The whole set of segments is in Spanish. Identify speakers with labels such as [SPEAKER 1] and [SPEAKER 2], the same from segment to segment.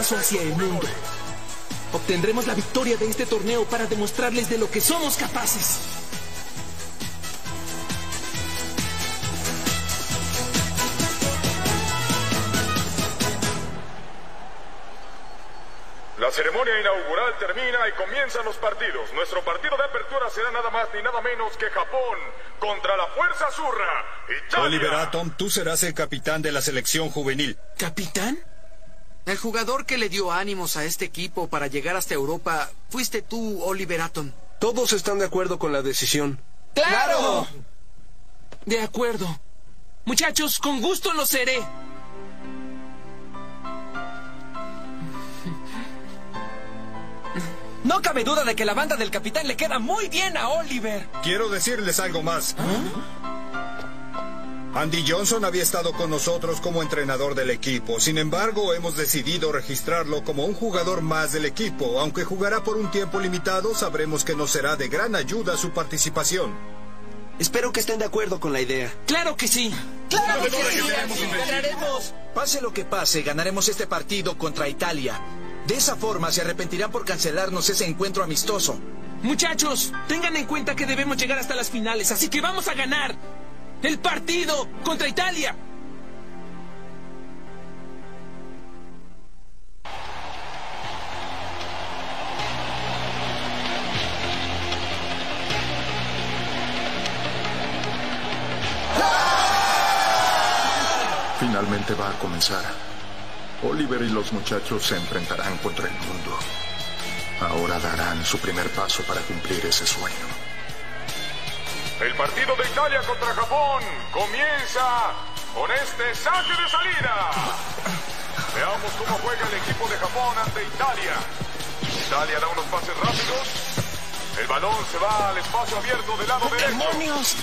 [SPEAKER 1] paso hacia el mundo. Obtendremos la victoria de este torneo para demostrarles de lo que somos capaces.
[SPEAKER 2] La ceremonia inaugural termina y comienzan los partidos. Nuestro partido de apertura será nada más ni nada menos que Japón contra la Fuerza Azurra. Italia.
[SPEAKER 3] Oliver Atom, tú serás el capitán de la selección juvenil.
[SPEAKER 1] ¿Capitán?
[SPEAKER 4] El jugador que le dio ánimos a este equipo para llegar hasta Europa fuiste tú, Oliver Atom.
[SPEAKER 5] Todos están de acuerdo con la decisión.
[SPEAKER 1] ¡Claro! De acuerdo. Muchachos, con gusto lo seré.
[SPEAKER 6] No cabe duda de que la banda del capitán le queda muy bien a Oliver.
[SPEAKER 3] Quiero decirles algo más. Andy Johnson había estado con nosotros como entrenador del equipo. Sin embargo, hemos decidido registrarlo como un jugador más del equipo. Aunque jugará por un tiempo limitado, sabremos que nos será de gran ayuda su participación.
[SPEAKER 5] Espero que estén de acuerdo con la idea.
[SPEAKER 1] ¡Claro que sí!
[SPEAKER 6] ¡Claro que sí! ¡Ganaremos!
[SPEAKER 7] Pase lo que pase, ganaremos este partido contra Italia. De esa forma se arrepentirán por cancelarnos ese encuentro amistoso.
[SPEAKER 1] Muchachos, tengan en cuenta que debemos llegar hasta las finales, así que vamos a ganar el partido contra Italia.
[SPEAKER 8] Finalmente va a comenzar. Oliver y los muchachos se enfrentarán contra el mundo. Ahora darán su primer paso para cumplir ese sueño.
[SPEAKER 2] El partido de Italia contra Japón comienza con este saque de salida. Veamos cómo juega el equipo de Japón ante Italia. Italia da unos pases rápidos. El balón se va al espacio abierto del lado derecho.
[SPEAKER 1] ¡Demonios!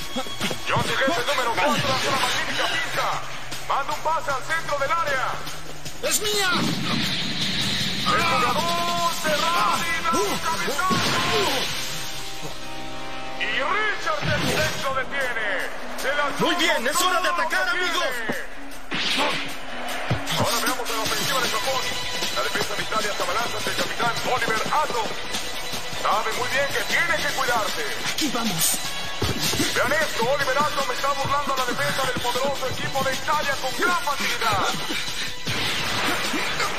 [SPEAKER 2] John Digés, el número 4, hace una magnífica pinta. Manda un pase al centro del área.
[SPEAKER 1] ¡Es mía!
[SPEAKER 2] El jugador se rápida, un cabezazo. Y Richard del centro detiene.
[SPEAKER 3] Muy bien, es hora de atacar, amigos.
[SPEAKER 2] Ahora veamos la ofensiva de Japón. La defensa de Italia se abalanza ante el capitán Oliver Atom. Sabe muy bien que tiene que cuidarse.
[SPEAKER 1] Aquí vamos.
[SPEAKER 2] Vean esto, Oliver Atom está burlando a la defensa del poderoso equipo de Italia con gran facilidad.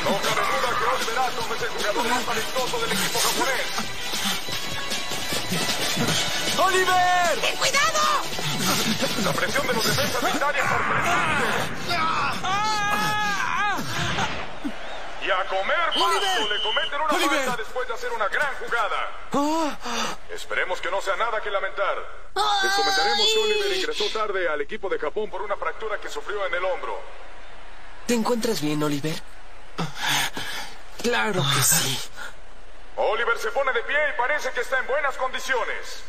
[SPEAKER 2] No cabe duda que Oliver Atom es el jugador más talentoso del equipo japonés.
[SPEAKER 6] ¡Oliver!
[SPEAKER 2] La presión de los defensas de Italia es sorprendente. Y a comer pasto le cometen una
[SPEAKER 1] Oliver.
[SPEAKER 2] falta después de hacer una gran jugada. Esperemos que no sea nada que lamentar. Les comentaremos que Oliver ingresó tarde al equipo de Japón por una fractura que sufrió en el hombro.
[SPEAKER 6] ¿Te encuentras bien, Oliver?
[SPEAKER 1] Claro que sí.
[SPEAKER 2] Oliver se pone de pie y parece que está en buenas condiciones.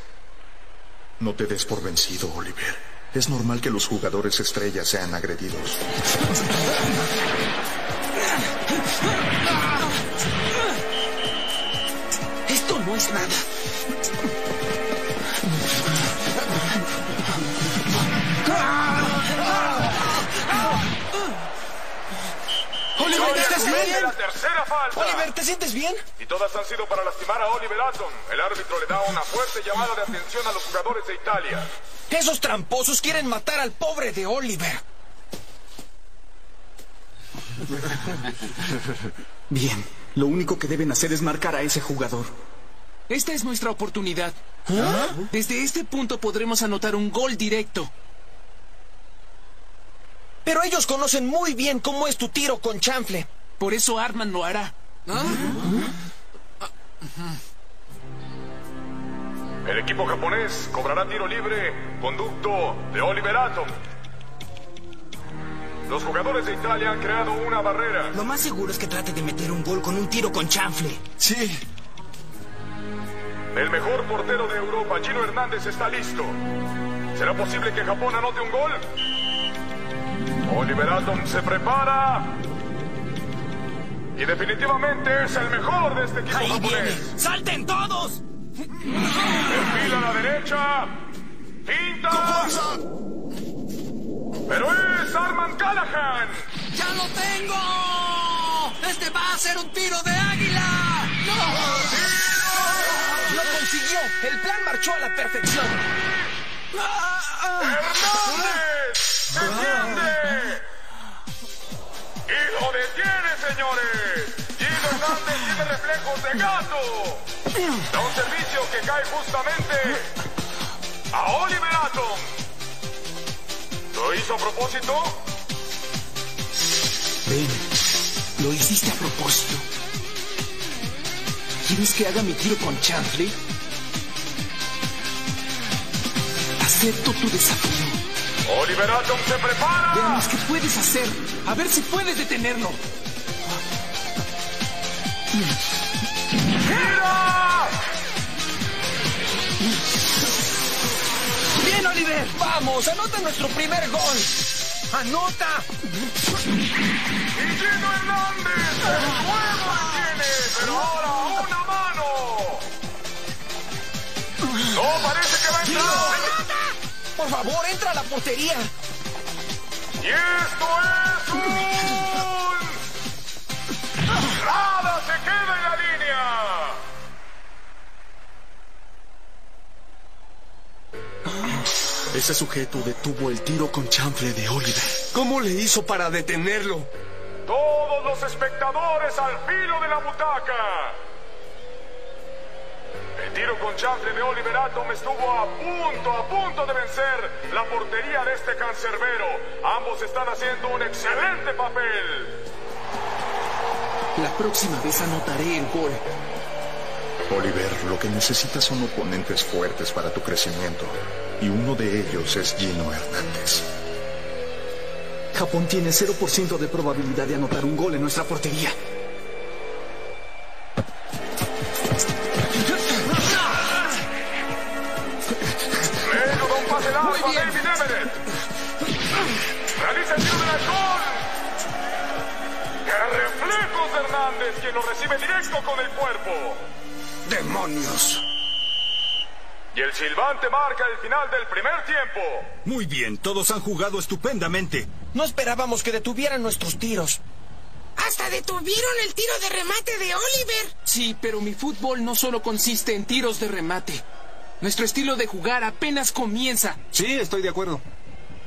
[SPEAKER 8] No te des por vencido, Oliver.
[SPEAKER 9] Es normal que los jugadores estrellas sean agredidos.
[SPEAKER 1] Esto no es nada.
[SPEAKER 4] Oliver, ¿estás
[SPEAKER 2] Comete
[SPEAKER 4] bien?
[SPEAKER 2] la tercera falta.
[SPEAKER 4] Oliver, ¿te sientes bien?
[SPEAKER 2] Y todas han sido para lastimar a Oliver Atom. El árbitro le da una fuerte llamada de atención a los jugadores de Italia.
[SPEAKER 4] Esos tramposos quieren matar al pobre de Oliver.
[SPEAKER 10] Bien, lo único que deben hacer es marcar a ese jugador.
[SPEAKER 1] Esta es nuestra oportunidad. Desde este punto podremos anotar un gol directo.
[SPEAKER 4] Pero ellos conocen muy bien cómo es tu tiro con chanfle.
[SPEAKER 1] Por eso Arman lo hará.
[SPEAKER 2] El equipo japonés cobrará tiro libre, conducto de Oliver Atom. Los jugadores de Italia han creado una barrera.
[SPEAKER 11] Lo más seguro es que trate de meter un gol con un tiro con chanfle.
[SPEAKER 10] Sí.
[SPEAKER 2] El mejor portero de Europa, Gino Hernández, está listo. ¿Será posible que Japón anote un gol? Oliver Atom se prepara. Y definitivamente es el mejor de este equipo
[SPEAKER 11] Ahí
[SPEAKER 2] japonés.
[SPEAKER 11] viene. ¡Salten todos!
[SPEAKER 2] Perfila a la derecha. Finta. Pero es Arman Callahan.
[SPEAKER 12] ¡Ya lo tengo! ¡Este va a ser un tiro de águila!
[SPEAKER 4] ¡Lo consiguió! El plan marchó a la perfección.
[SPEAKER 2] ¡Hernández! ¡Defiende! Hernández tiene reflejos de gato. Da un servicio que cae justamente a Oliver Atom. ¿Lo hizo a propósito?
[SPEAKER 10] Ven, lo hiciste a propósito. ¿Quieres que haga mi tiro con chanfle? Acepto tu desafío.
[SPEAKER 2] Oliver Atom se prepara.
[SPEAKER 1] Veamos qué puedes hacer. A ver si puedes detenerlo.
[SPEAKER 2] ¡Mira!
[SPEAKER 4] ¡Bien, Oliver! ¡Vamos! ¡Anota nuestro primer gol! ¡Anota!
[SPEAKER 2] ¡Y Gino Hernández! ¡El juego detiene! ¡Pero ahora una mano! ¡No, parece que va a entrar!
[SPEAKER 4] Por favor, entra a la portería.
[SPEAKER 2] ¡Y esto es un... ¡Nada
[SPEAKER 10] Ese sujeto detuvo el tiro con chanfle de Oliver.
[SPEAKER 13] ¿Cómo le hizo para detenerlo?
[SPEAKER 2] Todos los espectadores al filo de la butaca. El tiro con chanfle de Oliver Atom estuvo a punto, a punto de vencer la portería de este cancerbero. Ambos están haciendo un excelente papel.
[SPEAKER 1] La próxima vez anotaré el gol.
[SPEAKER 9] Oliver, lo que necesitas son oponentes fuertes para tu crecimiento. Y uno de ellos es Gino Hernández.
[SPEAKER 10] Japón tiene 0% de probabilidad de anotar un gol en nuestra portería.
[SPEAKER 2] Medio da un pase largo a David Everett. Realiza el tiro del halcón. ¡Qué reflejos de Hernández, quien lo recibe directo con el cuerpo!
[SPEAKER 13] ¡Demonios!
[SPEAKER 2] Y el silbante marca el final del primer tiempo.
[SPEAKER 3] Muy bien, todos han jugado estupendamente.
[SPEAKER 4] No esperábamos que detuvieran nuestros tiros.
[SPEAKER 11] Hasta detuvieron el tiro de remate de Oliver.
[SPEAKER 1] Sí, pero mi fútbol no solo consiste en tiros de remate. Nuestro estilo de jugar apenas comienza.
[SPEAKER 13] Sí, estoy de acuerdo.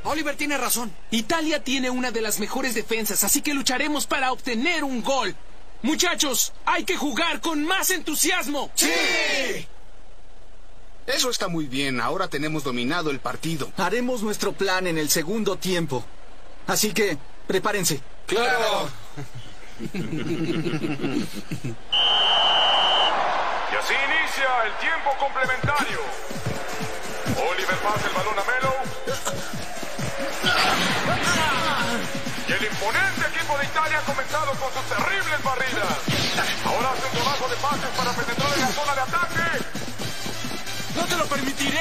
[SPEAKER 12] Oliver tiene razón.
[SPEAKER 1] Italia tiene una de las mejores defensas, así que lucharemos para obtener un gol. Muchachos, hay que jugar con más entusiasmo.
[SPEAKER 14] ¡Sí! Eso está muy bien. Ahora tenemos dominado el partido.
[SPEAKER 10] Haremos nuestro plan en el segundo tiempo. Así que, prepárense.
[SPEAKER 13] ¡Claro!
[SPEAKER 2] Y así inicia el tiempo complementario. Oliver pasa el balón a Melo. Y el imponente equipo de Italia ha comenzado con sus terribles barridas. Ahora hace un trabajo de pases para penetrar en la zona de ataque.
[SPEAKER 1] No te lo permitiré.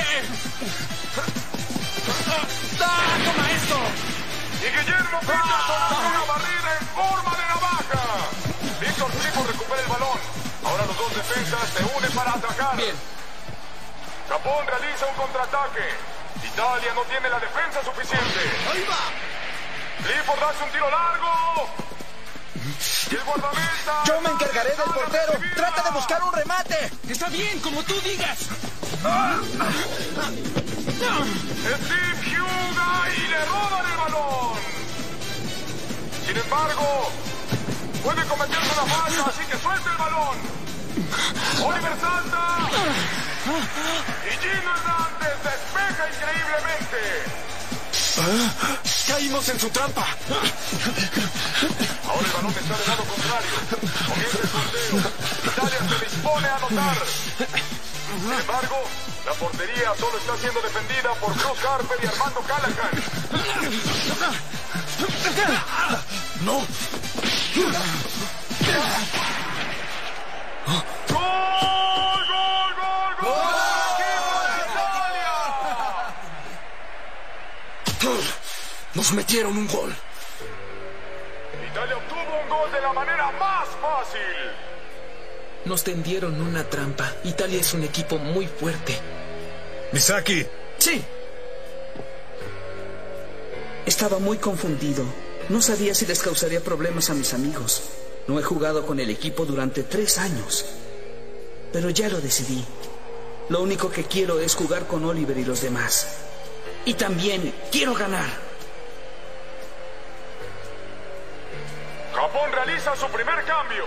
[SPEAKER 2] Y Guillermo Peterson hace una barrida en forma de navaja. Víctor Clifford recupera el balón. Ahora los dos defensas se unen para atacar.
[SPEAKER 4] Bien.
[SPEAKER 2] Japón realiza un contraataque. Italia no tiene la defensa suficiente.
[SPEAKER 15] ¡Ahí va!
[SPEAKER 2] Clifford hace un tiro largo.
[SPEAKER 6] Yo me encargaré del portero. Trata de buscar un remate.
[SPEAKER 1] Está bien, como tú digas.
[SPEAKER 2] Steve Huga y le roban el balón. Sin embargo, puede cometerse una falta, así que suelta el balón. Oliver salta. Y Gino Hernández despeja increíblemente.
[SPEAKER 5] Caímos en su trampa.
[SPEAKER 2] Ahora el balón está del lado contrario. Comienza el sorteo. Italia se dispone a anotar. Sin embargo, la portería solo está siendo defendida por Bruce Harper y Armando Callahan.
[SPEAKER 5] No.
[SPEAKER 2] ¡Gol, gol, gol, gol! ¡Equipo de Italia!
[SPEAKER 5] Nos metieron un gol.
[SPEAKER 2] Italia obtuvo un gol de la manera más fácil.
[SPEAKER 1] Nos tendieron una trampa. Italia es un equipo muy fuerte.
[SPEAKER 3] Misaki,
[SPEAKER 4] Sí.
[SPEAKER 13] Estaba muy confundido. No sabía si les causaría problemas a mis amigos. No he jugado con el equipo durante tres años. Pero ya lo decidí. Lo único que quiero es jugar con Oliver y los demás. Y también quiero ganar.
[SPEAKER 2] Japón realiza su primer cambio.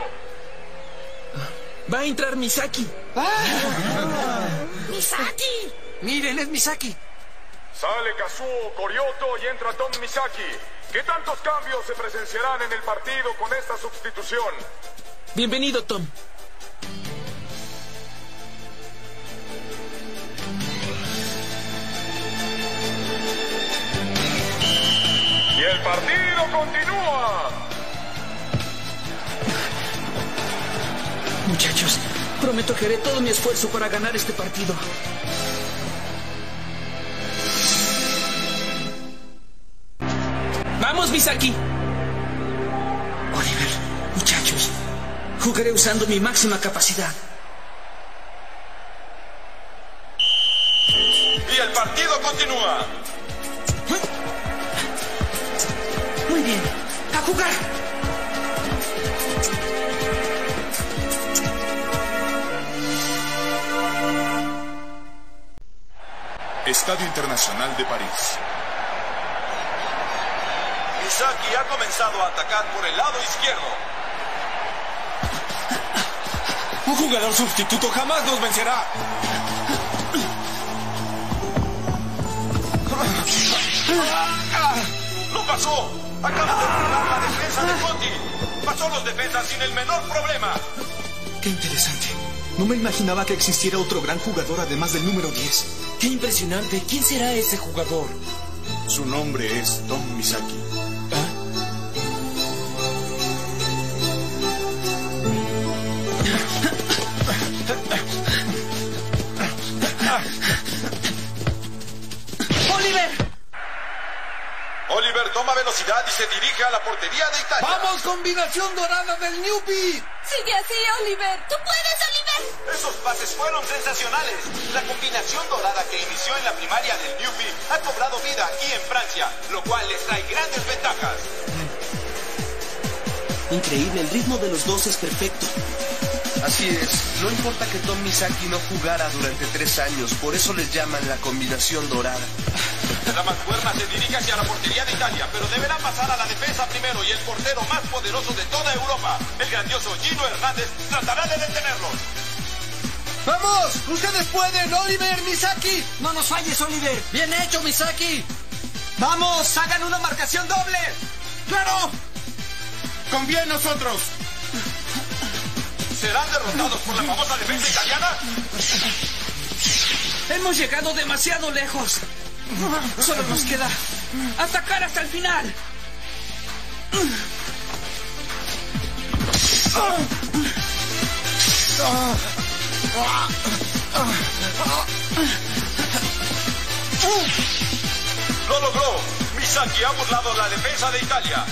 [SPEAKER 1] Va a entrar Misaki.
[SPEAKER 16] ¡Misaki!
[SPEAKER 4] Miren, es Misaki.
[SPEAKER 2] Sale Kazuo Korioto y entra Tom Misaki. ¿Qué tantos cambios se presenciarán en el partido con esta sustitución?
[SPEAKER 1] Bienvenido, Tom.
[SPEAKER 2] Y el partido continúa.
[SPEAKER 13] Muchachos, prometo que haré todo mi esfuerzo para ganar este partido.
[SPEAKER 1] ¡Vamos, Misaki!
[SPEAKER 13] Oliver, muchachos, jugaré usando mi máxima capacidad.
[SPEAKER 2] Y el partido continúa.
[SPEAKER 13] Muy bien, a jugar.
[SPEAKER 2] Estadio Internacional de París.
[SPEAKER 17] Misaki ha comenzado a atacar por el lado izquierdo.
[SPEAKER 5] Un jugador sustituto jamás nos vencerá.
[SPEAKER 17] ¡Lo pasó! Acaba de burlar la defensa de Conti. Pasó los defensas sin el menor problema.
[SPEAKER 13] Qué interesante. No me imaginaba que existiera otro gran jugador además del número 10.
[SPEAKER 1] ¡Qué impresionante! ¿Quién será ese jugador?
[SPEAKER 2] Su nombre es Tom Misaki.
[SPEAKER 13] ¡Oliver!
[SPEAKER 17] Toma velocidad y se dirige a la portería de Italia.
[SPEAKER 6] ¡Vamos, combinación dorada del Newbie!
[SPEAKER 18] Sigue así, Oliver. ¡Tú puedes, Oliver!
[SPEAKER 17] Esos pases fueron sensacionales. La combinación dorada que inició en la primaria del Newbie ha cobrado vida aquí en Francia, lo cual les trae grandes ventajas.
[SPEAKER 13] Increíble, el ritmo de los dos es perfecto.
[SPEAKER 19] Así es, no importa que Tom Misaki no jugara durante tres años, por eso les llaman la combinación dorada.
[SPEAKER 17] La mancuerna se dirige hacia la portería de Italia, pero deberá pasar a la defensa primero y el portero más poderoso de toda Europa, el grandioso Gino Hernández, tratará de detenerlos.
[SPEAKER 6] ¡Vamos! ¡Ustedes pueden, Oliver, Misaki!
[SPEAKER 4] No nos falles, Oliver. Bien hecho, Misaki.
[SPEAKER 6] ¡Vamos! ¡Hagan una marcación doble!
[SPEAKER 5] ¡Claro! ¡Conviene nosotros!
[SPEAKER 17] ¿Serán derrotados por la famosa defensa italiana?
[SPEAKER 13] Hemos llegado demasiado lejos. Solo nos queda atacar hasta el final.
[SPEAKER 17] ¡Lo logró! Misaki ha burlado la defensa de Italia.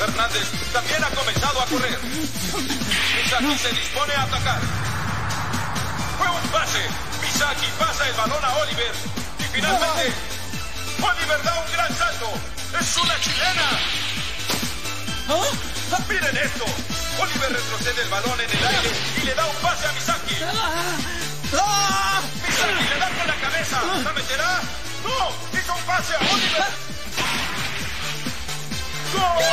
[SPEAKER 17] Hernández también ha comenzado a correr. Misaki se dispone a atacar. Fue un pase. Misaki pasa el balón a Oliver. Finalmente, Oliver da un gran salto. ¡Es una chilena! ¡Miren esto! Oliver retrocede el balón en el aire y le da un pase a Misaki. Misaki le da con la cabeza. ¿La meterá? ¡No! ¡Hizo un pase a Oliver! ¡Gol!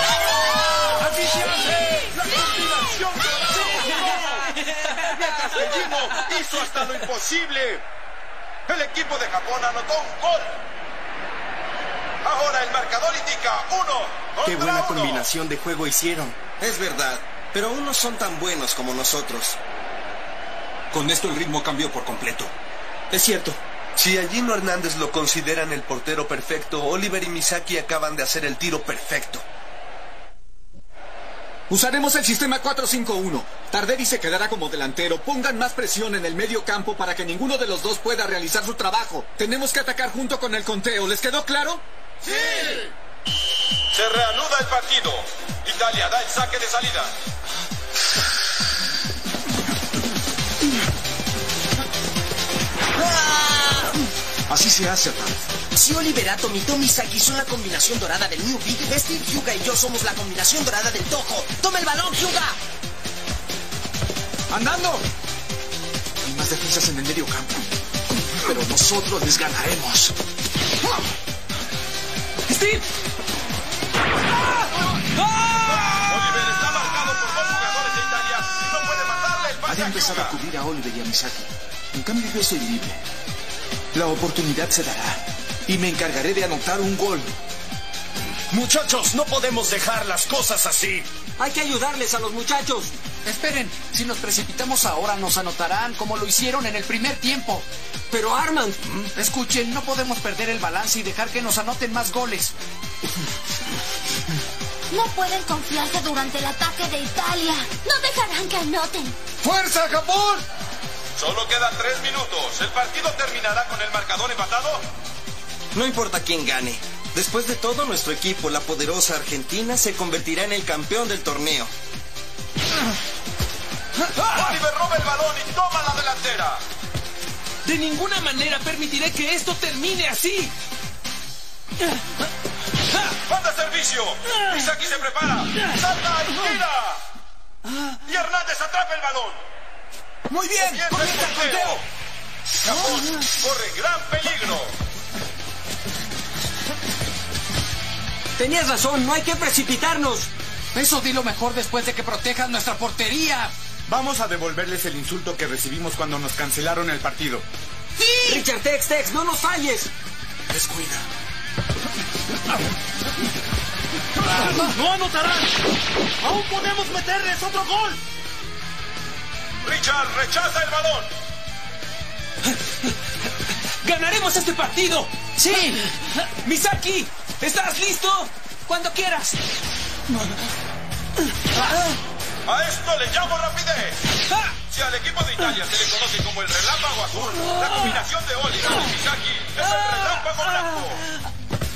[SPEAKER 15] ¡Así se hace!
[SPEAKER 17] ¡La combinación El castellino hizo hasta lo imposible. El equipo de Japón anotó un gol. Ahora el marcador indica uno.
[SPEAKER 20] Qué buena
[SPEAKER 17] uno.
[SPEAKER 20] combinación de juego hicieron. Es verdad, pero aún no son tan buenos como nosotros.
[SPEAKER 5] Con esto el ritmo cambió por completo.
[SPEAKER 20] Es cierto.
[SPEAKER 19] Si a Gino Hernández lo consideran el portero perfecto, Oliver y Misaki acaban de hacer el tiro perfecto.
[SPEAKER 21] Usaremos el sistema 4-5-1. Tardelli se quedará como delantero. Pongan más presión en el medio campo para que ninguno de los dos pueda realizar su trabajo. Tenemos que atacar junto con el conteo. ¿Les quedó claro?
[SPEAKER 17] ¡Sí! Se reanuda el partido. Italia da el saque de salida.
[SPEAKER 7] Así se hace, Ralph.
[SPEAKER 11] Si Oliver Atom y Tommy Saki son la combinación dorada del New Big, Steve Hyuga y yo somos la combinación dorada del Toho. ¡Toma el balón, Hyuga!
[SPEAKER 7] ¡Andando! Hay más defensas en el medio campo. Pero nosotros les ganaremos.
[SPEAKER 1] ¡Steve!
[SPEAKER 17] Oliver está marcado por dos jugadores de Italia no puede mandarle el pase
[SPEAKER 7] empezado a cubrir a Oliver y a Misaki. En cambio yo soy libre. La oportunidad se dará. Y me encargaré de anotar un gol.
[SPEAKER 6] Muchachos, no podemos dejar las cosas así.
[SPEAKER 4] Hay que ayudarles a los muchachos.
[SPEAKER 22] Esperen, si nos precipitamos ahora nos anotarán como lo hicieron en el primer tiempo.
[SPEAKER 4] Pero Armand...
[SPEAKER 22] Escuchen, no podemos perder el balance y dejar que nos anoten más goles.
[SPEAKER 18] No pueden confiarse durante el ataque de Italia. No dejarán que anoten.
[SPEAKER 7] ¡Fuerza, Japón!
[SPEAKER 17] Solo quedan tres minutos. ¿El partido terminará con el marcador empatado?
[SPEAKER 20] No importa quién gane. Después de todo, nuestro equipo, la poderosa Argentina, se convertirá en el campeón del torneo.
[SPEAKER 17] Oliver roba el balón y toma la delantera.
[SPEAKER 1] De ninguna manera permitiré que esto termine así.
[SPEAKER 17] ¡Manda servicio! Misaki se prepara. ¡Salta y tira! Y Hernández atrapa el balón.
[SPEAKER 6] Muy bien,
[SPEAKER 17] Comienza el conteo. Japón corre gran peligro.
[SPEAKER 4] Tenías razón, no hay que precipitarnos.
[SPEAKER 22] Eso dilo mejor después de que protejas nuestra portería.
[SPEAKER 23] Vamos a devolverles el insulto que recibimos cuando nos cancelaron el partido.
[SPEAKER 4] Richard Tex Tex, no nos falles.
[SPEAKER 7] Descuida.
[SPEAKER 15] ¡No anotarán! ¡Aún podemos meterles otro gol!
[SPEAKER 17] Richard rechaza el balón.
[SPEAKER 1] ¡Ganaremos este partido! ¡Sí! ¡Misaki! ¿Estás listo? Cuando quieras.
[SPEAKER 17] A esto le llamo rapidez. Si al equipo de Italia se le conoce como el relámpago azul, la combinación de Oliver y Misaki es el relámpago blanco.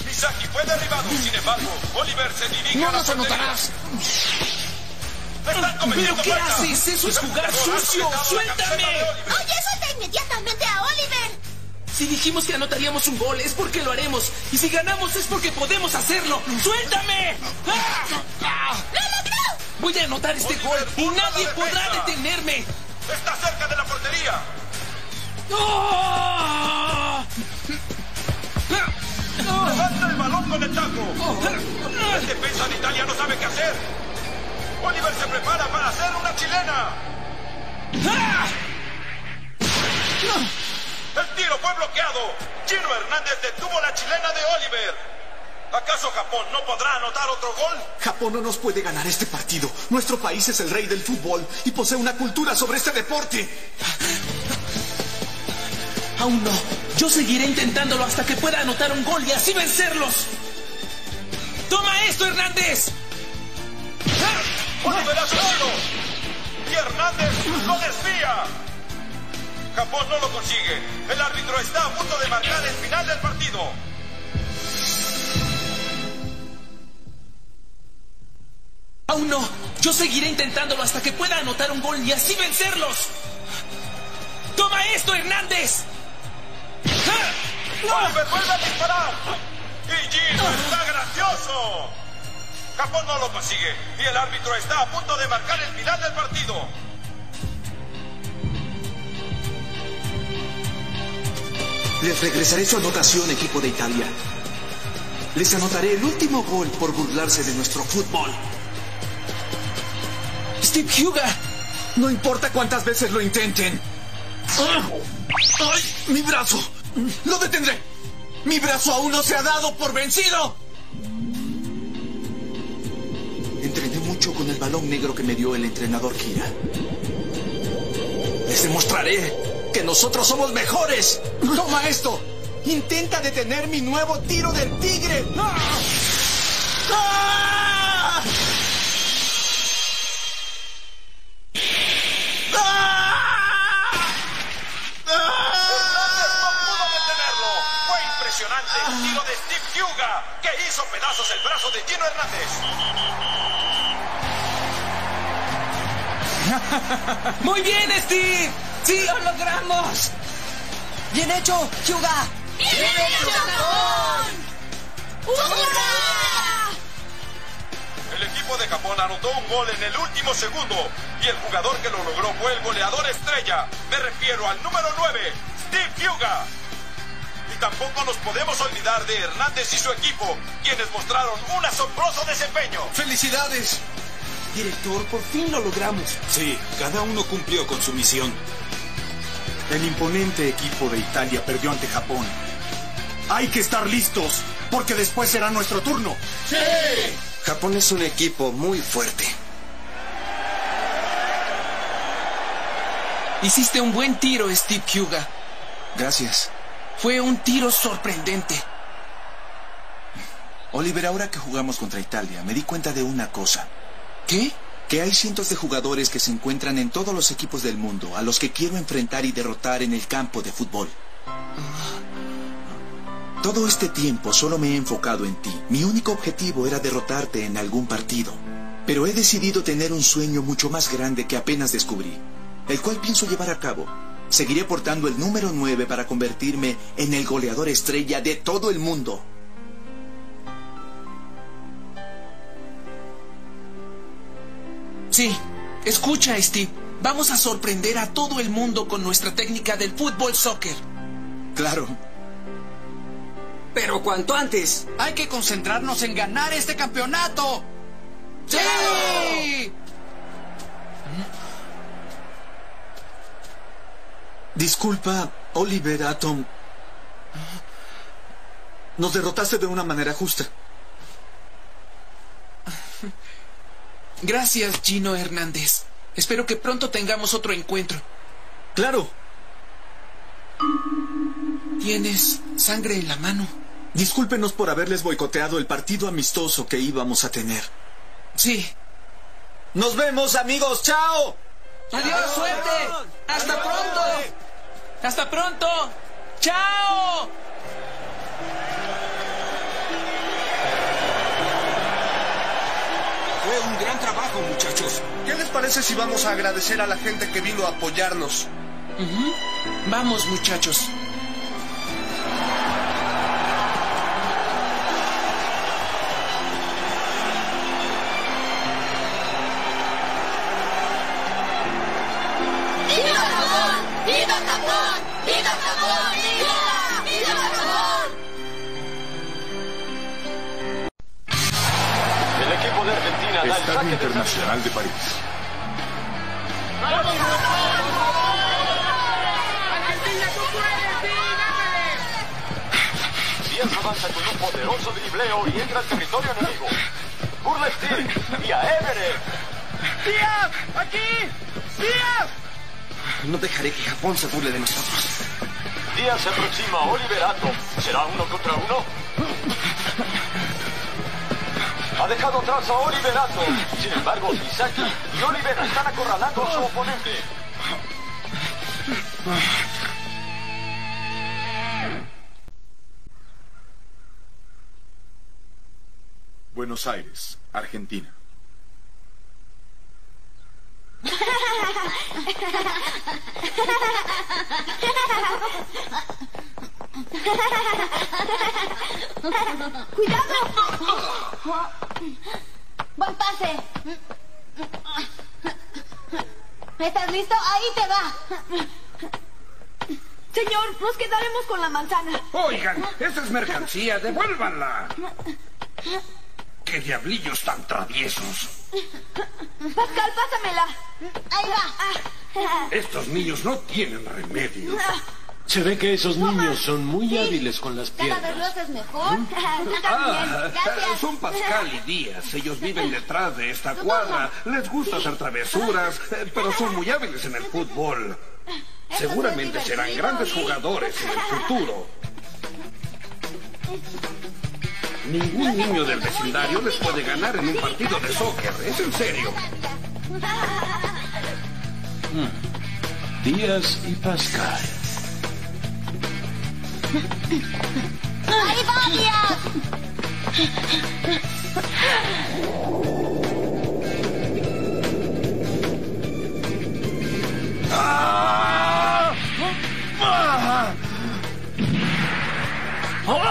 [SPEAKER 17] Misaki fue derribado, sin embargo, Oliver se dirige
[SPEAKER 22] No
[SPEAKER 17] a la
[SPEAKER 22] nos anotarás.
[SPEAKER 1] ¿Pero qué haces? Eso es jugar sucio. ¡Suéltame!
[SPEAKER 18] Oye, suelta inmediatamente a Oliver.
[SPEAKER 1] Si dijimos que anotaríamos un gol es porque lo haremos. Y si ganamos es porque podemos hacerlo. ¡Suéltame! ¡Ah!
[SPEAKER 18] ¡Lo logró!
[SPEAKER 1] Voy a anotar este gol y nadie podrá detenerme.
[SPEAKER 17] Está cerca de la portería.
[SPEAKER 1] ¡Ah!
[SPEAKER 17] Levanta el balón con el taco. El defensa de Italia no sabe qué hacer. Oliver se prepara para hacer una chilena.
[SPEAKER 1] ¡Ah!
[SPEAKER 17] El tiro fue bloqueado. Gino Hernández detuvo la chilena de Oliver. ¿Acaso Japón no podrá anotar otro gol?
[SPEAKER 7] Japón no nos puede ganar este partido. Nuestro país es el rey del fútbol y posee una cultura sobre este deporte.
[SPEAKER 1] Aún no. Yo seguiré intentándolo hasta que pueda anotar un gol y así vencerlos. ¡Toma esto, Hernández!
[SPEAKER 17] Oliver Vuelve el asesino. Y Hernández lo desvía. Japón no lo consigue. El árbitro está a punto de marcar el final del partido.
[SPEAKER 1] Aún no. Yo seguiré intentándolo hasta que pueda anotar un gol y así vencerlos. ¡Toma esto, Hernández!
[SPEAKER 17] ¡Ah! ¡No! ¡Vuelve, vuelve a disparar! ¡Y Gino está gracioso! Japón no lo consigue y el árbitro está a punto de marcar el final del partido.
[SPEAKER 10] Les regresaré su anotación, equipo de Italia. Les anotaré el último gol por burlarse de nuestro fútbol.
[SPEAKER 1] Steve Huga.
[SPEAKER 24] No importa cuántas veces lo intenten. ¡Ah! ¡Ay! ¡Mi brazo! ¡Lo detendré! ¡Mi brazo aún no se ha dado por vencido!
[SPEAKER 10] Mucho con el balón negro que me dio el entrenador Kira. Les demostraré que nosotros somos mejores.
[SPEAKER 24] ¡Toma esto! Intenta detener mi nuevo tiro del tigre. ¡Ah! ¡Ah!
[SPEAKER 17] Fue impresionante el tiro de Steve Huga, que hizo pedazos el brazo de Gino Hernández.
[SPEAKER 1] ¡Muy bien, Steve! ¡Sí, lo logramos!
[SPEAKER 11] ¡Bien hecho, Hyuga!
[SPEAKER 18] ¡Bien hecho, Japón! ¡Hurra!
[SPEAKER 17] El equipo de Japón anotó un gol en el último segundo y el jugador que lo logró fue el goleador estrella. Me refiero al número 9, Steve Huga. Y tampoco nos podemos olvidar de Hernández y su equipo, quienes mostraron un asombroso desempeño.
[SPEAKER 24] ¡Felicidades!
[SPEAKER 4] Director, por fin lo logramos.
[SPEAKER 5] Sí, cada uno cumplió con su misión. El imponente equipo de Italia perdió ante Japón. Hay que estar listos, porque después será nuestro turno.
[SPEAKER 20] ¡Sí! Japón es un equipo muy fuerte.
[SPEAKER 1] Hiciste un buen tiro, Steve Huga.
[SPEAKER 10] Gracias.
[SPEAKER 1] Fue un tiro sorprendente.
[SPEAKER 10] Oliver, ahora que jugamos contra Italia, me di cuenta de una cosa.
[SPEAKER 1] ¿Qué?
[SPEAKER 10] Que hay cientos de jugadores que se encuentran en todos los equipos del mundo, a los que quiero enfrentar y derrotar en el campo de fútbol. Todo este tiempo solo me he enfocado en ti. Mi único objetivo era derrotarte en algún partido. Pero he decidido tener un sueño mucho más grande que apenas descubrí, el cual pienso llevar a cabo. Seguiré portando el número 9 para convertirme en el goleador estrella de todo el mundo.
[SPEAKER 1] Sí, escucha, Steve. Vamos a sorprender a todo el mundo con nuestra técnica del fútbol soccer.
[SPEAKER 10] Claro.
[SPEAKER 4] Pero cuanto antes. Hay que concentrarnos en ganar este campeonato. ¡Sí!
[SPEAKER 24] Disculpa, Oliver Atom. Nos derrotaste de una manera justa.
[SPEAKER 1] Gracias, Gino Hernández. Espero que pronto tengamos otro encuentro.
[SPEAKER 24] Claro.
[SPEAKER 1] Tienes sangre en la mano.
[SPEAKER 24] Discúlpenos por haberles boicoteado el partido amistoso que íbamos a tener.
[SPEAKER 1] Sí.
[SPEAKER 24] Nos vemos, amigos. ¡Chao!
[SPEAKER 1] ¡Adiós, suerte! ¡Hasta pronto! ¡Hasta pronto! ¡Chao!
[SPEAKER 14] Fue un gran trabajo, muchachos. ¿Qué les parece si vamos a agradecer a la gente que vino a apoyarnos?
[SPEAKER 1] Vamos, muchachos.
[SPEAKER 18] ¡Viva Japón! ¡Viva Japón! ¡Viva Japón! ¡Viva! ¡Viva
[SPEAKER 25] Estadio Internacional de París.
[SPEAKER 17] Díaz avanza con un poderoso dribleo y entra al territorio enemigo. Burla Steve y a Everett.
[SPEAKER 26] ¡Díaz! ¡Aquí! ¡Díaz!
[SPEAKER 14] No dejaré que Japón se burle de nosotros.
[SPEAKER 17] Díaz se aproxima a Oliver Atom. ¿Será uno contra uno? dejado atrás a Oliverato. Sin embargo, Misaki y Oliver están acorralando a su oponente.
[SPEAKER 25] Buenos Aires, Argentina.
[SPEAKER 18] ¡Cuidado! Buen pase. ¿Estás listo? Ahí te va.
[SPEAKER 27] Señor, nos quedaremos con la manzana.
[SPEAKER 28] Oigan, esa es mercancía, devuélvanla. ¡Qué diablillos tan traviesos!
[SPEAKER 27] Pascal, pásamela.
[SPEAKER 18] Ahí va.
[SPEAKER 28] Estos niños no tienen remedio.
[SPEAKER 29] Se ve que esos niños son muy hábiles con las
[SPEAKER 18] Cada vez
[SPEAKER 29] piernas.
[SPEAKER 18] lo haces mejor.
[SPEAKER 28] Ah, son Pascal y Díaz. Ellos viven detrás de esta cuadra. Les gusta hacer travesuras, eh, pero son muy hábiles en el fútbol. Seguramente serán grandes jugadores en el futuro. Ningún niño del vecindario les puede ganar en un partido de soccer. Es en serio.
[SPEAKER 29] Mm. Díaz y Pascal.
[SPEAKER 18] Ahí va.
[SPEAKER 28] ¡Ah!
[SPEAKER 30] ¡Gol!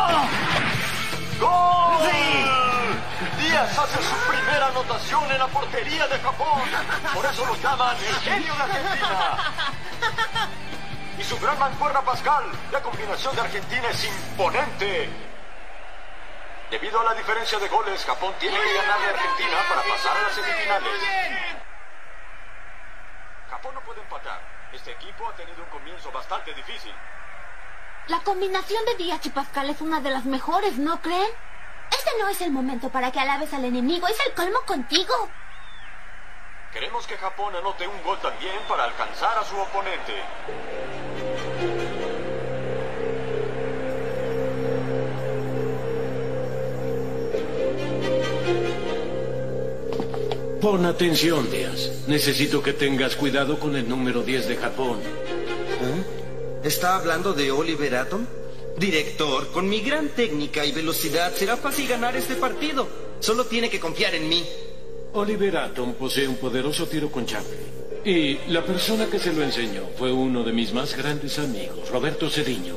[SPEAKER 30] Díaz hace su primera anotación en la portería de Japón. Por eso lo llaman el genio de Argentina. Y su gran mancuerna Pascal, la combinación de Argentina es imponente. Debido a la diferencia de goles, Japón tiene que ganarle a Argentina para pasar a las semifinales. Japón no puede empatar. Este equipo ha tenido un comienzo bastante difícil.
[SPEAKER 18] La combinación de Díaz y Pascal es una de las mejores, ¿no creen? Este no es el momento para que alabes al enemigo, es el colmo contigo.
[SPEAKER 30] Queremos que Japón anote un gol también para alcanzar a su oponente.
[SPEAKER 29] Pon atención, Díaz. Necesito que tengas cuidado con el número 10 de Japón.
[SPEAKER 20] ¿Eh? ¿Está hablando de Oliver Atom? Director, con mi gran técnica y velocidad será fácil ganar este partido. Solo tiene que confiar en mí.
[SPEAKER 29] Oliver Atom posee un poderoso tiro con chanfle. Y la persona que se lo enseñó fue uno de mis más grandes amigos, Roberto Cediño.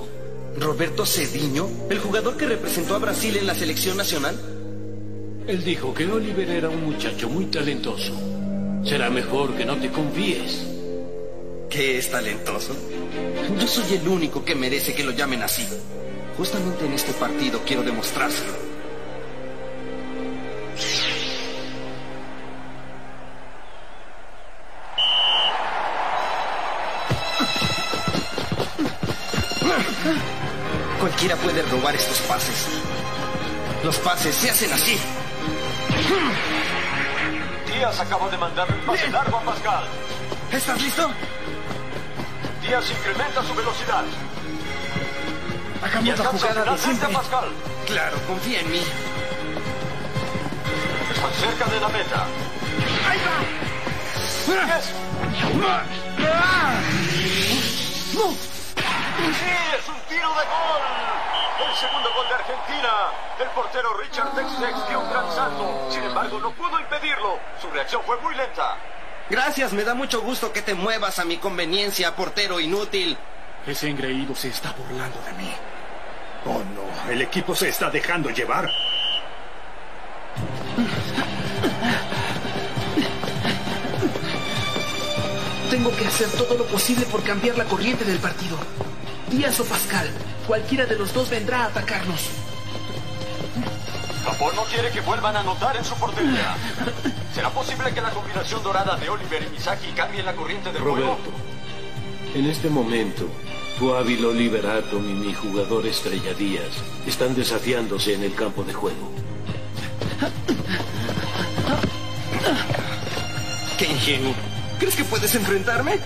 [SPEAKER 20] ¿Roberto Cediño? ¿El jugador que representó a Brasil en la selección nacional?
[SPEAKER 29] Él dijo que Oliver era un muchacho muy talentoso. Será mejor que no te confíes.
[SPEAKER 20] ¿Qué es talentoso? Yo soy el único que merece que lo llamen así. Justamente en este partido quiero demostrárselo. Cualquiera puede robar estos pases. Los pases se hacen así.
[SPEAKER 30] Díaz acaba de mandar un pase largo a Pascal.
[SPEAKER 20] ¿Estás listo?
[SPEAKER 30] Díaz incrementa su velocidad.
[SPEAKER 20] Hagamos la jugada de siempre.
[SPEAKER 30] Pascal.
[SPEAKER 20] Claro, confía en mí.
[SPEAKER 30] Están cerca de la meta.
[SPEAKER 20] ¡Ahí
[SPEAKER 30] ¡Sí! ¡Es un tiro de gol! El segundo gol de Argentina. El portero Richard Textex dio un gran salto. Sin embargo, no pudo impedirlo. Su reacción fue muy lenta.
[SPEAKER 20] Gracias, me da mucho gusto que te muevas a mi conveniencia, portero inútil.
[SPEAKER 5] Ese engreído se está burlando de mí. Oh no, el equipo se está dejando llevar.
[SPEAKER 4] Tengo que hacer todo lo posible por cambiar la corriente del partido. Díaz o Pascal, cualquiera de los dos vendrá a atacarnos.
[SPEAKER 30] Japón no quiere que vuelvan a anotar en su portería. ¿Será posible que la combinación dorada de Oliver y Misaki cambie la corriente del juego?
[SPEAKER 29] Roberto, en este momento, tu hábil Oliver Atom y mi jugador Estrella Díaz están desafiándose en el campo de juego.
[SPEAKER 20] Qué ingenuo. ¿Crees que puedes enfrentarme?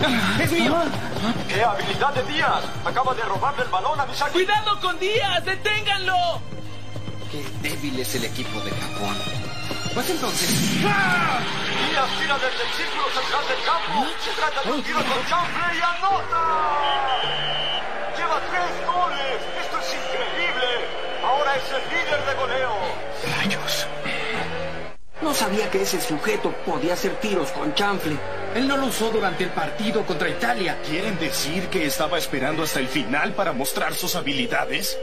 [SPEAKER 20] ¡Es mío!
[SPEAKER 30] ¡Qué habilidad de Díaz! Acaba de robarle el balón a Misaki.
[SPEAKER 1] ¡Cuidado con Díaz! ¡Deténganlo!
[SPEAKER 20] Qué débil es el equipo de Japón. Pues entonces...
[SPEAKER 30] Díaz tira desde el círculo central del campo. Se trata de un tiro con chanfle y anota. Lleva tres goles. Esto es increíble. Ahora es el líder de goleo.
[SPEAKER 4] No
[SPEAKER 20] sabía que ese sujeto podía hacer tiros con chanfle.
[SPEAKER 31] Él no lo usó durante el partido contra Italia.
[SPEAKER 14] ¿Quieren decir que estaba esperando hasta el final para mostrar sus habilidades?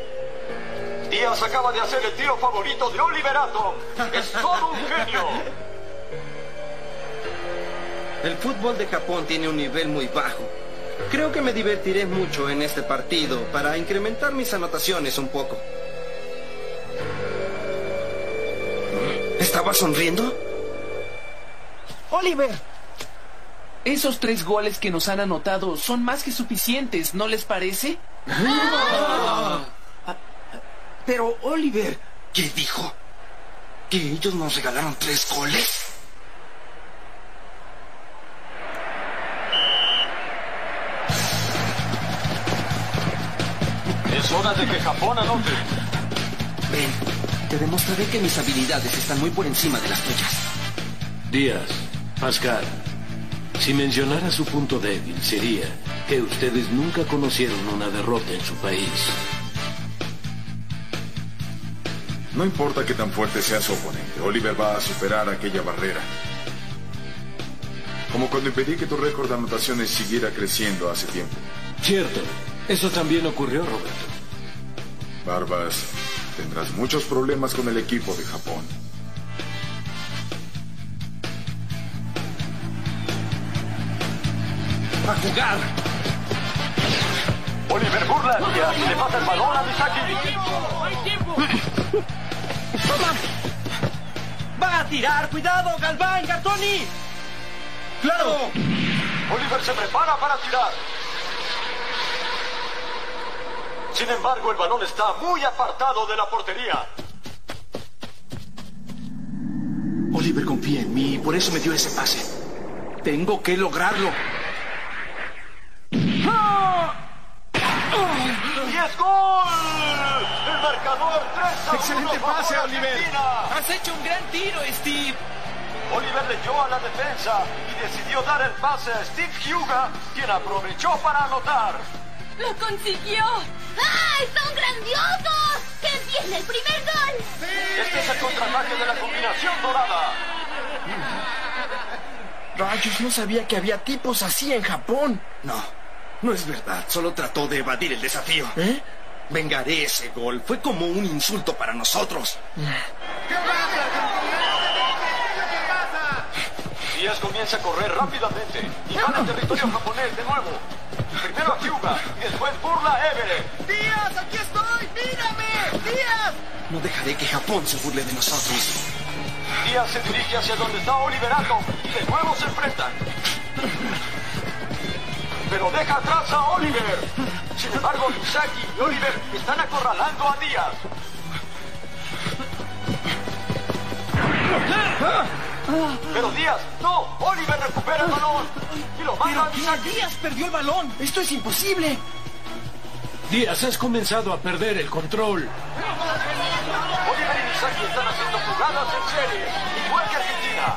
[SPEAKER 30] Díaz acaba de hacer el tiro favorito de Oliverato. Es todo un genio.
[SPEAKER 20] El fútbol de Japón tiene un nivel muy bajo. Creo que me divertiré mucho en este partido para incrementar mis anotaciones un poco. ¿Estaba sonriendo?
[SPEAKER 1] Oliver. Esos tres goles que nos han anotado son más que suficientes, ¿no les parece?
[SPEAKER 20] Ah. Pero, Oliver, ¿qué dijo? ¿Que ellos nos regalaron tres goles?
[SPEAKER 30] Es hora de que Japón anote.
[SPEAKER 20] Ven, te demostraré que mis habilidades están muy por encima de las tuyas.
[SPEAKER 29] Díaz, Pascal, si mencionara su punto débil sería que ustedes nunca conocieron una derrota en su país.
[SPEAKER 25] No importa qué tan fuerte sea su oponente, Oliver va a superar aquella barrera. Como cuando impedí que tu récord de anotaciones siguiera creciendo hace tiempo.
[SPEAKER 29] Cierto, eso también ocurrió, Roberto.
[SPEAKER 25] Barbas, tendrás muchos problemas con el equipo de Japón.
[SPEAKER 1] ¡A jugar!
[SPEAKER 30] Oliver burla a Díaz y le pasa el balón a Misaki.
[SPEAKER 4] ¡Va a tirar! ¡Cuidado, Galván, Gartoni!
[SPEAKER 30] ¡Claro! Oliver se prepara para tirar. Sin embargo, el balón está muy apartado de la portería.
[SPEAKER 1] Oliver confía en mí y por eso me dio ese pase. Tengo que lograrlo.
[SPEAKER 30] ¡Y es gol! El marcador 3 a 1
[SPEAKER 31] Excelente pase,
[SPEAKER 30] a
[SPEAKER 31] Oliver.
[SPEAKER 30] Argentina.
[SPEAKER 1] Has hecho un gran tiro, Steve.
[SPEAKER 30] Oliver leyó a la defensa y decidió dar el pase a Steve Huga, quien aprovechó para anotar.
[SPEAKER 27] ¡Lo consiguió! ¡Ay, son grandiosos! ¡Que empiece el primer gol!
[SPEAKER 30] Este es el contraataque de la combinación dorada.
[SPEAKER 31] Rayos, no sabía que había tipos así en Japón.
[SPEAKER 14] No, no es verdad. Solo trató de evadir el desafío.
[SPEAKER 31] ¿Eh?
[SPEAKER 14] Vengaré ese gol. Fue como un insulto para nosotros.
[SPEAKER 30] Díaz comienza a correr rápidamente y gana el territorio japonés de nuevo. Primero a Hyuga y después burla a Everett.
[SPEAKER 4] ¡Díaz, aquí estoy! ¡Mírame! ¡Díaz!
[SPEAKER 14] No dejaré que Japón se burle de nosotros.
[SPEAKER 30] Díaz se dirige hacia donde está Oliverato y de nuevo se enfrentan. Pero deja atrás a Oliver. Sin embargo, Misaki y Oliver están acorralando a Díaz. Pero Díaz, no, Oliver recupera el balón y lo manda a.
[SPEAKER 4] Díaz perdió el balón! ¡Esto es imposible!
[SPEAKER 29] Díaz, has comenzado a perder el control.
[SPEAKER 30] Oliver y Misaki están haciendo jugadas en serie, igual que Argentina.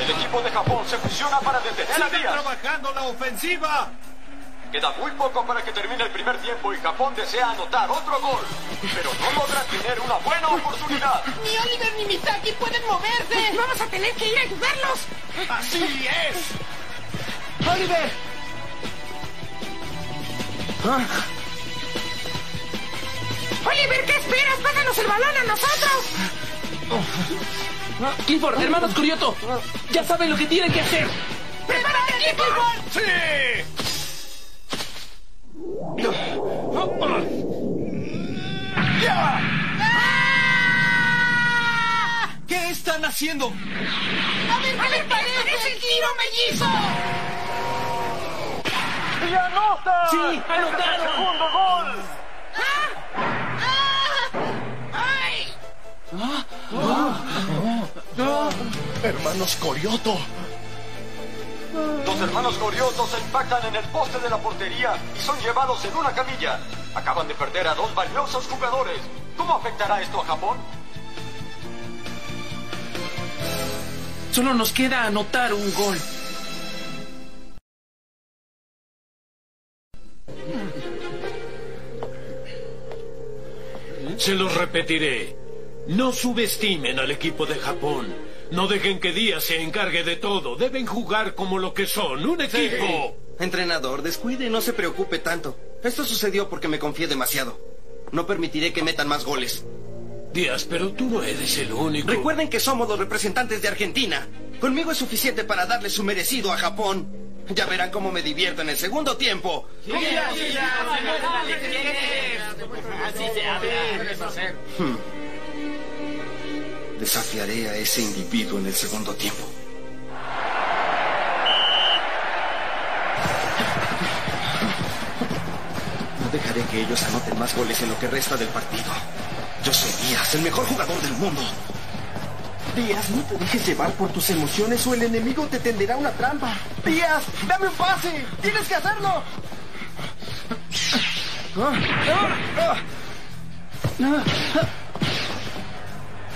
[SPEAKER 30] El equipo de Japón se fusiona para detener a
[SPEAKER 5] ¡Sigue
[SPEAKER 30] Díaz.
[SPEAKER 5] trabajando la ofensiva!
[SPEAKER 30] Queda muy poco para que termine el primer tiempo y Japón desea anotar otro gol. Pero no logran tener una buena oportunidad.
[SPEAKER 18] Ni Oliver ni Misaki pueden moverse. Vamos a tener que ir a ayudarlos.
[SPEAKER 5] ¡Así es!
[SPEAKER 1] ¡Oliver!
[SPEAKER 18] Oliver, ¿qué esperas? Páganos el balón a nosotros.
[SPEAKER 1] Clifford, hermanos Curioto, ya saben lo que tienen que hacer.
[SPEAKER 18] ¡Prepárate, Clifford!
[SPEAKER 5] ¡Sí!
[SPEAKER 4] ¿Qué están haciendo?
[SPEAKER 18] A ver, a ver, parece el tiro mellizo.
[SPEAKER 30] ¡Y anota!
[SPEAKER 1] Sí, anotaron.
[SPEAKER 30] ¡El segundo gol!
[SPEAKER 18] ¡Ay!
[SPEAKER 14] Hermanos Corioto.
[SPEAKER 30] Los hermanos Corioto se impactan en el poste de la portería y son llevados en una camilla. Acaban de perder a dos valiosos jugadores. ¿Cómo afectará esto a Japón?
[SPEAKER 1] Solo nos queda anotar un gol.
[SPEAKER 29] Se los repetiré. No subestimen al equipo de Japón. No dejen que Díaz se encargue de todo. Deben jugar como lo que son, un equipo.
[SPEAKER 20] Entrenador, descuide y no se preocupe tanto. Esto sucedió porque me confié demasiado. No permitiré que metan más goles.
[SPEAKER 29] Díaz, pero tú no eres el único.
[SPEAKER 20] Recuerden que somos los representantes de Argentina. Conmigo es suficiente para darle su merecido a Japón. Ya verán cómo me divierto en el segundo tiempo. Hmm. Desafiaré a ese individuo en el segundo tiempo. No dejaré que ellos anoten más goles en lo que resta del partido. Yo soy Díaz, el mejor jugador del mundo.
[SPEAKER 32] Díaz, no te dejes llevar por tus emociones o el enemigo te tenderá una trampa. Díaz, dame un pase. Tienes que hacerlo.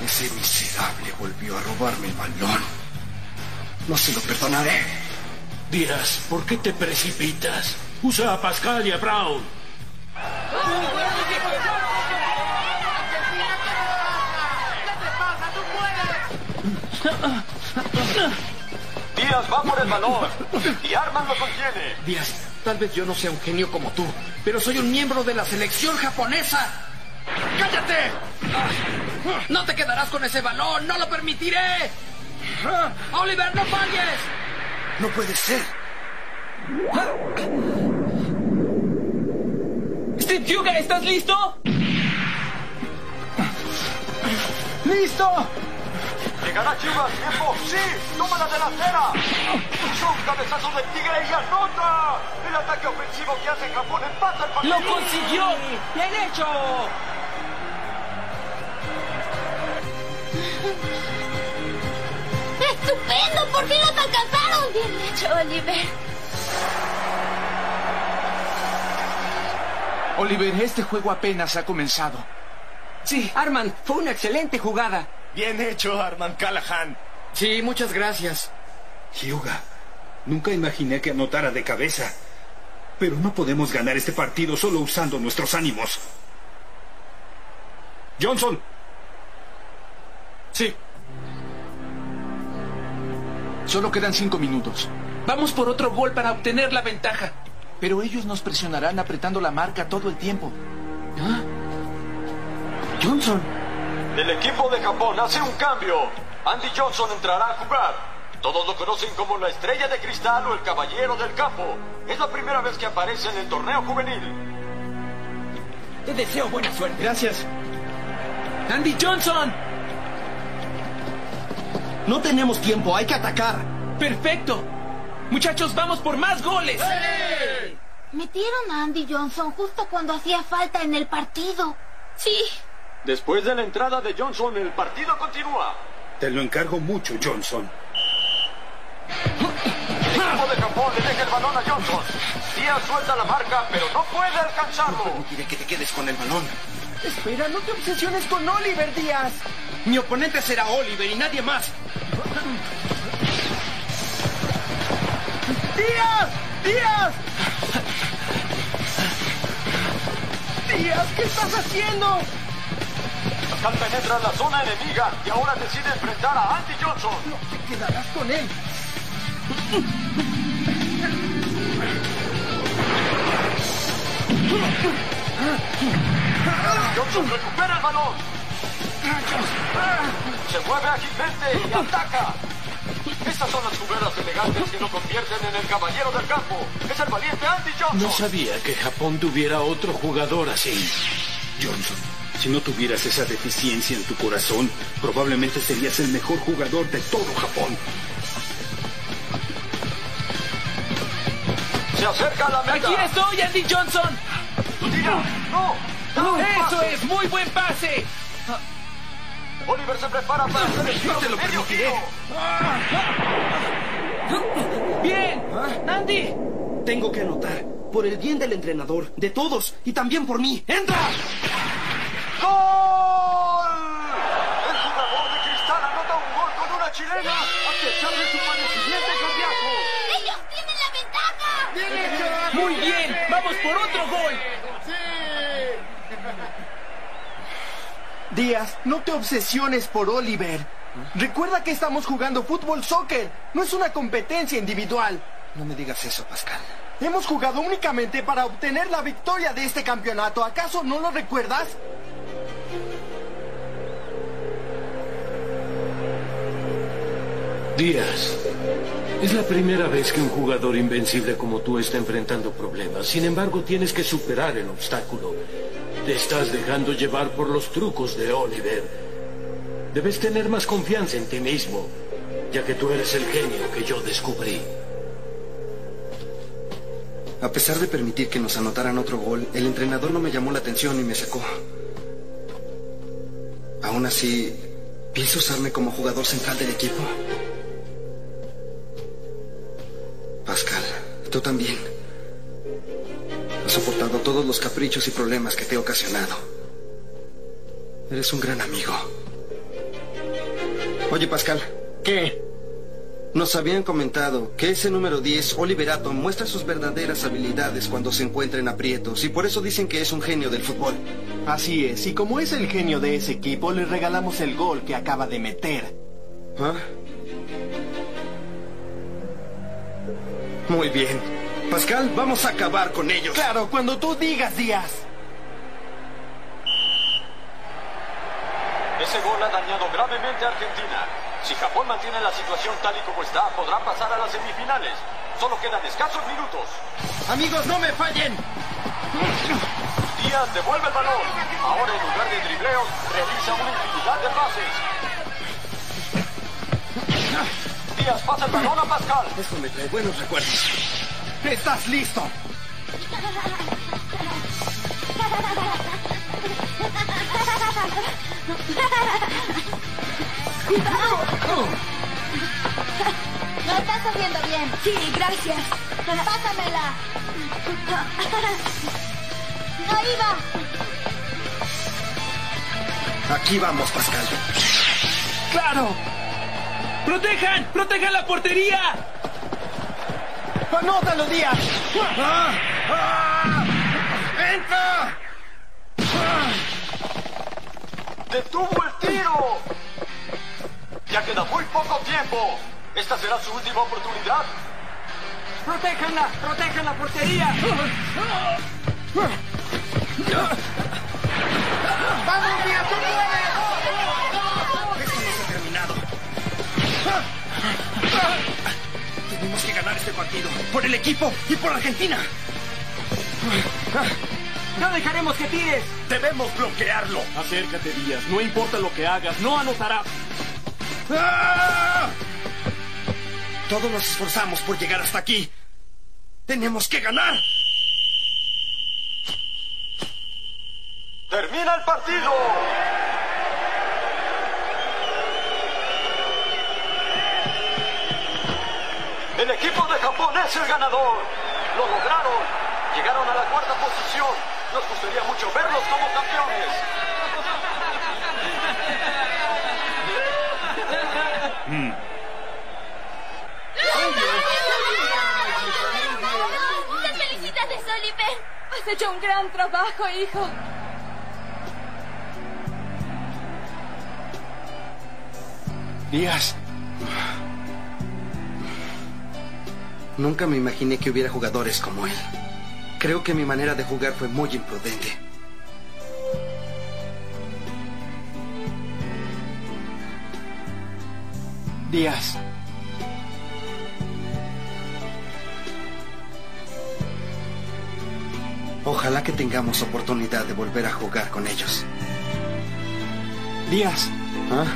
[SPEAKER 20] Ese miserable volvió a robarme el balón. No se lo perdonaré.
[SPEAKER 29] Díaz, ¿por qué te precipitas? Usa a Pascal y a Brown.
[SPEAKER 30] Díaz va por el balón y Arman lo contiene.
[SPEAKER 4] Díaz, tal vez yo no sea un genio como tú, pero soy un miembro de la selección japonesa. ¡Cállate! No te quedarás con ese balón, no lo permitiré. Oliver, no falles.
[SPEAKER 20] No puede ser.
[SPEAKER 4] Steve Yuga, ¿estás listo?
[SPEAKER 32] ¡Listo!
[SPEAKER 30] ¿Llegará Chiva a tiempo? ¡Sí! ¡Toma la delantera! ¡Hizo un cabezazo del tigre y anota! El ataque ofensivo que hace Japón empata el partido.
[SPEAKER 4] ¡Lo consiguió! ¡Bien hecho!
[SPEAKER 18] ¡Estupendo! ¡Por fin los alcanzaron! Bien hecho, Oliver.
[SPEAKER 4] Oliver, este juego apenas ha comenzado.
[SPEAKER 33] Sí, Arman, fue una excelente jugada.
[SPEAKER 34] Bien hecho, Arman Callahan.
[SPEAKER 4] Sí, muchas gracias.
[SPEAKER 5] Hyuga, nunca imaginé que anotara de cabeza. Pero no podemos ganar este partido solo usando nuestros ánimos. Johnson.
[SPEAKER 4] Sí. Solo quedan cinco minutos. Vamos por otro gol para obtener la ventaja. Pero ellos nos presionarán apretando la marca todo el tiempo. ¿Ah? Johnson.
[SPEAKER 30] El equipo de Japón hace un cambio. Andy Johnson entrará a jugar. Todos lo conocen como la estrella de cristal o el caballero del campo. Es la primera vez que aparece en el torneo juvenil.
[SPEAKER 33] Te deseo buena suerte.
[SPEAKER 4] Gracias. Andy Johnson.
[SPEAKER 20] No tenemos tiempo, hay que atacar.
[SPEAKER 4] Perfecto. Muchachos, vamos por más goles.
[SPEAKER 18] Metieron a Andy Johnson justo cuando hacía falta en el partido. Sí.
[SPEAKER 30] Después de la entrada de Johnson, el partido continúa.
[SPEAKER 5] Te lo encargo mucho, Johnson.
[SPEAKER 30] El equipo de Japón le deja el balón a Johnson. Díaz suelta la marca, pero no puede alcanzarlo.
[SPEAKER 20] No permitiré que te quedes con el balón.
[SPEAKER 32] Espera, no te obsesiones con Oliver Díaz.
[SPEAKER 20] Mi oponente será Oliver y nadie más.
[SPEAKER 32] ¡Díaz! ¡Díaz! ¡Díaz! ¿Qué estás haciendo?
[SPEAKER 30] Pascal penetra en la zona enemiga y ahora decide enfrentar a Andy Johnson.
[SPEAKER 32] No te quedarás con él.
[SPEAKER 30] Johnson recupera el balón. Se mueve ágilmente y ataca. Estas son las jugadas elegantes que lo convierten en el caballero del campo. Es el valiente Andy Johnson.
[SPEAKER 29] No sabía que Japón tuviera otro jugador así.
[SPEAKER 5] Johnson, si no tuvieras esa deficiencia en tu corazón, probablemente serías el mejor jugador de todo Japón.
[SPEAKER 30] Se acerca a la meta.
[SPEAKER 4] Aquí estoy, Andy Johnson.
[SPEAKER 30] Tira. No.
[SPEAKER 4] Eso es, muy buen pase.
[SPEAKER 30] Oliver se prepara para hacer el tiro
[SPEAKER 20] te lo permitiré.
[SPEAKER 30] giro.
[SPEAKER 4] Bien, Andy.
[SPEAKER 20] Tengo que anotar. Por el bien del entrenador, de todos y también por mí. ¡Entra!
[SPEAKER 30] ¡Gol! El jugador de cristal anota un gol con una chilena a pesar de su padecimiento cardíaco.
[SPEAKER 18] ¡Ellos tienen la ventaja!
[SPEAKER 32] ¡Bien hecho!
[SPEAKER 4] Muy bien, vamos por otro gol. Díaz, no te obsesiones por Oliver. Recuerda que estamos jugando fútbol soccer. No es una competencia individual.
[SPEAKER 20] No me digas eso, Pascal.
[SPEAKER 4] Hemos jugado únicamente para obtener la victoria de este campeonato. ¿Acaso no lo recuerdas?
[SPEAKER 29] Díaz, es la primera vez que un jugador invencible como tú está enfrentando problemas. Sin embargo, tienes que superar el obstáculo. Te estás dejando llevar por los trucos de Oliver. Debes tener más confianza en ti mismo, ya que tú eres el genio que yo descubrí.
[SPEAKER 20] A pesar de permitir que nos anotaran otro gol, el entrenador no me llamó la atención y me sacó. Aún así, ¿piensa usarme como jugador central del equipo? Pascal, tú también. Soportado todos los caprichos y problemas que te he ocasionado. Eres un gran amigo. Oye, Pascal.
[SPEAKER 4] ¿Qué?
[SPEAKER 20] Nos habían comentado que ese número 10, Oliver Atom, muestra sus verdaderas habilidades cuando se encuentra en aprietos y por eso dicen que es un genio del fútbol.
[SPEAKER 4] Así es, y como es el genio de ese equipo, le regalamos el gol que acaba de meter.
[SPEAKER 20] ¿Ah? Muy bien. Pascal, vamos a acabar con ellos.
[SPEAKER 4] Claro, cuando tú digas, Díaz.
[SPEAKER 30] Ese gol ha dañado gravemente a Argentina. Si Japón mantiene la situación tal y como está, podrá pasar a las semifinales. Solo quedan escasos minutos.
[SPEAKER 4] Amigos, no me fallen.
[SPEAKER 30] Díaz devuelve el balón. Ahora en lugar de dribleos, realiza una infinidad de pases. Díaz pasa el balón a Pascal.
[SPEAKER 20] Esto me trae buenos recuerdos.
[SPEAKER 4] ¿Estás listo?
[SPEAKER 18] Lo estás haciendo bien.
[SPEAKER 27] Sí, gracias.
[SPEAKER 18] Pásamela. Ahí va.
[SPEAKER 20] Aquí vamos, Pascal.
[SPEAKER 4] ¡Claro!
[SPEAKER 1] ¡Protejan! ¡Protejan la portería!
[SPEAKER 4] ¡Anótalo, Díaz!
[SPEAKER 35] ¡Ah! ¡Ah! ¡Entra!
[SPEAKER 30] ¡Detuvo el tiro! Ya queda muy poco tiempo. ¿Esta será su última oportunidad?
[SPEAKER 36] ¡Protéjanla! ¡Protejan la portería!
[SPEAKER 20] Partido. Por el equipo y por Argentina.
[SPEAKER 36] ¡No dejaremos que tires!
[SPEAKER 35] Debemos bloquearlo.
[SPEAKER 37] Acércate, Díaz. No importa lo que hagas, no anotará.
[SPEAKER 35] ¡Ah!
[SPEAKER 20] Todos nos esforzamos por llegar hasta aquí. Tenemos que ganar.
[SPEAKER 30] ¡Termina el partido! El equipo es el ganador. Lo lograron. Llegaron a la cuarta posición. Nos gustaría mucho verlos como campeones.
[SPEAKER 18] Muchas felicidades, Oliver.
[SPEAKER 27] Has hecho un gran trabajo, hijo.
[SPEAKER 4] Díaz,
[SPEAKER 20] Nunca me imaginé que hubiera jugadores como él. Creo que mi manera de jugar fue muy imprudente.
[SPEAKER 4] Díaz.
[SPEAKER 20] Ojalá que tengamos oportunidad de volver a jugar con ellos.
[SPEAKER 4] Díaz.
[SPEAKER 20] ¿Ah?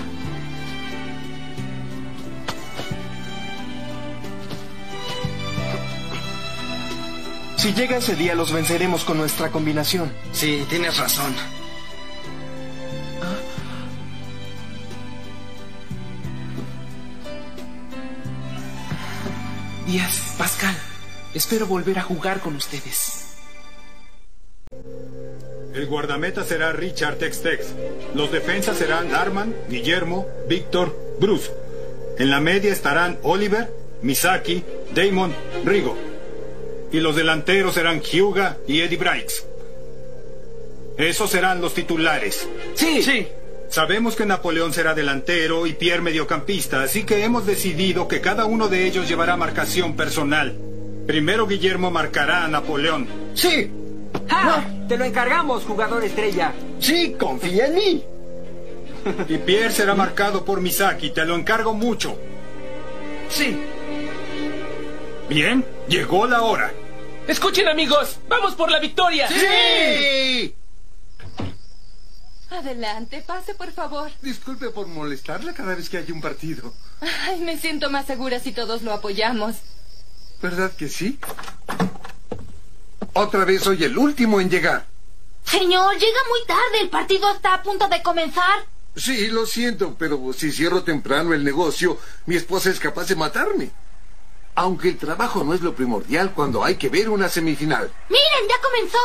[SPEAKER 4] Si llega ese día, los venceremos con nuestra combinación.
[SPEAKER 20] Sí, tienes razón.
[SPEAKER 1] Díaz, Pascal, espero volver a jugar con ustedes.
[SPEAKER 3] El guardameta será Richard Tex-Tex. Los defensas serán Darman, Guillermo, Víctor, Bruce. En la media estarán Oliver, Misaki, Damon, Rigo. Y los delanteros serán Hyuga y Eddie Brights. Esos serán los titulares.
[SPEAKER 36] Sí. Sí.
[SPEAKER 3] Sabemos que Napoleón será delantero y Pierre mediocampista, así que hemos decidido que cada uno de ellos llevará marcación personal. Primero Guillermo marcará a Napoleón.
[SPEAKER 4] Sí. ¡Ja! Te lo encargamos, jugador estrella.
[SPEAKER 14] Sí, confía en mí.
[SPEAKER 3] Y Pierre será marcado por Misaki, te lo encargo mucho.
[SPEAKER 4] Sí.
[SPEAKER 3] Bien, llegó la hora.
[SPEAKER 1] Escuchen amigos, vamos por la victoria.
[SPEAKER 14] ¡Sí!
[SPEAKER 27] Adelante, pase por favor.
[SPEAKER 38] Disculpe por molestarla cada vez que hay un partido.
[SPEAKER 27] Ay, me siento más segura si todos lo apoyamos.
[SPEAKER 38] ¿Verdad que sí? Otra vez soy el último en llegar.
[SPEAKER 18] Señor, llega muy tarde. El partido está a punto de comenzar.
[SPEAKER 38] Sí, lo siento, pero si cierro temprano el negocio, mi esposa es capaz de matarme. Aunque el trabajo no es lo primordial cuando hay que ver una semifinal.
[SPEAKER 18] Miren, ya comenzó.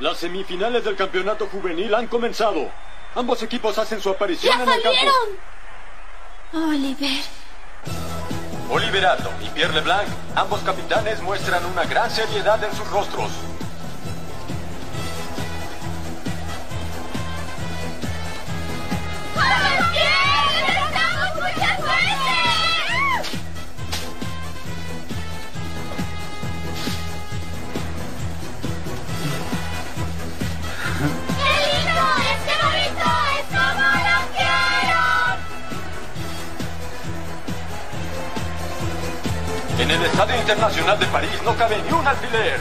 [SPEAKER 39] Las semifinales del campeonato juvenil han comenzado. Ambos equipos hacen su aparición
[SPEAKER 18] ¡Ya
[SPEAKER 39] en el campo.
[SPEAKER 18] salieron! Oliver.
[SPEAKER 30] Oliver Atom y Pierre Leblanc, ambos capitanes muestran una gran seriedad en sus rostros.
[SPEAKER 18] ¡Vamos,
[SPEAKER 30] En el Estadio Internacional de París no cabe ni un alfiler.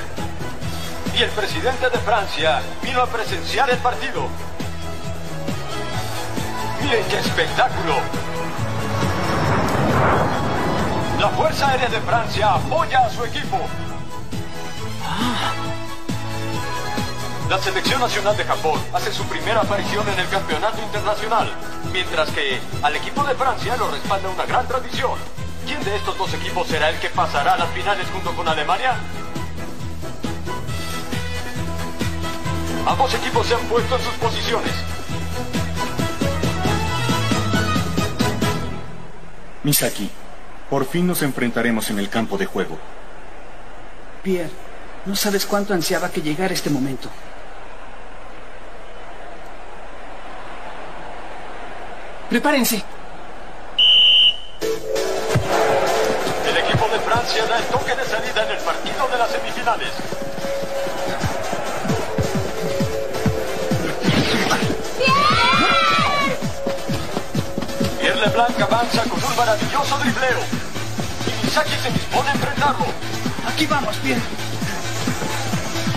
[SPEAKER 30] Y el presidente de Francia vino a presenciar el partido. Miren qué espectáculo. La Fuerza Aérea de Francia apoya a su equipo. La selección nacional de Japón hace su primera aparición en el campeonato internacional, mientras que al equipo de Francia lo respalda una gran tradición. ¿Quién de estos dos equipos será el que pasará a las finales junto con Alemania? Ambos equipos se han puesto en sus posiciones.
[SPEAKER 9] Misaki, por fin nos enfrentaremos en el campo de juego.
[SPEAKER 4] Pierre, no sabes cuánto ansiaba que llegara este momento.
[SPEAKER 1] Prepárense.
[SPEAKER 30] Francia da el toque de salida en el partido de las semifinales. Pierre Leblanc avanza con un maravilloso dribleo. Y Misaki se dispone a enfrentarlo.
[SPEAKER 4] Aquí vamos, Pierre.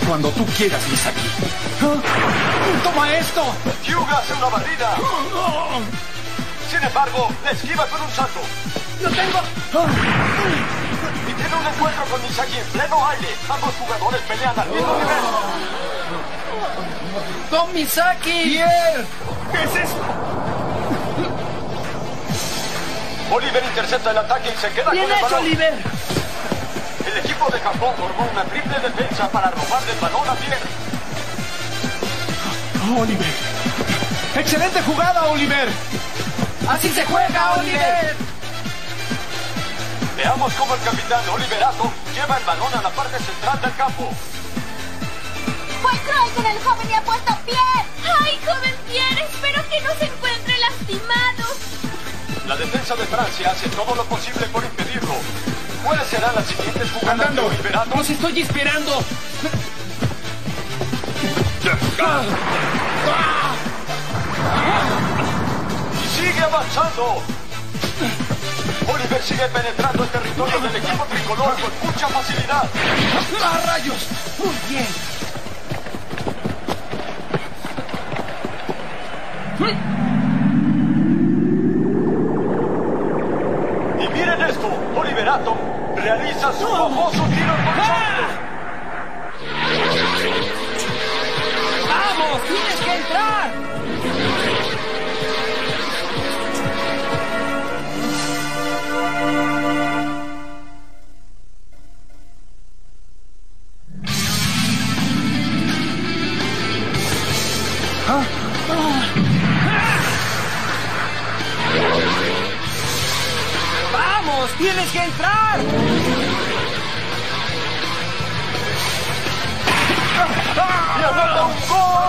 [SPEAKER 38] Cuando tú quieras, Misaki.
[SPEAKER 4] ¡Toma esto!
[SPEAKER 30] Hyuga hace una barrida. Sin embargo, le esquiva con un salto.
[SPEAKER 4] ¡Lo tengo!
[SPEAKER 30] Y tiene un encuentro con Misaki en pleno aire. Ambos jugadores pelean al mismo nivel.
[SPEAKER 40] ¡Don Misaki!
[SPEAKER 4] ¡Pierre! ¿Qué es esto?
[SPEAKER 30] Oliver intercepta el ataque y se queda
[SPEAKER 4] ¡Bien
[SPEAKER 30] con el
[SPEAKER 4] hecho,
[SPEAKER 30] balón.
[SPEAKER 4] Oliver!
[SPEAKER 30] El equipo de Japón formó una triple defensa para robarle el balón a Pierre.
[SPEAKER 4] ¡Oliver! ¡Excelente jugada, Oliver!
[SPEAKER 40] ¡Así se juega, Oliver!
[SPEAKER 30] Veamos cómo el capitán Oliver Atom lleva el balón a la parte central del campo.
[SPEAKER 18] Fue cruel con el joven y ha puesto pie. ¡Ay, joven Pierre! Espero que no se encuentre lastimado.
[SPEAKER 30] La defensa de Francia hace todo lo posible por impedirlo. ¿Cuáles serán las siguientes jugadas de Oliver Atom?
[SPEAKER 1] ¡Los estoy esperando!
[SPEAKER 30] Y sigue avanzando. Oliver sigue penetrando el territorio del equipo tricolor con mucha facilidad.
[SPEAKER 4] ¡Ah, rayos! ¡Muy bien!
[SPEAKER 30] Y miren esto, Oliver Atom realiza su famoso tiro chorro.
[SPEAKER 4] ¡Vamos! ¡Tienes que entrar! ¡Tienes que entrar!
[SPEAKER 30] ¡Y anota un gol!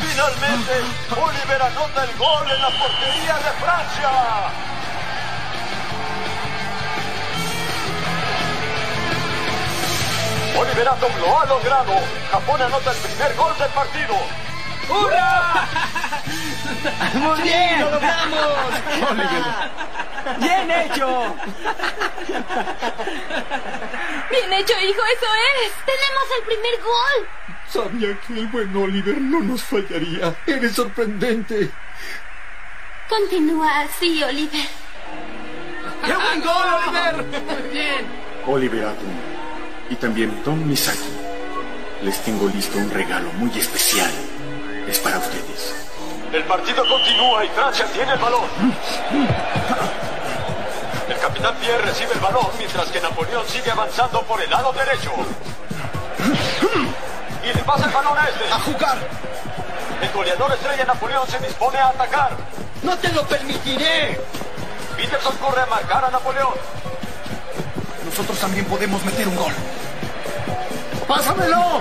[SPEAKER 30] finalmente, Oliver anota el gol en la portería de Francia. Oliver Atom lo ha logrado. Japón anota el primer gol del partido.
[SPEAKER 32] ¡Hurra!
[SPEAKER 4] ¡Muy bien!
[SPEAKER 32] ¡Lo logramos! ¡Bien hecho!
[SPEAKER 27] Bien hecho, hijo, eso es.
[SPEAKER 18] ¡Tenemos el primer gol!
[SPEAKER 5] Sabía que el buen Oliver no nos fallaría. Eres sorprendente.
[SPEAKER 18] Continúa así, Oliver.
[SPEAKER 32] ¡Qué buen gol, Oliver!
[SPEAKER 4] Bien.
[SPEAKER 8] Oliver Atom y también Tom Misaki. Les tengo listo un regalo muy especial. Es para ustedes.
[SPEAKER 30] El partido continúa y Francia tiene el balón. El capitán Pierre recibe el balón mientras que Napoleón sigue avanzando por el lado derecho. Y le pasa el balón a este.
[SPEAKER 32] ¡A jugar!
[SPEAKER 30] El goleador estrella Napoleón se dispone a atacar.
[SPEAKER 32] ¡No te lo permitiré!
[SPEAKER 30] Peterson corre a marcar a Napoleón.
[SPEAKER 32] Nosotros también podemos meter un gol. ¡Pásamelo!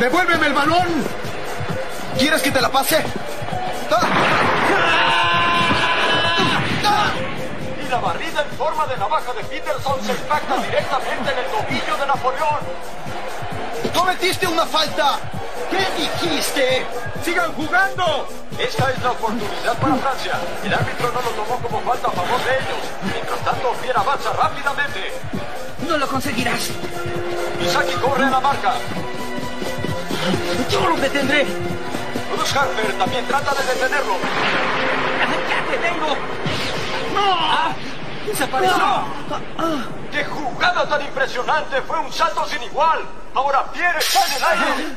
[SPEAKER 32] ¡Devuélveme el balón! ¿Quieres que te la pase?
[SPEAKER 30] Y la barrida en forma de navaja de Peterson se impacta directamente en el tobillo de Napoleón.
[SPEAKER 32] ¡Cometiste una falta! ¿Qué dijiste?
[SPEAKER 30] ¡Sigan jugando! Esta es la oportunidad para Francia. El árbitro no lo tomó como falta a favor de ellos. Mientras tanto, Pierre avanza rápidamente.
[SPEAKER 4] No lo conseguirás.
[SPEAKER 30] Misaki corre a la marca.
[SPEAKER 4] Yo lo detendré.
[SPEAKER 30] Bruce Harper también trata de detenerlo.
[SPEAKER 4] ¡Ya te tengo!
[SPEAKER 32] ¡No!
[SPEAKER 4] ¡Desapareció!
[SPEAKER 30] ¡Qué jugada tan impresionante! Fue un salto sin igual. Ahora Pierre está en el aire.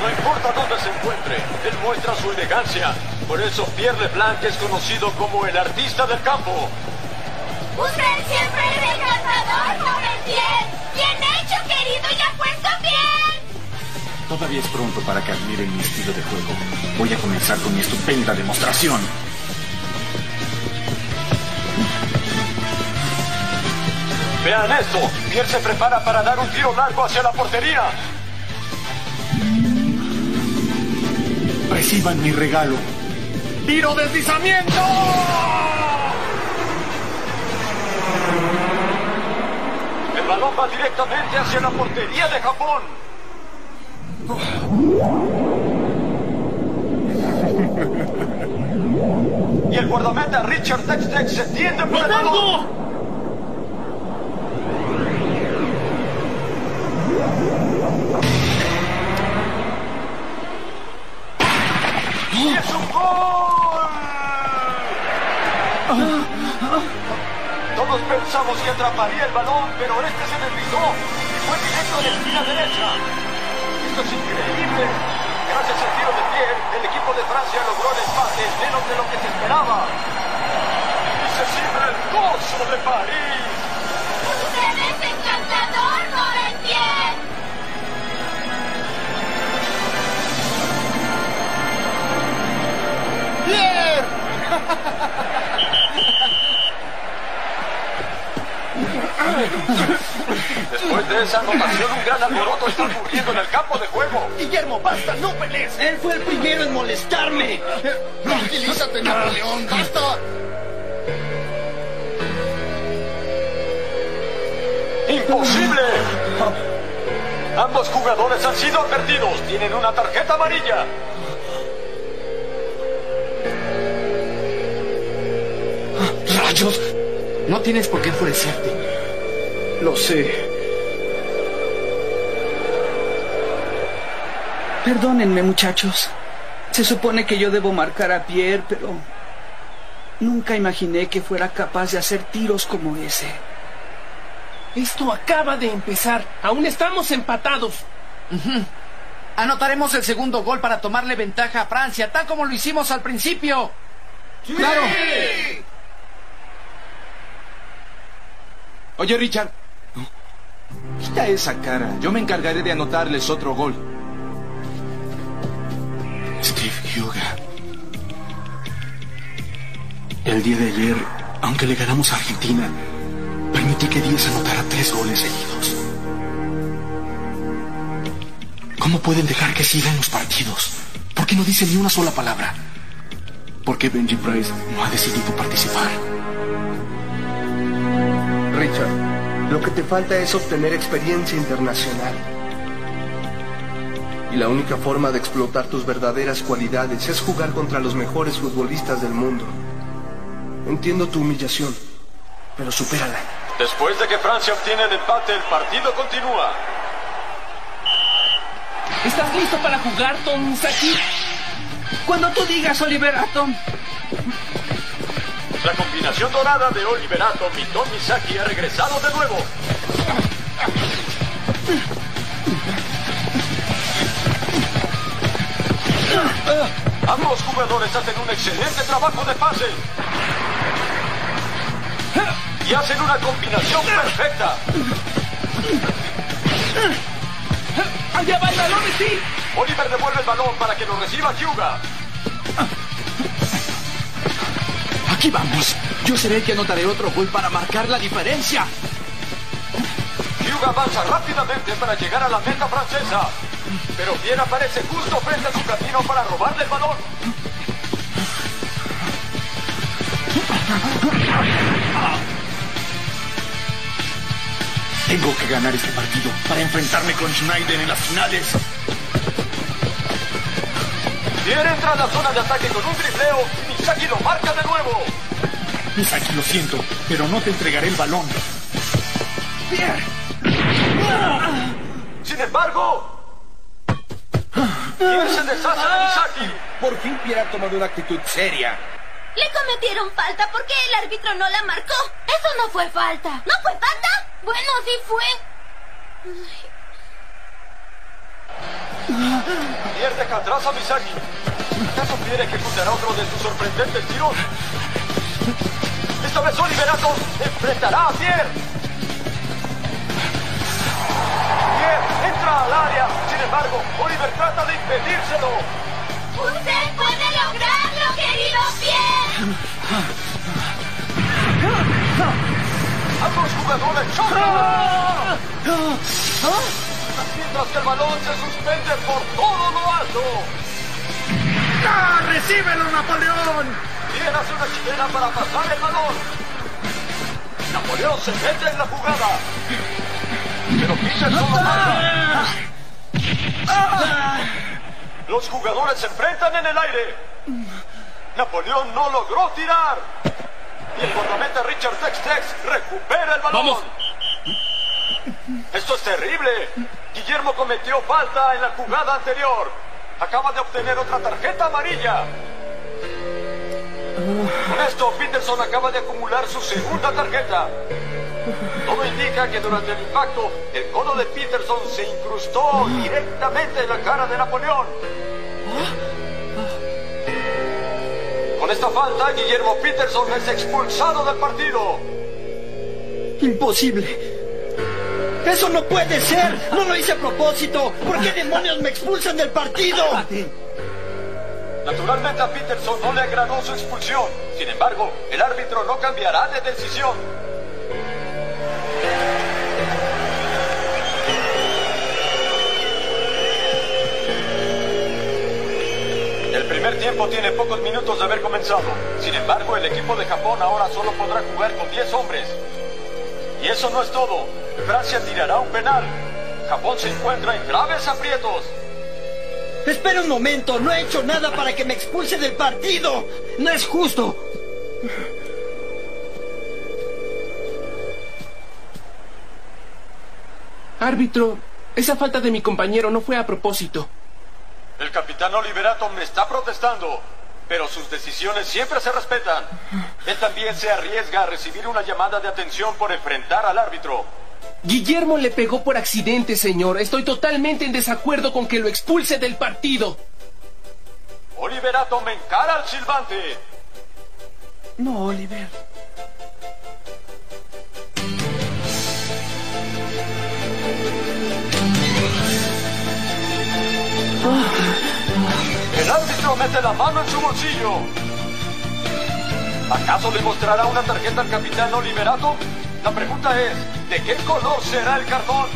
[SPEAKER 30] No importa dónde se encuentre, él muestra su elegancia. Por eso Pierre Leblanc es conocido como el artista del campo.
[SPEAKER 18] Usted siempre es encantador, joven bien. Bien hecho, querido, y ha puesto bien.
[SPEAKER 8] Todavía es pronto para que admiren mi estilo de juego. Voy a comenzar con mi estupenda demostración.
[SPEAKER 30] Vean esto. Pierre se prepara para dar un tiro largo hacia la portería.
[SPEAKER 5] Reciban mi regalo.
[SPEAKER 32] ¡Tiro deslizamiento!
[SPEAKER 30] El balón va directamente hacia la portería de Japón. Y el guardameta Richard Tex-Tex se tiende por el balón. ¡Y es un gol! Pensamos que atraparía el balón, pero este se deslizó y fue directo a la esquina derecha. Esto es increíble. Gracias al tiro de Pierre, el equipo de Francia logró el empate menos de lo que se esperaba. Y se sirve el gozo de París.
[SPEAKER 18] Usted es encantador, joven bien.
[SPEAKER 30] Después de esa anotación, un gran alboroto está ocurriendo en el campo de juego.
[SPEAKER 32] Guillermo, basta, no pelees. Él fue el primero en molestarme. Tranquilízate, Napoleón, basta.
[SPEAKER 30] ¡Imposible! Ambos jugadores han sido advertidos. Tienen una tarjeta amarilla.
[SPEAKER 32] ¡Rayos! No tienes por qué enfurecerte. Lo sé. Perdónenme, muchachos. Se supone que yo debo marcar a Pierre, pero nunca imaginé que fuera capaz de hacer tiros como ese.
[SPEAKER 1] Esto acaba de empezar. Aún estamos empatados.
[SPEAKER 4] Anotaremos el segundo gol para tomarle ventaja a Francia, tal como lo hicimos al principio.
[SPEAKER 32] ¡Claro!
[SPEAKER 21] Oye, Richard. Quita esa cara. Yo me encargaré de anotarles otro gol.
[SPEAKER 8] Steve Huga. El día de ayer, aunque le ganamos a Argentina,
[SPEAKER 10] permití que Díaz anotara tres goles seguidos. ¿Cómo pueden dejar que siga en los partidos? ¿Por qué no dice ni una sola palabra? ¿Por qué Benji Price no ha decidido participar?
[SPEAKER 19] Richard, lo que te falta es obtener experiencia internacional. Y la única forma de explotar tus verdaderas cualidades es jugar contra los mejores futbolistas del mundo. Entiendo tu humillación, pero supérala.
[SPEAKER 30] Después de que Francia obtiene el empate, el partido continúa.
[SPEAKER 1] ¿Estás listo para jugar, Tom Misaki?
[SPEAKER 11] Cuando tú digas, Oliver Atom.
[SPEAKER 30] La combinación dorada de Oliver Atom y Misaki ha regresado de nuevo. Ambos jugadores hacen un excelente trabajo de pase. Y hacen una combinación perfecta.
[SPEAKER 1] ¡Allá va el balón, sí!
[SPEAKER 30] Oliver devuelve el balón para que lo reciba Hyuga.
[SPEAKER 4] Aquí vamos. Yo seré el que anotaré otro gol para marcar la diferencia.
[SPEAKER 30] Hyuga avanza rápidamente para llegar a la meta francesa. Pero Pierre aparece justo frente a su camino para robarle el balón.
[SPEAKER 10] Tengo que ganar este partido para enfrentarme con Schneider en las finales.
[SPEAKER 30] Pierre entra a la zona de ataque con un tripleo y Misaki lo marca de nuevo.
[SPEAKER 10] Misaki, lo siento, pero no te entregaré el balón.
[SPEAKER 30] Pierre. Sin embargo, Pierre se deshace de Misaki.
[SPEAKER 41] Por fin Pierre ha tomado una actitud seria.
[SPEAKER 18] Le cometieron falta porque el árbitro no la marcó. Eso no fue falta. ¿No fue falta? Bueno, sí fue.
[SPEAKER 30] Deja atrás a Misaki. ¿Acaso Pierre ejecutará otro de sus sorprendentes tiros? Esta vez Oliver Atom enfrentará a Pierre. Pierre entra al área. Sin embargo, Oliver trata de impedírselo.
[SPEAKER 18] ¡Usted puede lograrlo, querido Pierre!
[SPEAKER 30] Ambos jugadores chocan. Mientras que el balón se suspende por todo lo alto.
[SPEAKER 41] ¡Ah! ¡Recíbelo, Napoleón!
[SPEAKER 30] Pierre hace una chilena para pasar el balón. Napoleón se mete en la jugada. Pero Peterson lo marca. Los jugadores se enfrentan en el aire. Napoleón no logró tirar. Y el guardameta Richard Tex Tex recupera el balón.
[SPEAKER 1] ¡Vamos!
[SPEAKER 30] Esto es terrible. Guillermo cometió falta en la jugada anterior. Acaba de obtener otra tarjeta amarilla. Con esto, Peterson acaba de acumular su segunda tarjeta. Todo indica que durante el impacto, el codo de Peterson se incrustó directamente en la cara de Napoleón. Con esta falta, Guillermo Peterson es expulsado del partido.
[SPEAKER 11] Imposible. ¡Eso no puede ser! ¡No lo hice a propósito! ¿Por qué demonios me expulsan del partido?
[SPEAKER 30] Naturalmente a Peterson no le agradó su expulsión. Sin embargo, el árbitro no cambiará de decisión. El primer tiempo tiene pocos minutos de haber comenzado. Sin embargo, el equipo de Japón ahora solo podrá jugar con 10 hombres. Y eso no es todo. Francia tirará un penal. Japón se encuentra en graves aprietos.
[SPEAKER 11] Espera un momento, no he hecho nada para que me expulse del partido. No es justo.
[SPEAKER 1] Árbitro, esa falta de mi compañero no fue a propósito.
[SPEAKER 30] El capitán Oliverato me está protestando, pero sus decisiones siempre se respetan. Él también se arriesga a recibir una llamada de atención por enfrentar al árbitro.
[SPEAKER 1] Guillermo le pegó por accidente, señor. Estoy totalmente en desacuerdo con que lo expulse del partido.
[SPEAKER 30] Oliverato me encara al silbante.
[SPEAKER 11] No, Oliver.
[SPEAKER 30] El árbitro mete la mano en su bolsillo. ¿Acaso le mostrará una tarjeta al capitán Oliverato? La pregunta es, ¿de qué color será el cartón?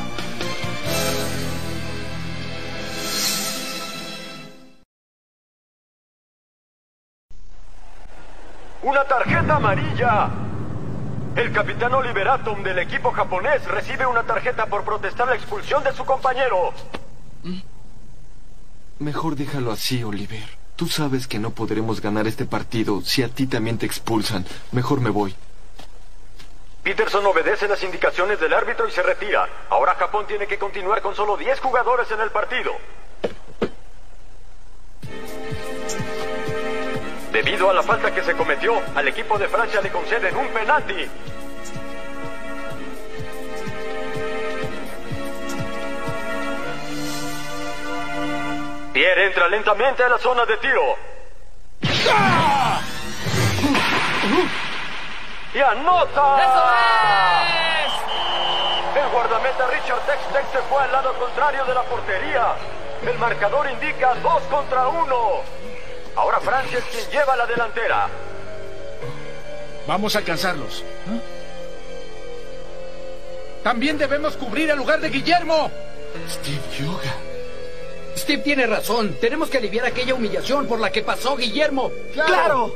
[SPEAKER 30] Una tarjeta amarilla. El capitán Oliver Atom del equipo japonés recibe una tarjeta por protestar la expulsión de su compañero.
[SPEAKER 42] Mejor déjalo así, Oliver. Tú sabes que no podremos ganar este partido si a ti también te expulsan. Mejor me voy.
[SPEAKER 30] Peterson obedece las indicaciones del árbitro y se retira. Ahora Japón tiene que continuar con solo 10 jugadores en el partido. Debido a la falta que se cometió, al equipo de Francia le conceden un penalti. Pierre entra lentamente a la zona de tiro. ¡Y anota! El guardameta Richard Tex se fue al lado contrario de la portería. El marcador indica dos contra uno. Ahora Francia es quien lleva la delantera.
[SPEAKER 43] Vamos a alcanzarlos. También debemos cubrir el lugar de Guillermo.
[SPEAKER 42] Steve Yuga.
[SPEAKER 4] Steve tiene razón. Tenemos que aliviar aquella humillación por la que pasó Guillermo.
[SPEAKER 43] ¡Claro!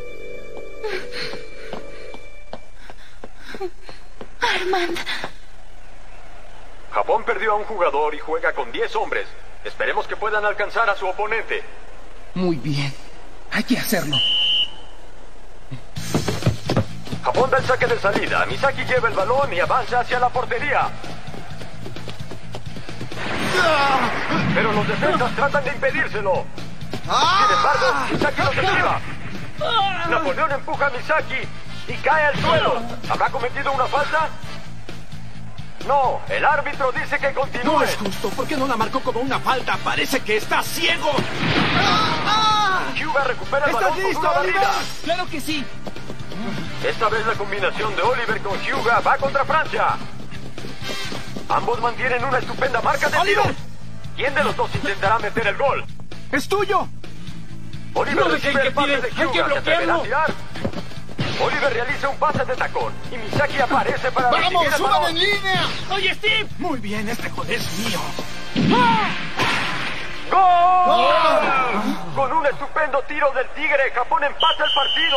[SPEAKER 18] Armand.
[SPEAKER 30] Japón perdió a un jugador y juega con 10 hombres. Esperemos que puedan alcanzar a su oponente.
[SPEAKER 43] Muy bien. Hay que hacerlo.
[SPEAKER 30] Japón da el saque de salida. Misaki lleva el balón y avanza hacia la portería. Pero los defensas tratan de impedírselo. Sin embargo, Misaki los esquiva. Napoleón empuja a Misaki y cae al suelo. ¿Habrá cometido una falta? No, el árbitro dice que continúe.
[SPEAKER 43] No es justo. ¿Por qué no la marcó como una falta? Parece que está ciego.
[SPEAKER 30] Hyuga recupera el
[SPEAKER 43] ¿Estás
[SPEAKER 30] balón con
[SPEAKER 43] listo,
[SPEAKER 30] una
[SPEAKER 43] Oliver?
[SPEAKER 30] barrida.
[SPEAKER 4] Claro que sí.
[SPEAKER 30] Esta vez la combinación de Oliver con Hyuga va contra Francia. Ambos mantienen una estupenda marca de tiro. ¿Quién de los dos intentará meter el gol?
[SPEAKER 43] ¡Es tuyo!
[SPEAKER 30] Oliver
[SPEAKER 43] No
[SPEAKER 30] recibe el
[SPEAKER 43] que
[SPEAKER 30] pase de
[SPEAKER 43] Hay que
[SPEAKER 30] Hyuga. ¿Se atreverá a
[SPEAKER 43] bloquearlo.
[SPEAKER 30] Oliver realiza un pase de tacón y Misaki aparece para recibir
[SPEAKER 43] ¡Vamos,
[SPEAKER 30] el
[SPEAKER 43] suban
[SPEAKER 30] balón.
[SPEAKER 43] en línea! ¡Oye, Steve! Muy bien, este joder es mío.
[SPEAKER 30] ¡Gol! Con un estupendo tiro del Tigre, Japón empata el partido.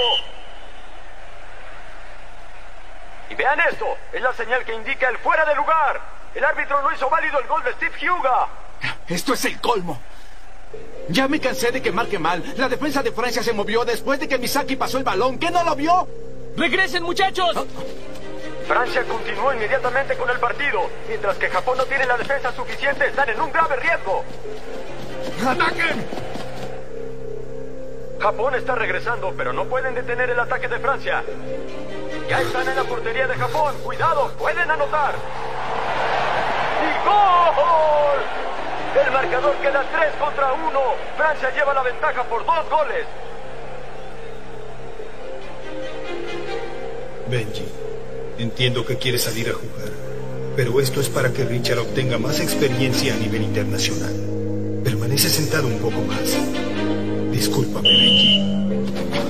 [SPEAKER 30] Y vean esto, es la señal que indica el fuera de lugar. El árbitro no hizo válido el gol de Steve Hyuga.
[SPEAKER 43] Esto es el colmo. Ya me cansé de que marque mal. La defensa de Francia se movió después de que Misaki pasó el balón. ¿Qué no lo vio?
[SPEAKER 34] ¡Regresen, muchachos!
[SPEAKER 30] Francia continuó inmediatamente con el partido, mientras que Japón no tiene la defensa suficiente, están en un grave riesgo.
[SPEAKER 43] ¡Ataquen!
[SPEAKER 30] Japón está regresando, pero no pueden detener el ataque de Francia. Ya están en la portería de Japón. Cuidado, pueden anotar. ¡Y gol! El marcador queda 3 contra 1. Francia lleva la ventaja por dos goles.
[SPEAKER 5] Benji, entiendo que quieres salir a jugar, pero esto es para que Richard obtenga más experiencia a nivel internacional. Permanece sentado un poco más. Discúlpame, Benji.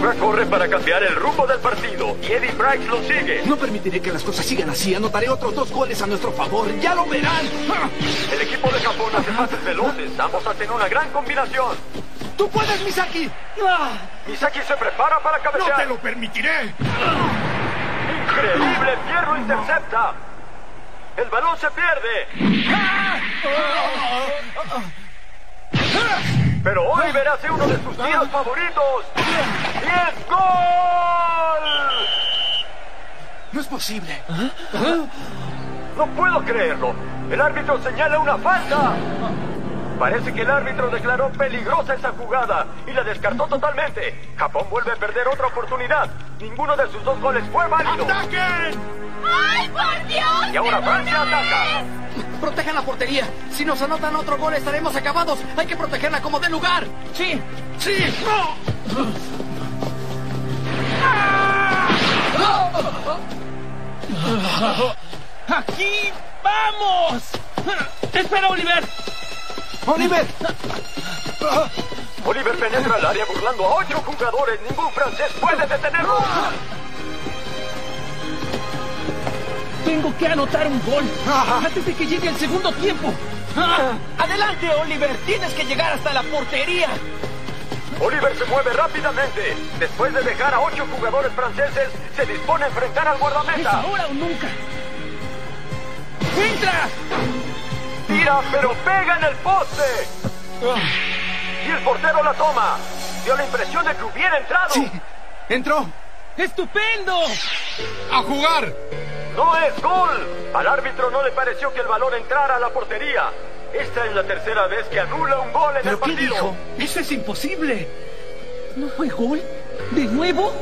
[SPEAKER 30] Corre para cambiar el rumbo del partido y Eddie Price lo sigue.
[SPEAKER 43] No permitiré que las cosas sigan así. Anotaré otros dos goles a nuestro favor. ¡Ya lo verán!
[SPEAKER 30] El equipo de Japón hace pases veloces. Ambos hacen una gran combinación.
[SPEAKER 43] ¡Tú puedes, Misaki!
[SPEAKER 30] Misaki se prepara para cabecear.
[SPEAKER 43] ¡No te lo permitiré!
[SPEAKER 30] Increíble, Fierro intercepta. El balón se pierde. Pero Oliver hace uno de sus tiros favoritos. ¡Y es gol!
[SPEAKER 43] No es posible.
[SPEAKER 30] No puedo creerlo. El árbitro señala una falta. Parece que el árbitro declaró peligrosa esa jugada y la descartó totalmente. Japón vuelve a perder otra oportunidad. Ninguno de sus dos goles fue válido.
[SPEAKER 18] ¡Ay, por Dios!
[SPEAKER 30] Y ahora Francia ataca.
[SPEAKER 4] Protejan la portería. Si nos anotan otro gol estaremos acabados. Hay que protegerla como de lugar.
[SPEAKER 43] Sí, sí.
[SPEAKER 34] ¡Aquí vamos! ¡Espera, Oliver!
[SPEAKER 43] ¡Oliver!
[SPEAKER 30] Oliver penetra al área burlando a ocho jugadores. Ningún francés puede detenerlo.
[SPEAKER 1] Tengo que anotar un gol antes de que llegue el segundo tiempo.
[SPEAKER 4] ¡Adelante, Oliver! ¡Tienes que llegar hasta la portería!
[SPEAKER 30] Oliver se mueve rápidamente. Después de dejar a ocho jugadores franceses, se dispone a enfrentar al
[SPEAKER 1] ¿Es
[SPEAKER 30] guardameta.
[SPEAKER 1] ahora o nunca? ¡Entra!
[SPEAKER 30] Tira, pero pega en el poste. Y el portero la toma. Dio la impresión de que hubiera entrado.
[SPEAKER 4] ¡Entró!
[SPEAKER 1] ¡Estupendo!
[SPEAKER 44] ¡A jugar!
[SPEAKER 30] No es gol. Al árbitro no le pareció que el balón entrara a la portería. Esta es la tercera vez que anula un gol en el
[SPEAKER 1] ¿Pero qué
[SPEAKER 30] partido.
[SPEAKER 1] dijo? Eso es imposible. ¿No fue gol? ¿De nuevo?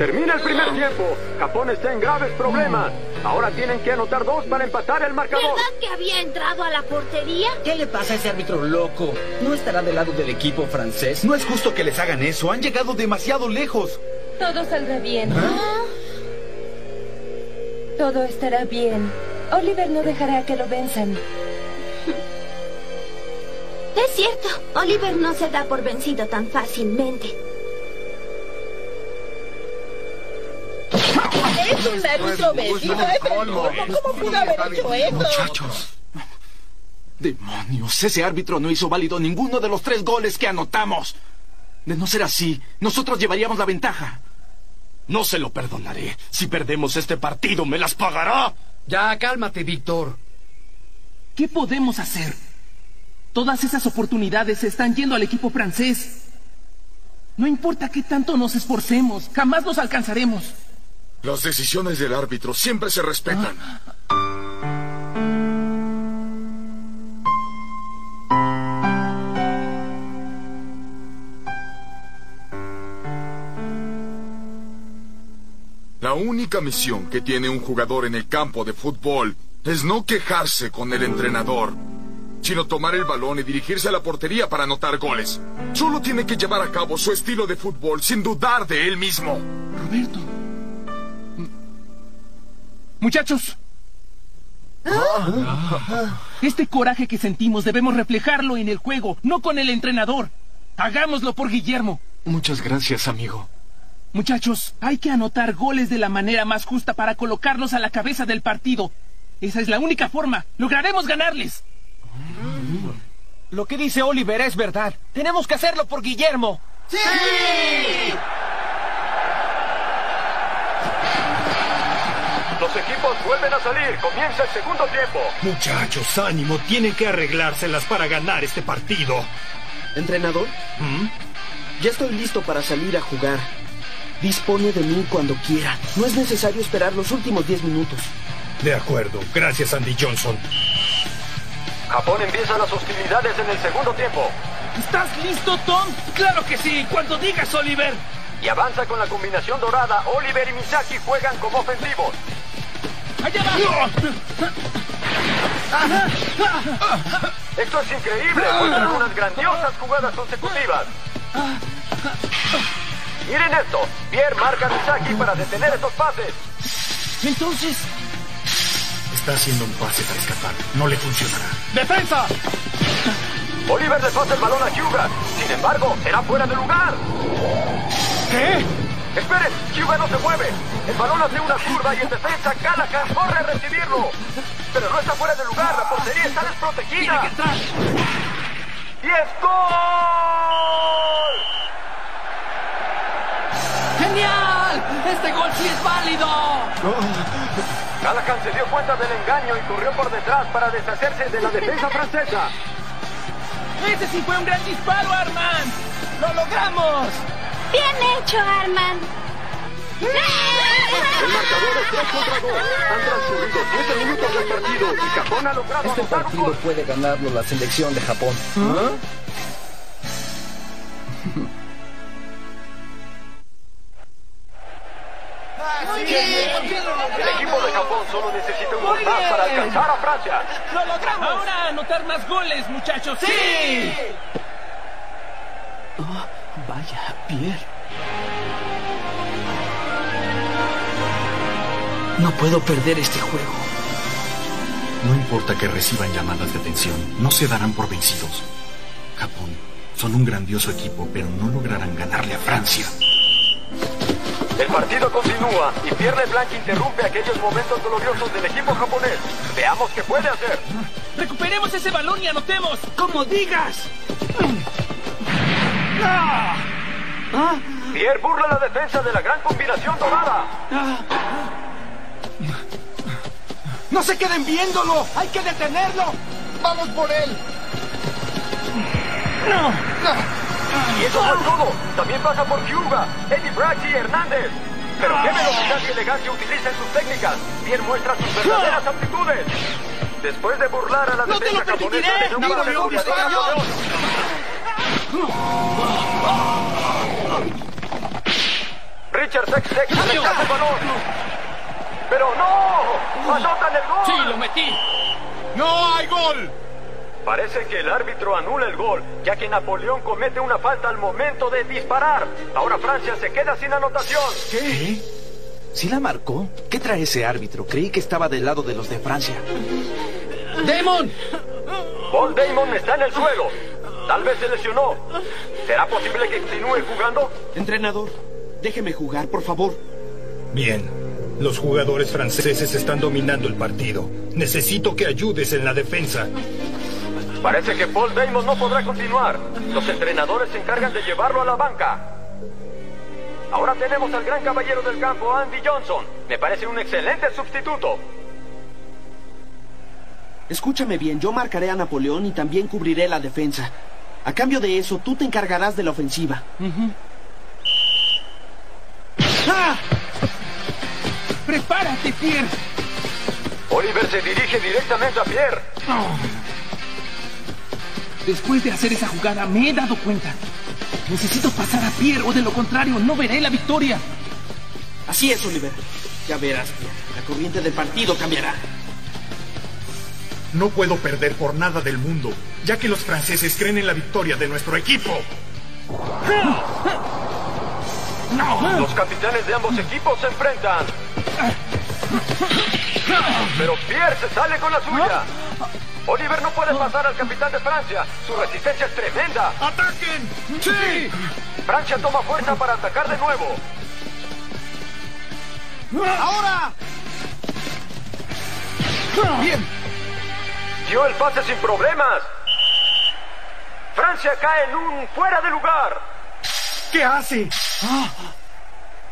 [SPEAKER 30] Termina el primer tiempo. Japón está en graves problemas. Ahora tienen que anotar dos para empatar el marcador.
[SPEAKER 18] ¿Verdad que había entrado a la portería?
[SPEAKER 11] ¿Qué le pasa a ese árbitro loco? ¿No estará del lado del equipo francés?
[SPEAKER 39] No es justo que les hagan eso. Han llegado demasiado lejos.
[SPEAKER 27] Todo saldrá bien. Todo estará bien. Oliver no dejará que lo venzan.
[SPEAKER 18] Es cierto, Oliver no se da por vencido tan fácilmente.
[SPEAKER 27] Es un árbitro vencido, es. ¿Cómo pudo haber hecho eso?
[SPEAKER 39] Muchachos. Demonios, ese árbitro no hizo válido ninguno de los tres goles que anotamos. De no ser así, nosotros llevaríamos la ventaja.
[SPEAKER 4] No se lo perdonaré. Si perdemos este partido, me las pagará.
[SPEAKER 11] Ya, cálmate, Víctor.
[SPEAKER 1] ¿Qué podemos hacer? Todas esas oportunidades se están yendo al equipo francés. No importa qué tanto nos esforcemos, jamás nos alcanzaremos.
[SPEAKER 25] Las decisiones del árbitro siempre se respetan. La única misión que tiene un jugador en el campo de fútbol es no quejarse con el entrenador, sino tomar el balón y dirigirse a la portería para anotar goles. Solo tiene que llevar a cabo su estilo de fútbol sin dudar de él mismo.
[SPEAKER 1] Roberto. Muchachos. Este coraje que sentimos debemos reflejarlo en el juego, no con el entrenador. Hagámoslo por Guillermo.
[SPEAKER 45] Muchas gracias, amigo.
[SPEAKER 1] Muchachos, hay que anotar goles de la manera más justa para colocarlos a la cabeza del partido. Esa es la única forma. Lograremos ganarles.
[SPEAKER 4] Lo que dice Oliver es verdad. Tenemos que hacerlo por Guillermo.
[SPEAKER 30] ¡Sí! Los vuelven a salir. Comienza el segundo tiempo.
[SPEAKER 5] Muchachos, ánimo, tienen que arreglárselas para ganar este partido.
[SPEAKER 11] ¿Entrenador? Ya estoy listo para salir a jugar. Dispone de mí cuando quiera. No es necesario esperar los últimos 10 minutos.
[SPEAKER 5] De acuerdo, gracias Andy Johnson.
[SPEAKER 30] Japón empieza las hostilidades en el segundo tiempo.
[SPEAKER 1] ¿Estás listo, Tom? Claro que sí, cuando digas, Oliver.
[SPEAKER 30] Y avanza con la combinación dorada. Oliver y Misaki juegan como ofensivos.
[SPEAKER 1] ¡Allá va!
[SPEAKER 30] Esto es increíble. Muestran unas grandiosas jugadas consecutivas. Miren esto. Pierre marca a Misaki para detener estos pases.
[SPEAKER 1] Entonces,
[SPEAKER 5] Está haciendo un pase para escapar. No le funcionará.
[SPEAKER 1] ¡defensa!
[SPEAKER 30] Oliver le pasa el balón a Hyuga. Sin embargo, será fuera de lugar.
[SPEAKER 1] ¿Qué?
[SPEAKER 30] Esperen, Hyuga no se mueve. El balón hace una curva y el defensa Callahan corre a recibirlo. Pero no está fuera de lugar. La portería está desprotegida. ¡Y es gol!
[SPEAKER 11] ¡Genial! ¡Este gol sí es válido!
[SPEAKER 30] Callahan se dio cuenta del engaño y corrió por detrás para deshacerse de la defensa francesa.
[SPEAKER 1] ¡Ese sí fue un gran disparo, Armand! ¡Lo logramos!
[SPEAKER 18] Bien hecho, Armand.
[SPEAKER 30] El marcador es 3 contra 2. Han transcurrido 7 minutos del partido y Japón ha logrado
[SPEAKER 11] Este partido
[SPEAKER 30] gol.
[SPEAKER 11] puede ganarlo la selección de Japón.
[SPEAKER 30] El equipo de Japón solo necesita un gol más para alcanzar a Francia.
[SPEAKER 1] ¡Lo logramos! Ahora anotar más goles, muchachos. ¡Sí!
[SPEAKER 10] Oh, vaya, Pierre. No puedo perder este juego.
[SPEAKER 9] No importa que reciban llamadas de atención, no se darán por vencidos. Japón son un grandioso equipo, pero no lograrán ganarle a Francia.
[SPEAKER 30] El partido continúa y Pierre Blanc interrumpe aquellos momentos gloriosos del equipo japonés. Veamos qué puede hacer.
[SPEAKER 1] ¡Recuperemos ese balón y anotemos!
[SPEAKER 11] ¡Como digas!
[SPEAKER 30] Pierre burla la defensa de la gran combinación dorada.
[SPEAKER 10] ¡No se queden viéndolo! ¡Hay que detenerlo! ¡Vamos por él!
[SPEAKER 1] ¡No!
[SPEAKER 30] Y eso no es todo. También pasa por Hyuga, Eddie Brax y Hernández. Pero qué velocidad y elegancia utilizan sus técnicas. Pierre muestra sus verdaderas aptitudes. Después de burlar a la
[SPEAKER 10] ¡No te
[SPEAKER 30] defensa
[SPEAKER 10] lo
[SPEAKER 30] japonesa
[SPEAKER 10] permitiré!
[SPEAKER 30] de un
[SPEAKER 10] ¡Napoleón,
[SPEAKER 30] batedor de
[SPEAKER 10] dispara!
[SPEAKER 30] campeón. Richard Sex Sex rescata el balón. Pero no, anotan el gol.
[SPEAKER 4] Sí, lo metí.
[SPEAKER 30] No hay gol. Parece que el árbitro anula el gol, ya que Napoleón comete una falta al momento de disparar. Ahora Francia se queda sin anotación.
[SPEAKER 10] ¿Qué? ¿Sí la marcó? ¿Qué trae ese árbitro? Creí que estaba del lado de los de Francia.
[SPEAKER 11] ¡Damon!
[SPEAKER 30] Paul Damon está en el suelo. Tal vez se lesionó. ¿Será posible que continúe jugando?
[SPEAKER 10] Entrenador, déjeme jugar, por favor.
[SPEAKER 5] Bien. Los jugadores franceses están dominando el partido. Necesito que ayudes en la defensa.
[SPEAKER 30] Parece que Paul Damon no podrá continuar. Los entrenadores se encargan de llevarlo a la banca. Ahora tenemos al gran caballero del campo, Andy Johnson. Me parece un excelente sustituto.
[SPEAKER 10] Escúchame bien, yo marcaré a Napoleón y también cubriré la defensa. A cambio de eso, tú te encargarás de la ofensiva.
[SPEAKER 1] ¡Ah! ¡Prepárate, Pierre!
[SPEAKER 30] Oliver se dirige directamente a Pierre.
[SPEAKER 1] Después de hacer esa jugada me he dado cuenta. Necesito pasar a Pierre o de lo contrario no veré la victoria.
[SPEAKER 10] Así es, Oliver. Ya verás, Pierre. La corriente del partido cambiará.
[SPEAKER 5] No puedo perder por nada del mundo, ya que los franceses creen en la victoria de nuestro equipo.
[SPEAKER 30] Los capitanes de ambos equipos se enfrentan. Pero Pierre se sale con la suya. Oliver no puede pasar al capitán de Francia. Su resistencia es tremenda.
[SPEAKER 5] ¡Ataquen!
[SPEAKER 30] ¡Sí! Francia toma fuerza para atacar de nuevo.
[SPEAKER 10] ¡Ahora!
[SPEAKER 30] Bien. Dio el pase sin problemas. Francia cae en un fuera de lugar.
[SPEAKER 5] ¿Qué hace?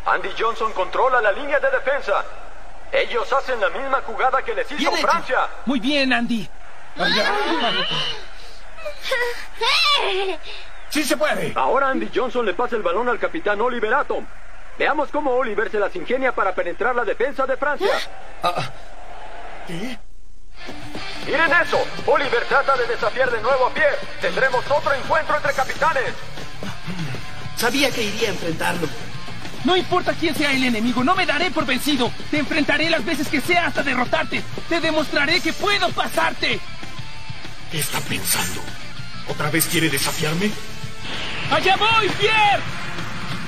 [SPEAKER 30] Andy Johnson controla la línea de defensa. Ellos hacen la misma jugada que les hizo
[SPEAKER 1] hecho.
[SPEAKER 30] Francia.
[SPEAKER 1] Muy bien, Andy.
[SPEAKER 5] ¡Sí se puede!
[SPEAKER 30] Ahora Andy Johnson le pasa el balón al capitán Oliver Atom. Veamos cómo Oliver se las ingenia para penetrar la defensa de Francia.
[SPEAKER 5] ¿Qué?
[SPEAKER 30] Miren eso. Oliver trata de desafiar de nuevo a Pierre. Tendremos otro encuentro entre capitanes.
[SPEAKER 10] Sabía que iría a enfrentarlo.
[SPEAKER 1] No importa quién sea el enemigo, no me daré por vencido. Te enfrentaré las veces que sea hasta derrotarte. Te demostraré que puedo pasarte.
[SPEAKER 5] ¿Qué está pensando? ¿Otra vez quiere desafiarme?
[SPEAKER 1] ¡Allá voy, Pierre!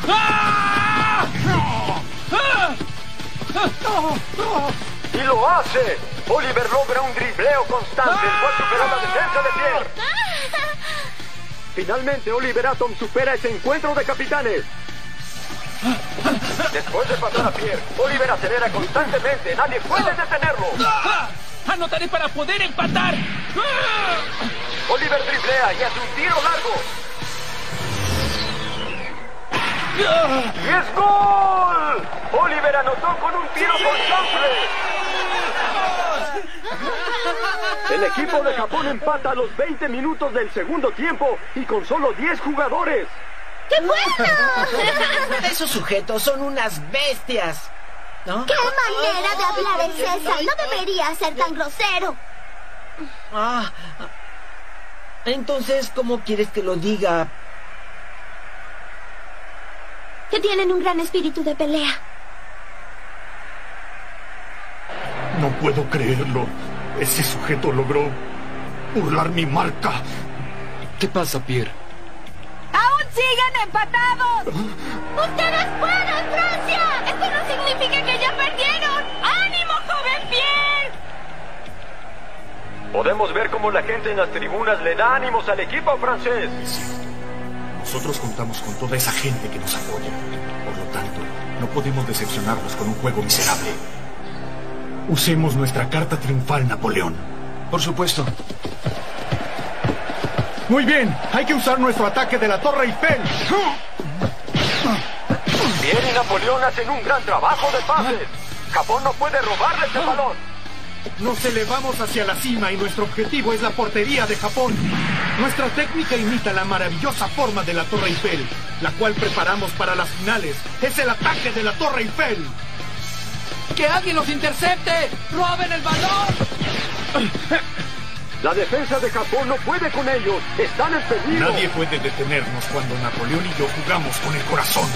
[SPEAKER 1] ¡Ah! ¡Ah!
[SPEAKER 30] Y lo hace. Oliver logra un dribleo constante, el cual supera la defensa de Pierre. Finalmente, Oliver Atom supera ese encuentro de capitanes. Después de pasar a Pierre, Oliver acelera constantemente. Nadie puede detenerlo.
[SPEAKER 1] ¡Anotaré para poder empatar!
[SPEAKER 30] Oliver driblea y hace un tiro largo. ¡Y es gol! Oliver anotó con un tiro con chanfle. El equipo de Japón empata a los 20 minutos del segundo tiempo y con solo 10 jugadores.
[SPEAKER 39] ¡Qué bueno!
[SPEAKER 11] Esos sujetos son unas bestias. ¿No?
[SPEAKER 39] ¡Qué manera de hablar es esa! No debería ser tan grosero.
[SPEAKER 11] Ah, entonces, ¿cómo quieres que lo diga?
[SPEAKER 39] Que tienen un gran espíritu de pelea.
[SPEAKER 5] No puedo creerlo. Ese sujeto logró burlar mi marca.
[SPEAKER 46] ¿Qué pasa, Pierre?
[SPEAKER 18] ¡Aún siguen empatados!
[SPEAKER 39] ¡Ustedes pueden, Francia! ¡Esto no significa que ya perdieron!
[SPEAKER 18] ¡Ánimo, joven Pierre!
[SPEAKER 30] Podemos ver cómo la gente en las tribunas le da ánimos al equipo francés.
[SPEAKER 5] No
[SPEAKER 47] Nosotros contamos con toda esa gente que nos apoya. Por lo tanto, no podemos decepcionarnos con un juego miserable. Usemos nuestra carta triunfal, Napoleón.
[SPEAKER 21] Por supuesto.
[SPEAKER 5] Muy bien, hay que usar nuestro ataque de la Torre Eiffel.
[SPEAKER 30] Bien y Napoleón hacen un gran trabajo de pases. Japón no puede robarle ese balón.
[SPEAKER 5] Nos elevamos hacia la cima y nuestro objetivo es la portería de Japón. Nuestra técnica imita la maravillosa forma de la Torre Eiffel, la cual preparamos para las finales. Es el ataque de la Torre Eiffel.
[SPEAKER 4] ¡Que alguien los intercepte! ¡Roben el balón!
[SPEAKER 30] La defensa de Japón no puede con ellos. Están en peligro.
[SPEAKER 47] Nadie puede detenernos cuando Napoleón y yo jugamos con el corazón.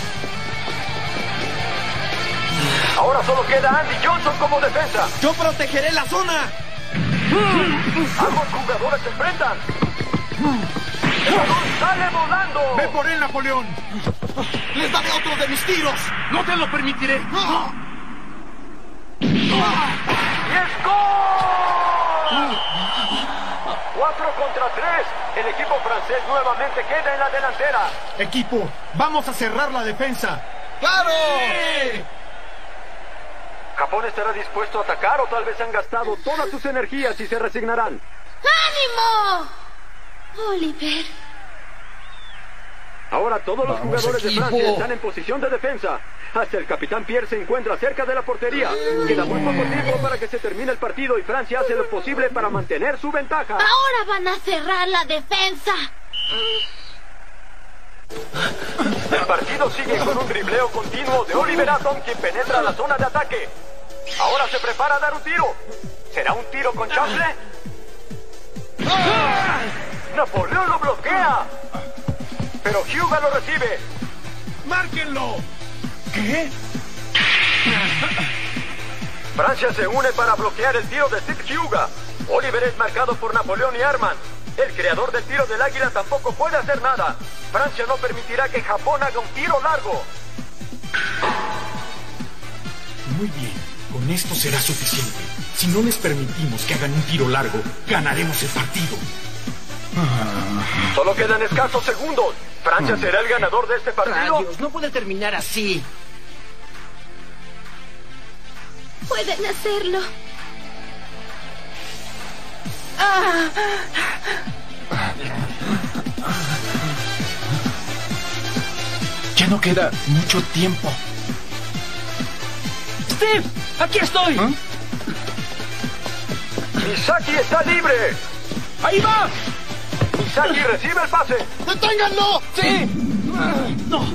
[SPEAKER 30] Ahora solo queda Andy Johnson como defensa.
[SPEAKER 43] ¡Yo protegeré la zona!
[SPEAKER 30] Ambos jugadores se enfrentan. ¡El balón sale volando!
[SPEAKER 5] ¡Ve por él, Napoleón!
[SPEAKER 43] ¡Les daré otro de mis tiros!
[SPEAKER 34] ¡No te lo permitiré!
[SPEAKER 30] ¡Y es gol! Cuatro contra tres. El equipo francés nuevamente queda en la delantera.
[SPEAKER 5] Equipo, vamos a cerrar la defensa.
[SPEAKER 43] ¡Claro!
[SPEAKER 30] Japón estará dispuesto a atacar o tal vez han gastado todas sus energías y se resignarán.
[SPEAKER 18] ¡Ánimo! Oliver.
[SPEAKER 30] Ahora todos los jugadores de. Francia están en posición de defensa. Hasta el capitán Pierre se encuentra cerca de la portería. Queda muy poco tiempo para que se termine el partido y Francia hace lo posible para mantener su ventaja.
[SPEAKER 18] Ahora van a cerrar la defensa.
[SPEAKER 30] El partido sigue con un dribleo continuo de Oliver Atom quien penetra la zona de ataque. Ahora se prepara a dar un tiro. ¿Será un tiro con chanfle? Napoleón lo bloquea. Pero Hyuga lo recibe.
[SPEAKER 34] ¡Márquenlo!
[SPEAKER 5] ¿Qué?
[SPEAKER 30] Francia se une para bloquear el tiro de Steve Hyuga. Oliver es marcado por Napoleón y Arman. El creador del tiro del águila tampoco puede hacer nada. Francia no permitirá que Japón haga un tiro largo.
[SPEAKER 47] Muy bien, con esto será suficiente. Si no les permitimos que hagan un tiro largo, ganaremos el partido.
[SPEAKER 30] Solo quedan escasos segundos. ¿Francia será el ganador de este partido?
[SPEAKER 4] Rayos, no puede terminar así.
[SPEAKER 18] Pueden hacerlo.
[SPEAKER 47] Ya no queda mucho tiempo.
[SPEAKER 34] ¡Steve! ¡Aquí estoy!
[SPEAKER 30] Misaki está libre.
[SPEAKER 34] ¡Ahí va!
[SPEAKER 30] Misaki recibe el pase.
[SPEAKER 43] ¡Deténganlo!
[SPEAKER 34] ¡Sí! No,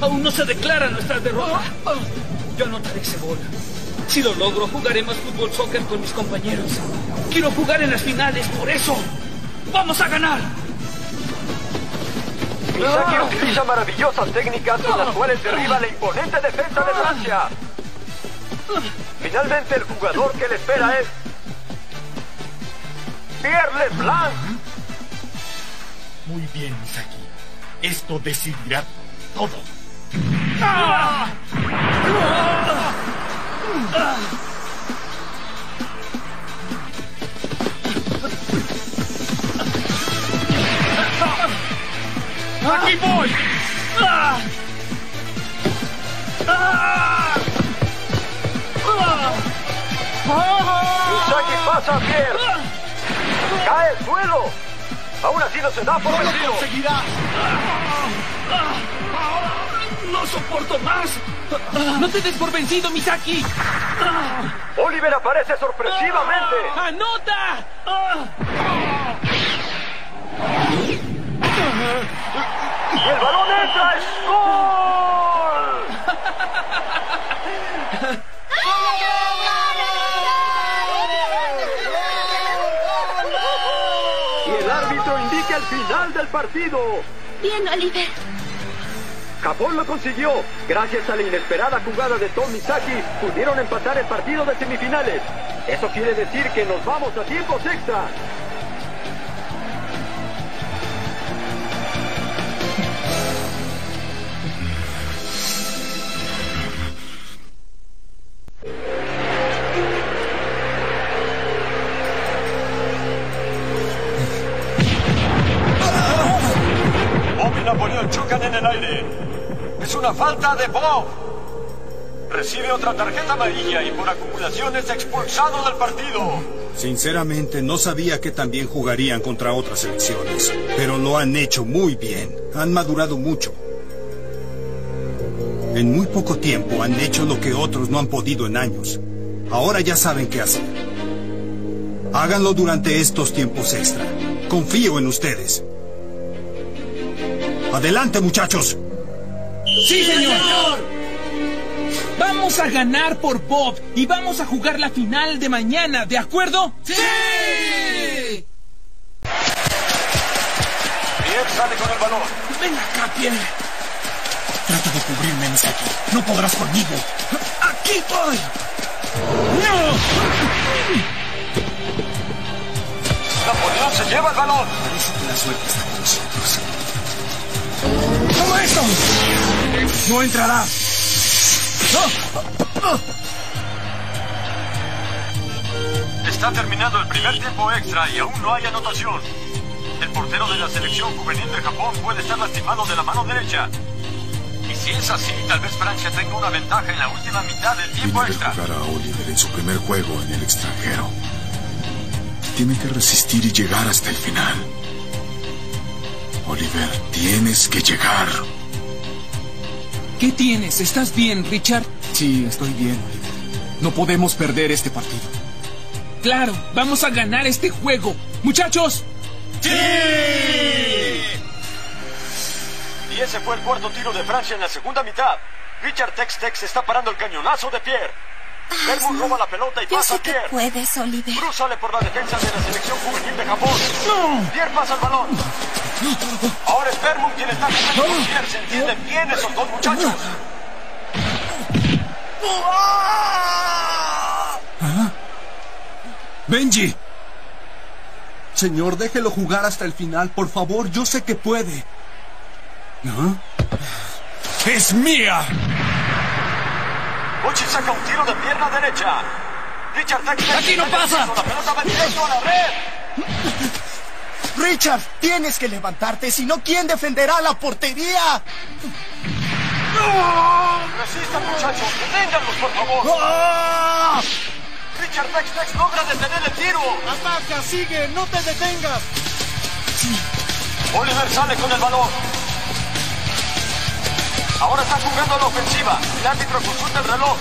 [SPEAKER 34] aún no se declara nuestra derrota. Yo anotaré ese gol. Si lo logro, jugaré más fútbol soccer con mis compañeros. Quiero jugar en las finales, por eso. ¡Vamos a ganar!
[SPEAKER 30] Misaki utiliza maravillosas técnicas con las cuales derriba la imponente defensa de Francia. Finalmente el jugador que le espera es Pierre Leblanc.
[SPEAKER 47] Muy bien, Misaki. Esto decidirá todo.
[SPEAKER 34] ¡Aquí voy! ¡Ah! ¡Ah! ¡Ah!
[SPEAKER 30] Misaki pasa Pierre. Cae al suelo. Aún así no se da por vencido.
[SPEAKER 34] ¡No soporto más! ¡No te des por vencido, Misaki!
[SPEAKER 30] Oliver aparece sorpresivamente.
[SPEAKER 34] ¡Anota!
[SPEAKER 30] Y el balón entra. ¡Es ¡Gol! Y el árbitro indica el final del partido.
[SPEAKER 18] Bien, Oliver.
[SPEAKER 30] Japón lo consiguió. Gracias a la inesperada jugada de Tom Misaki, pudieron empatar el partido de semifinales. Eso quiere decir que nos vamos a tiempos extra. Chocan en el aire. Es una falta de Bob. Recibe otra tarjeta amarilla y por acumulación es expulsado del partido.
[SPEAKER 3] Sinceramente, no sabía que también jugarían contra otras selecciones. Pero lo han hecho muy bien. Han madurado mucho. En muy poco tiempo han hecho lo que otros no han podido en años. Ahora ya saben qué hacer. Háganlo durante estos tiempos extra. Confío en ustedes. Adelante, muchachos.
[SPEAKER 1] ¡Sí, señor! Vamos a ganar por Bob y vamos a jugar la final de mañana, ¿de acuerdo? ¡Sí!
[SPEAKER 30] Pierre sale con el balón.
[SPEAKER 1] Ven acá, Pierre.
[SPEAKER 29] Trata de cubrirme, Misaki. No podrás conmigo.
[SPEAKER 1] ¡Aquí voy! ¡No!
[SPEAKER 30] Napoleón se lleva el balón.
[SPEAKER 29] Parece que la suerte está con nosotros. ¡No entrará!
[SPEAKER 30] Está terminando el primer tiempo extra y aún no hay anotación. El portero de la selección juvenil de Japón puede estar lastimado de la mano derecha. Y si es así, tal vez Francia tenga una ventaja en la última mitad del tiempo
[SPEAKER 25] Tiene que
[SPEAKER 30] extra.
[SPEAKER 25] jugar a Oliver en su primer juego en el extranjero. Tiene que resistir y llegar hasta el final. Oliver, tienes que llegar.
[SPEAKER 1] ¿Qué tienes? ¿Estás bien, Richard?
[SPEAKER 10] Sí, estoy bien, Oliver. No podemos perder este partido.
[SPEAKER 1] Claro, vamos a ganar este juego. Muchachos,
[SPEAKER 30] ¡Sí! Y ese fue el cuarto tiro de Francia en la segunda mitad. Richard Tex-Tex está parando el cañonazo de Pierre. Vermouth roba la pelota y
[SPEAKER 39] Yo
[SPEAKER 30] pasa
[SPEAKER 39] sé
[SPEAKER 30] a
[SPEAKER 39] que
[SPEAKER 30] Pierre.
[SPEAKER 39] puedes, Oliver.
[SPEAKER 30] Bruce sale por la defensa de la selección juvenil de Japón. Pierre pasa el balón. Ahora es Vermouth quien está jugando con Pierre. Se entienden bien esos dos muchachos.
[SPEAKER 3] Benji.
[SPEAKER 48] Señor, déjelo jugar hasta el final, por favor. Yo sé que puede.
[SPEAKER 3] ¿No?
[SPEAKER 29] ¡Es mía!
[SPEAKER 30] Ochi saca un tiro de pierna derecha. Richard Tex-Tex
[SPEAKER 4] ¡Aquí no pasa!
[SPEAKER 30] defendiendo, La pelota va directo a la red.
[SPEAKER 4] Richard, tienes que levantarte, si no, ¿quién defenderá la portería?
[SPEAKER 30] Resistan, muchachos. Deténganlos, por favor.
[SPEAKER 4] ¡Ah!
[SPEAKER 30] Richard Tex-Tex logra detener el tiro.
[SPEAKER 4] Ataca, sigue, no te detengas.
[SPEAKER 30] Oliver sale con el balón. Ahora está jugando a la ofensiva. El árbitro consulta el reloj.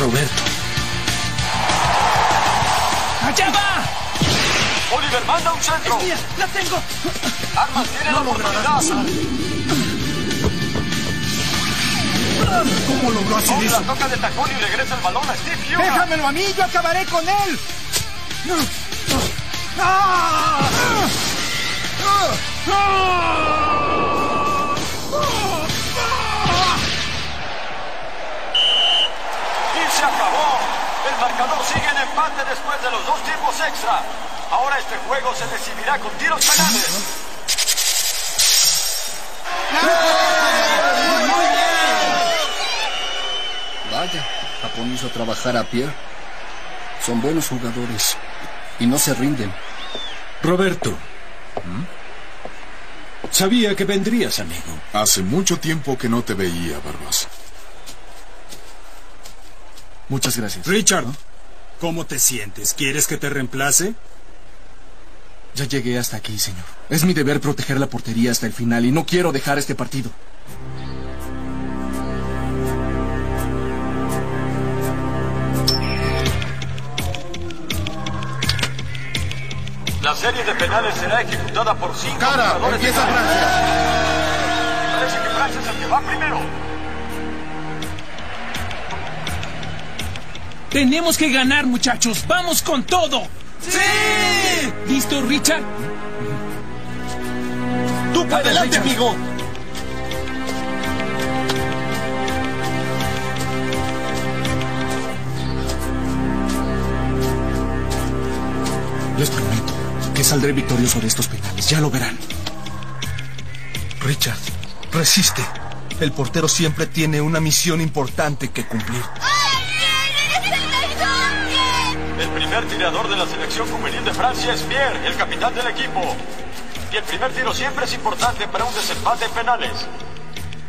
[SPEAKER 29] Roberto.
[SPEAKER 1] ¡allá va!
[SPEAKER 30] Oliver manda un centro.
[SPEAKER 1] ¡Es mía! ¡La tengo!
[SPEAKER 30] Armas tiene la oportunidad.
[SPEAKER 4] ¿Cómo logró hacer
[SPEAKER 30] Oliver
[SPEAKER 4] eso?
[SPEAKER 30] toca de tacón y regresa el balón a Steve Huga.
[SPEAKER 4] Déjamelo a mí, yo acabaré con él.
[SPEAKER 30] Y se acabó. El marcador sigue en empate después de los dos tiempos extra. Ahora este juego se decidirá con tiros penales.
[SPEAKER 22] Vaya, Japón hizo trabajar a Pierre. Son buenos jugadores y no se rinden.
[SPEAKER 29] Roberto. Sabía que vendrías, amigo.
[SPEAKER 25] Hace mucho tiempo que no te veía, Barbas.
[SPEAKER 10] Muchas gracias.
[SPEAKER 3] Richard, ¿cómo te sientes? ¿Quieres que te reemplace?
[SPEAKER 10] Ya llegué hasta aquí, señor. Es mi deber proteger la portería hasta el final y no quiero dejar este partido.
[SPEAKER 30] La serie de penales será ejecutada por cinco
[SPEAKER 14] Cara,
[SPEAKER 30] de
[SPEAKER 14] empieza Francia.
[SPEAKER 30] Parece que Francia es el que va primero.
[SPEAKER 1] Tenemos que ganar, muchachos. ¡Vamos con todo! ¡Sí! ¿Listo, Richard?
[SPEAKER 4] ¡Tú puedes,
[SPEAKER 1] Adelante,
[SPEAKER 4] Richard.
[SPEAKER 1] amigo.
[SPEAKER 29] Les prometo que
[SPEAKER 10] que saldré victorioso de estos penales. Ya lo verán. Richard, resiste. El portero siempre tiene una misión importante que cumplir.
[SPEAKER 30] El primer tirador de la selección juvenil de Francia es Pierre, el capitán del equipo. Y el primer tiro siempre es importante para un desempate en penales.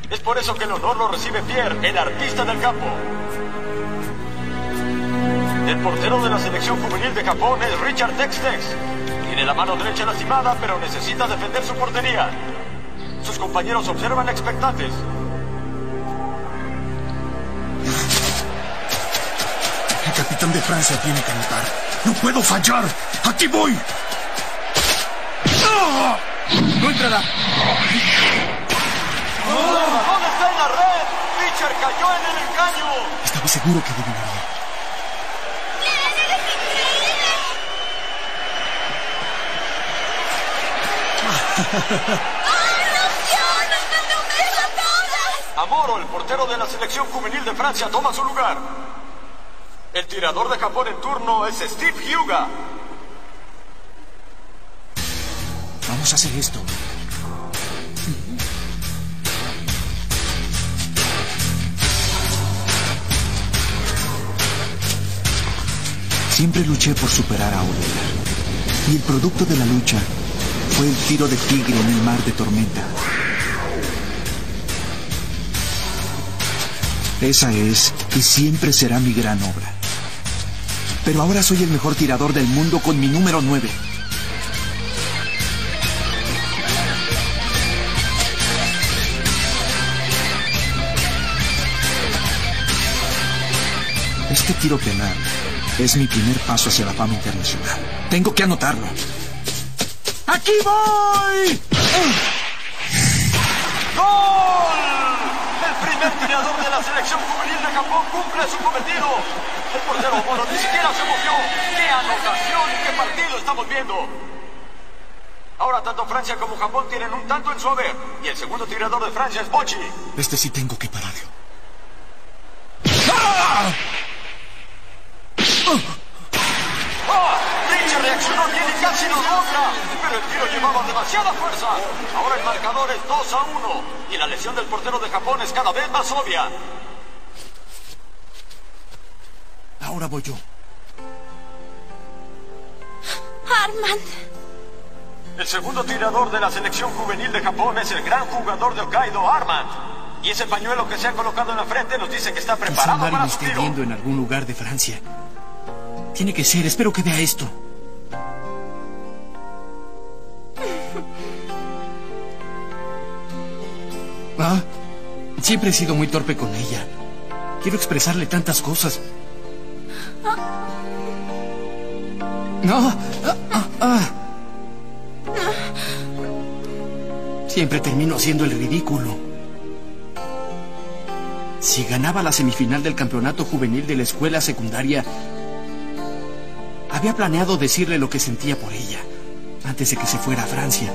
[SPEAKER 30] Es por eso que el honor lo recibe Pierre, el artista del campo. El portero de la selección juvenil de Japón es Richard Tex-Tex. Tiene la mano derecha lastimada, pero necesita defender su portería. Sus compañeros observan expectantes.
[SPEAKER 10] De Francia tiene que anotar. No puedo fallar. Aquí voy. ¡Ah! No entrará.
[SPEAKER 30] ¿Dónde está en la red? Richard cayó en el engaño.
[SPEAKER 10] Estaba seguro que adivinaría.
[SPEAKER 30] Amoro, el portero de la selección juvenil de Francia, toma su lugar. El tirador de Japón en turno es Steve Hyuga.
[SPEAKER 10] Vamos a hacer esto. Siempre luché por superar a Oliver. Y el producto de la lucha fue el tiro de tigre en el mar de tormenta. Esa es y siempre será mi gran obra. Pero ahora soy el mejor tirador del mundo con mi número 9. Este tiro penal es mi primer paso hacia la fama internacional. Tengo que anotarlo. ¡Aquí voy!
[SPEAKER 30] ¡Gol! El primer tirador de la selección juvenil de Japón cumple su cometido. El portero Moro ni siquiera se movió. ¡Qué anotación y qué partido estamos viendo! Ahora tanto Francia como Japón tienen un tanto en su haber. Y el segundo tirador de Francia es Bochi.
[SPEAKER 10] Este sí tengo que pararlo.
[SPEAKER 30] ¡Ah! Richard reaccionó bien y casi lo logra. Pero el tiro llevaba demasiada fuerza. Ahora el marcador es 2 a 1. Y la lesión del portero de Japón es cada vez más obvia.
[SPEAKER 10] Ahora voy yo.
[SPEAKER 18] Armand.
[SPEAKER 30] El segundo tirador de la selección juvenil de Japón es el gran jugador de Hokkaido, Armand. Y ese pañuelo que se ha colocado en la frente nos dice que está preparado para
[SPEAKER 10] me
[SPEAKER 30] su
[SPEAKER 10] esté
[SPEAKER 30] tiro.
[SPEAKER 10] viendo en algún lugar de Francia. Tiene que ser, espero que vea esto. Ah, siempre he sido muy torpe con ella. Quiero expresarle tantas cosas. No. Siempre termino haciendo el ridículo. Si ganaba la semifinal del campeonato juvenil de la escuela secundaria, había planeado decirle lo que sentía por ella antes de que se fuera a Francia.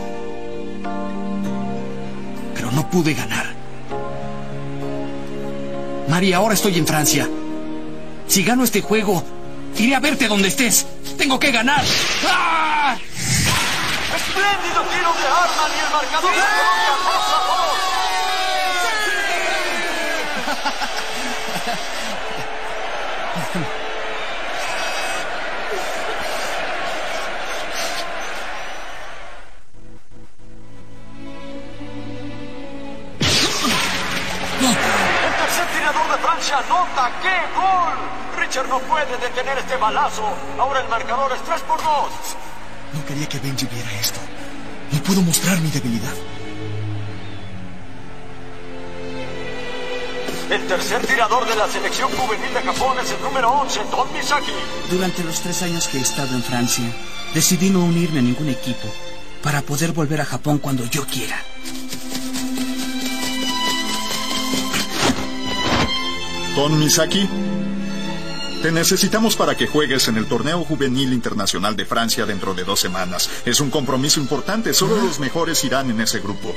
[SPEAKER 10] No pude ganar. María, ahora estoy en Francia. Si gano este juego, iré a verte donde estés. Tengo que ganar. ¡Ah!
[SPEAKER 30] Espléndido tiro de Armand y el marcador 2 a tirador de Francia anota. ¡Qué gol! Richard no puede detener este balazo. Ahora el marcador es 3 por 2.
[SPEAKER 10] No quería que Benji viera esto. No puedo mostrar mi debilidad.
[SPEAKER 30] El tercer tirador de la selección juvenil de Japón es el número 11, Don Misaki.
[SPEAKER 33] Durante los tres años que he estado en Francia, decidí no unirme a ningún equipo para poder volver a Japón cuando yo quiera.
[SPEAKER 9] Don Misaki, te necesitamos para que juegues en el Torneo Juvenil Internacional de Francia dentro de dos semanas. Es un compromiso importante, solo los mejores irán en ese grupo.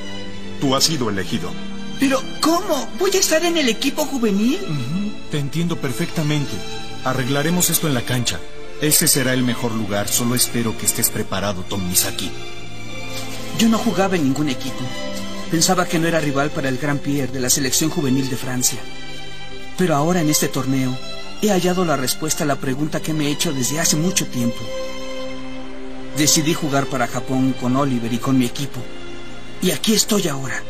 [SPEAKER 9] Tú has sido elegido.
[SPEAKER 33] Pero, ¿cómo? ¿Voy a estar en el equipo juvenil?
[SPEAKER 10] Te entiendo perfectamente. Arreglaremos esto en la cancha. Ese será el mejor lugar. Solo espero que estés preparado, Tom Misaki.
[SPEAKER 49] Yo no jugaba en ningún equipo. Pensaba que no era rival para el Gran Pierre de la selección juvenil de Francia. Pero ahora en este torneo he hallado la respuesta a la pregunta que me he hecho desde hace mucho tiempo. Decidí jugar para Japón con Oliver y con mi equipo. Y aquí estoy ahora.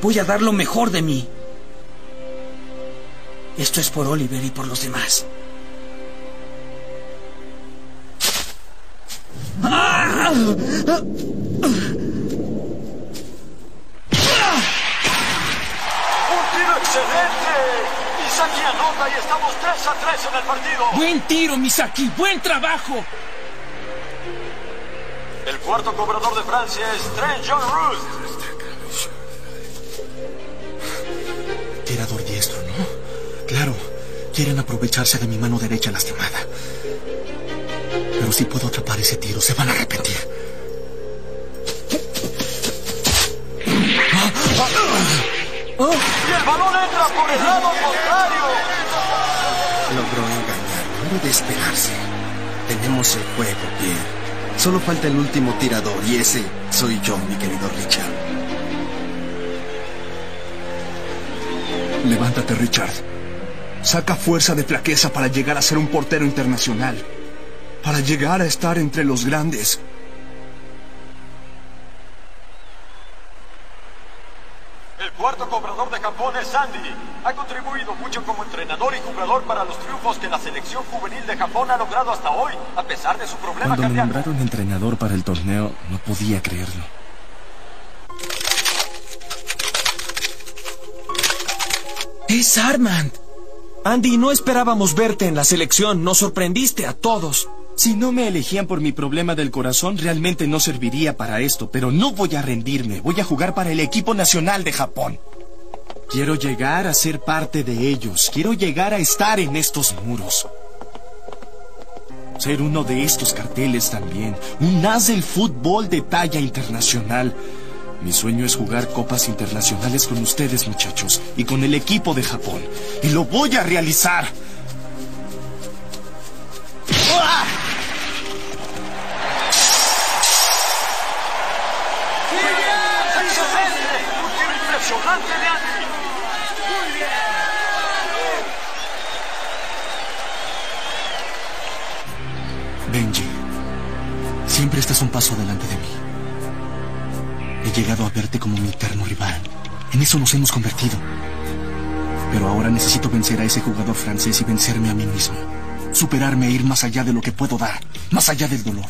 [SPEAKER 49] Voy a dar lo mejor de mí. Esto es por Oliver y por los demás. ¡Ah!
[SPEAKER 30] ¡Un tiro excelente! Misaki anota y estamos 3 a 3 en el partido.
[SPEAKER 1] Buen tiro, Misaki. Buen trabajo.
[SPEAKER 30] El cuarto cobrador de Francia es Trent John Ruth.
[SPEAKER 10] Tirador diestro, ¿no? Claro, quieren aprovecharse de mi mano derecha lastimada. Pero si puedo atrapar ese tiro, se van a arrepentir.
[SPEAKER 30] Y el balón entra por el lado contrario.
[SPEAKER 50] Logró engañar, no de esperarse. Tenemos el juego, Pierre. Solo falta el último tirador y ese soy yo, mi querido Richard.
[SPEAKER 51] Levántate, Richard. Saca fuerza de flaqueza para llegar a ser un portero internacional. Para llegar a estar entre los grandes.
[SPEAKER 30] Cuarto cobrador de Japón es Sandy. Ha contribuido mucho como entrenador y jugador para los triunfos que la selección juvenil de Japón ha logrado hasta hoy, a pesar de su problema
[SPEAKER 51] Cuando me nombraron entrenador para el torneo, no podía creerlo.
[SPEAKER 5] Es Armand. Andy, no esperábamos verte en la selección. Nos sorprendiste a todos.
[SPEAKER 51] Si no me elegían por mi problema del corazón, realmente no serviría para esto, pero no voy a rendirme. Voy a jugar para el equipo nacional de Japón. Quiero llegar a ser parte de ellos. Quiero llegar a estar en estos muros. Ser uno de estos carteles también. Un as del fútbol de talla internacional. Mi sueño es jugar copas internacionales con ustedes, muchachos, y con el equipo de Japón. Y lo voy a realizar.
[SPEAKER 30] ¡Excelente!
[SPEAKER 10] Siempre estás un paso adelante de mí. He llegado a verte como mi eterno rival. En eso nos hemos convertido. Pero ahora necesito vencer a ese jugador francés y vencerme a mí mismo. Superarme e ir más allá de lo que puedo dar, más allá del dolor.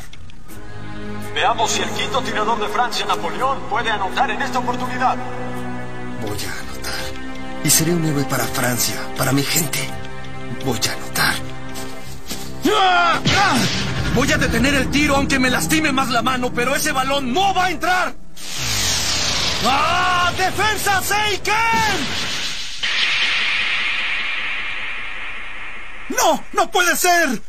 [SPEAKER 30] Veamos si el quinto tirador de Francia, Napoleón, puede anotar en esta oportunidad.
[SPEAKER 50] Voy a anotar. Y seré un héroe para Francia, para mi gente. Voy a anotar.
[SPEAKER 5] Voy a detener el tiro aunque me lastime más la mano, pero ese balón no va a entrar. ¡Ah! ¡Defensa Seiken!
[SPEAKER 51] ¡No! ¡No puede ser!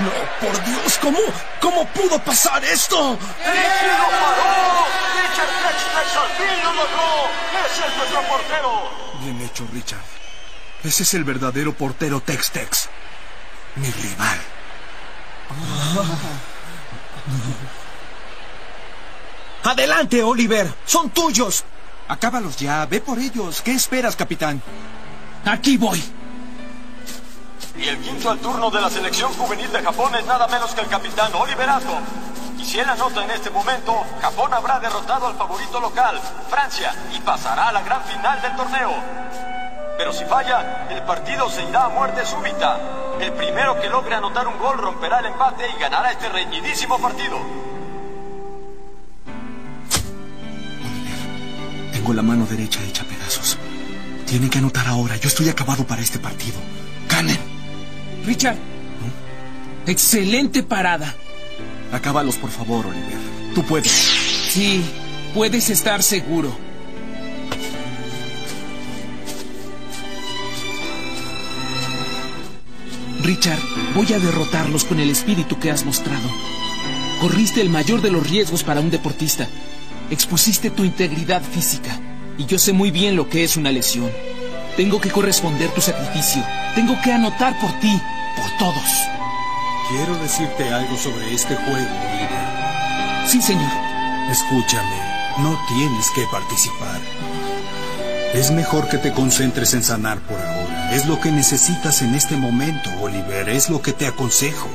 [SPEAKER 51] No, por Dios, ¿cómo, cómo pudo pasar esto?
[SPEAKER 30] ¡Y lo paró! ¡Richard al fin lo logró! ¡Ese es nuestro portero!
[SPEAKER 51] Bien hecho, Richard. Ese es el verdadero portero Tex-Tex. Mi rival.
[SPEAKER 5] Adelante, Oliver. Son tuyos.
[SPEAKER 51] Acábalos ya. Ve por ellos. ¿Qué esperas, capitán?
[SPEAKER 5] Aquí voy.
[SPEAKER 30] Y el quinto al turno de la selección juvenil de Japón es nada menos que el capitán Oliver Atom. Y si él anota en este momento, Japón habrá derrotado al favorito local, Francia, y pasará a la gran final del torneo. Pero si falla, el partido se irá a muerte súbita. El primero que logre anotar un gol romperá el empate y ganará este reñidísimo partido.
[SPEAKER 10] Tengo la mano derecha hecha pedazos. Tienen que anotar ahora. Yo estoy acabado para este partido. ¡Ganen!
[SPEAKER 1] Richard. Excelente parada.
[SPEAKER 10] Acábalos, por favor, Oliver. Tú puedes.
[SPEAKER 1] Sí, puedes estar seguro. Richard, voy a derrotarlos con el espíritu que has mostrado. Corriste el mayor de los riesgos para un deportista. Expusiste tu integridad física. Y yo sé muy bien lo que es una lesión. Tengo que corresponder tu sacrificio. Tengo que anotar por ti, por todos.
[SPEAKER 29] Quiero decirte algo sobre este juego, Oliver.
[SPEAKER 1] Sí, señor.
[SPEAKER 29] Escúchame, no tienes que participar. Es mejor que te concentres en sanar por ahora. Es lo que necesitas en este momento, Oliver. Es lo que te aconsejo.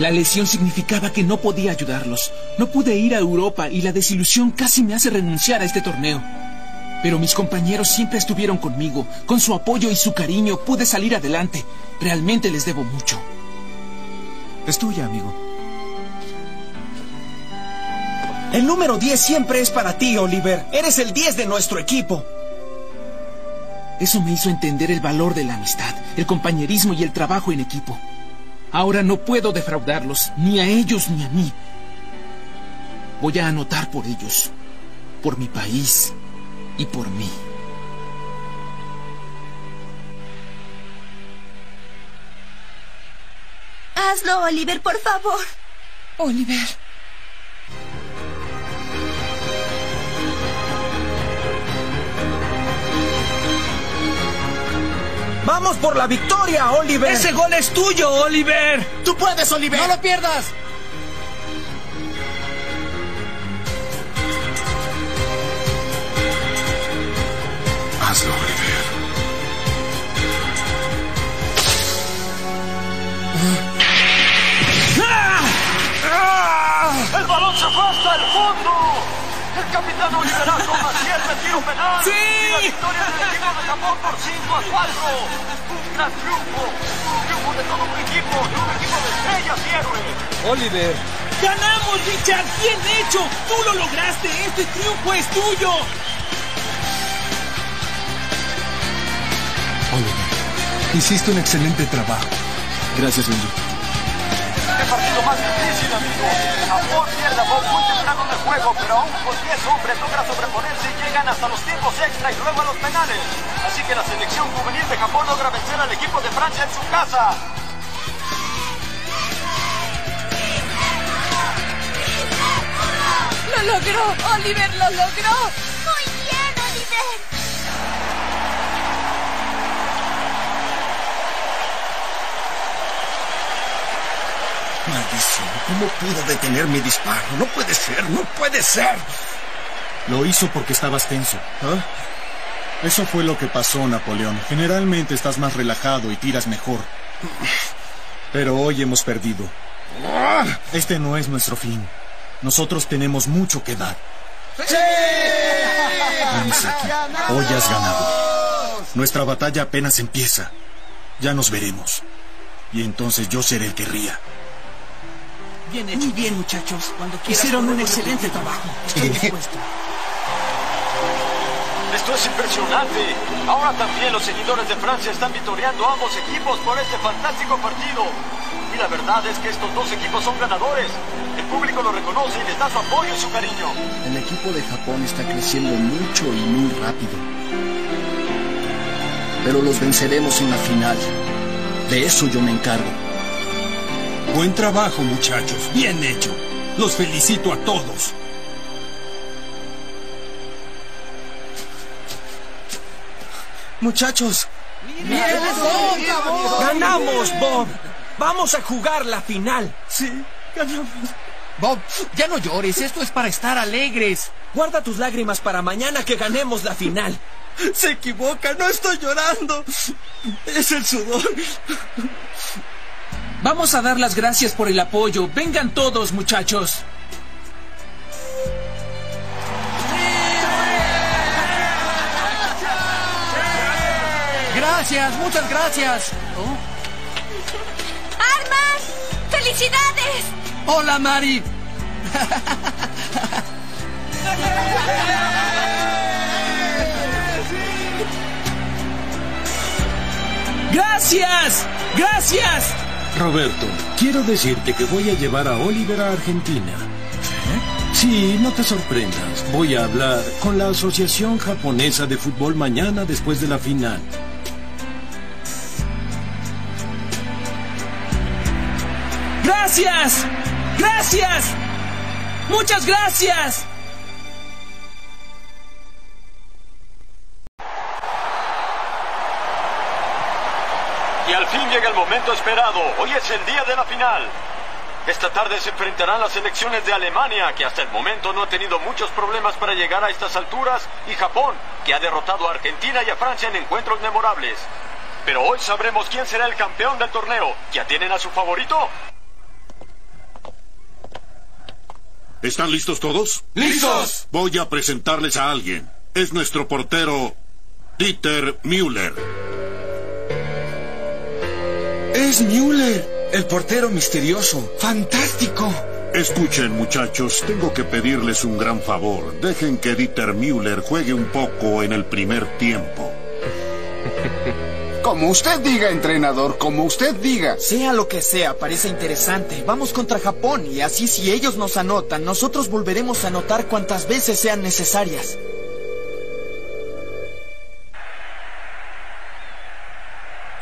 [SPEAKER 1] La lesión significaba que no podía ayudarlos. No pude ir a Europa y la desilusión casi me hace renunciar a este torneo. Pero mis compañeros siempre estuvieron conmigo. Con su apoyo y su cariño pude salir adelante. Realmente les debo mucho.
[SPEAKER 11] Es tuya, amigo. El número 10 siempre es para ti, Oliver. Eres el 10 de nuestro equipo.
[SPEAKER 1] Eso me hizo entender el valor de la amistad, el compañerismo y el trabajo en equipo. Ahora no puedo defraudarlos, ni a ellos ni a mí. Voy a anotar por ellos, por mi país y por mí.
[SPEAKER 52] Hazlo, Oliver, por favor.
[SPEAKER 18] Oliver.
[SPEAKER 11] ¡Vamos por la victoria, Oliver!
[SPEAKER 1] ¡Ese gol es tuyo, Oliver!
[SPEAKER 11] ¡Tú puedes, Oliver!
[SPEAKER 1] ¡No lo pierdas!
[SPEAKER 30] Tiro penal.
[SPEAKER 1] ¡Sí!
[SPEAKER 30] Y la victoria del equipo de Japón por 5 a 4. Un gran triunfo. Un triunfo de todo un equipo. De un equipo de estrellas y héroes.
[SPEAKER 53] Oliver.
[SPEAKER 1] ¡Ganamos, Richard! ¡Bien hecho! ¡Tú lo lograste! ¡Este triunfo es tuyo!
[SPEAKER 54] Oliver, hiciste un excelente trabajo. Gracias, Benji.
[SPEAKER 30] ¡Qué partido más difícil, amigo! Japón pierde Bob muy temprano en el juego, pero aún con 10 hombres logra sobreponerse y llegan hasta los tiempos extra y luego a los penales. Así que la selección juvenil de Japón logra vencer al equipo de Francia en su casa.
[SPEAKER 18] ¡Lo logró! ¡Oliver lo logró!
[SPEAKER 55] ¿Cómo pudo detener mi disparo? No puede ser, no puede ser.
[SPEAKER 29] Lo hizo porque estabas tenso.
[SPEAKER 55] ¿Ah?
[SPEAKER 29] Eso fue lo que pasó, Napoleón. Generalmente estás más relajado y tiras mejor. Pero hoy hemos perdido. Este no es nuestro fin. Nosotros tenemos mucho que dar. Misaki, hoy has ganado. Nuestra batalla apenas empieza. Ya nos veremos. Y entonces yo seré el que ría.
[SPEAKER 4] Bien hecho. Muy bien, muchachos. Cuando Hicieron un excelente trabajo. Estoy dispuesto.
[SPEAKER 30] Esto es impresionante. Ahora también los seguidores de Francia están victoriando a ambos equipos por este fantástico partido. Y la verdad es que estos dos equipos son ganadores. El público lo reconoce y les da su apoyo y su cariño.
[SPEAKER 22] El equipo de Japón está creciendo mucho y muy rápido. Pero los venceremos en la final. De eso yo me encargo.
[SPEAKER 29] Buen trabajo, muchachos. Bien hecho. Los felicito a todos.
[SPEAKER 11] Muchachos, ganamos, Bob. Vamos a jugar la final.
[SPEAKER 4] Sí, ganamos. Bob, ya no llores. Esto es para estar alegres.
[SPEAKER 11] Guarda tus lágrimas para mañana que ganemos la final.
[SPEAKER 55] Se equivoca, no estoy llorando. Es el sudor.
[SPEAKER 1] Vamos a dar las gracias por el apoyo. Vengan todos, muchachos.
[SPEAKER 4] Gracias, muchas gracias.
[SPEAKER 52] ¡Armas! ¡Felicidades!
[SPEAKER 4] Hola, Mari.
[SPEAKER 1] ¡Gracias! ¡Gracias!
[SPEAKER 29] Roberto, quiero decirte que voy a llevar a Oliver a Argentina. Sí, no te sorprendas. Voy a hablar con la Asociación Japonesa de Fútbol mañana después de la final.
[SPEAKER 1] ¡Gracias! ¡Gracias! ¡Muchas gracias!
[SPEAKER 30] Momento esperado. Hoy es el día de la final. Esta tarde se enfrentarán las selecciones de Alemania, que hasta el momento no ha tenido muchos problemas para llegar a estas alturas, y Japón, que ha derrotado a Argentina y a Francia en encuentros memorables. Pero hoy sabremos quién será el campeón del torneo. ¿Ya tienen a su favorito?
[SPEAKER 56] ¿Están listos todos?
[SPEAKER 30] ¡Listos!
[SPEAKER 56] Voy a presentarles a alguien. Es nuestro portero, Dieter Müller.
[SPEAKER 57] Es Müller, el portero misterioso.
[SPEAKER 56] ¡Fantástico! Escuchen, muchachos, tengo que pedirles un gran favor. Dejen que Dieter Müller juegue un poco en el primer tiempo.
[SPEAKER 14] Como usted diga, entrenador, como usted diga.
[SPEAKER 10] Sea lo que sea, parece interesante. Vamos contra Japón y así si ellos nos anotan, nosotros volveremos a anotar cuantas veces sean necesarias.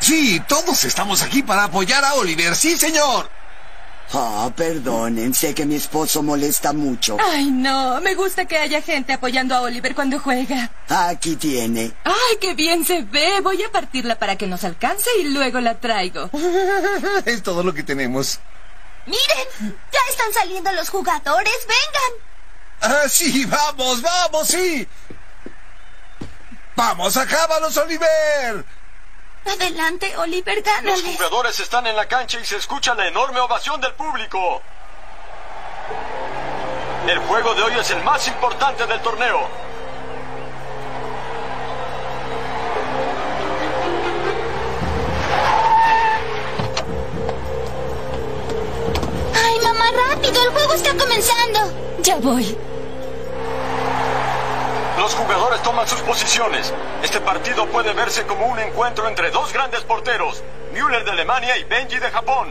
[SPEAKER 38] Sí, todos estamos aquí para apoyar a Oliver, sí, señor.
[SPEAKER 58] Oh, perdonen, sé que mi esposo molesta mucho.
[SPEAKER 27] Ay, no, me gusta que haya gente apoyando a Oliver cuando juega.
[SPEAKER 58] Aquí tiene.
[SPEAKER 27] Ay, qué bien se ve. Voy a partirla para que nos alcance y luego la traigo.
[SPEAKER 38] es todo lo que tenemos.
[SPEAKER 18] Miren, ya están saliendo los jugadores, vengan.
[SPEAKER 38] Ah, sí, vamos, vamos, sí. Vamos, acábalos, Oliver.
[SPEAKER 18] Adelante, Oliver,
[SPEAKER 30] Los jugadores están en la cancha y se escucha la enorme ovación del público. El juego de hoy es el más importante del torneo.
[SPEAKER 18] Ay, mamá, rápido, el juego está comenzando.
[SPEAKER 27] Ya voy.
[SPEAKER 30] Los jugadores toman sus posiciones. Este partido puede verse como un encuentro entre dos grandes porteros, Müller de Alemania y Benji de Japón.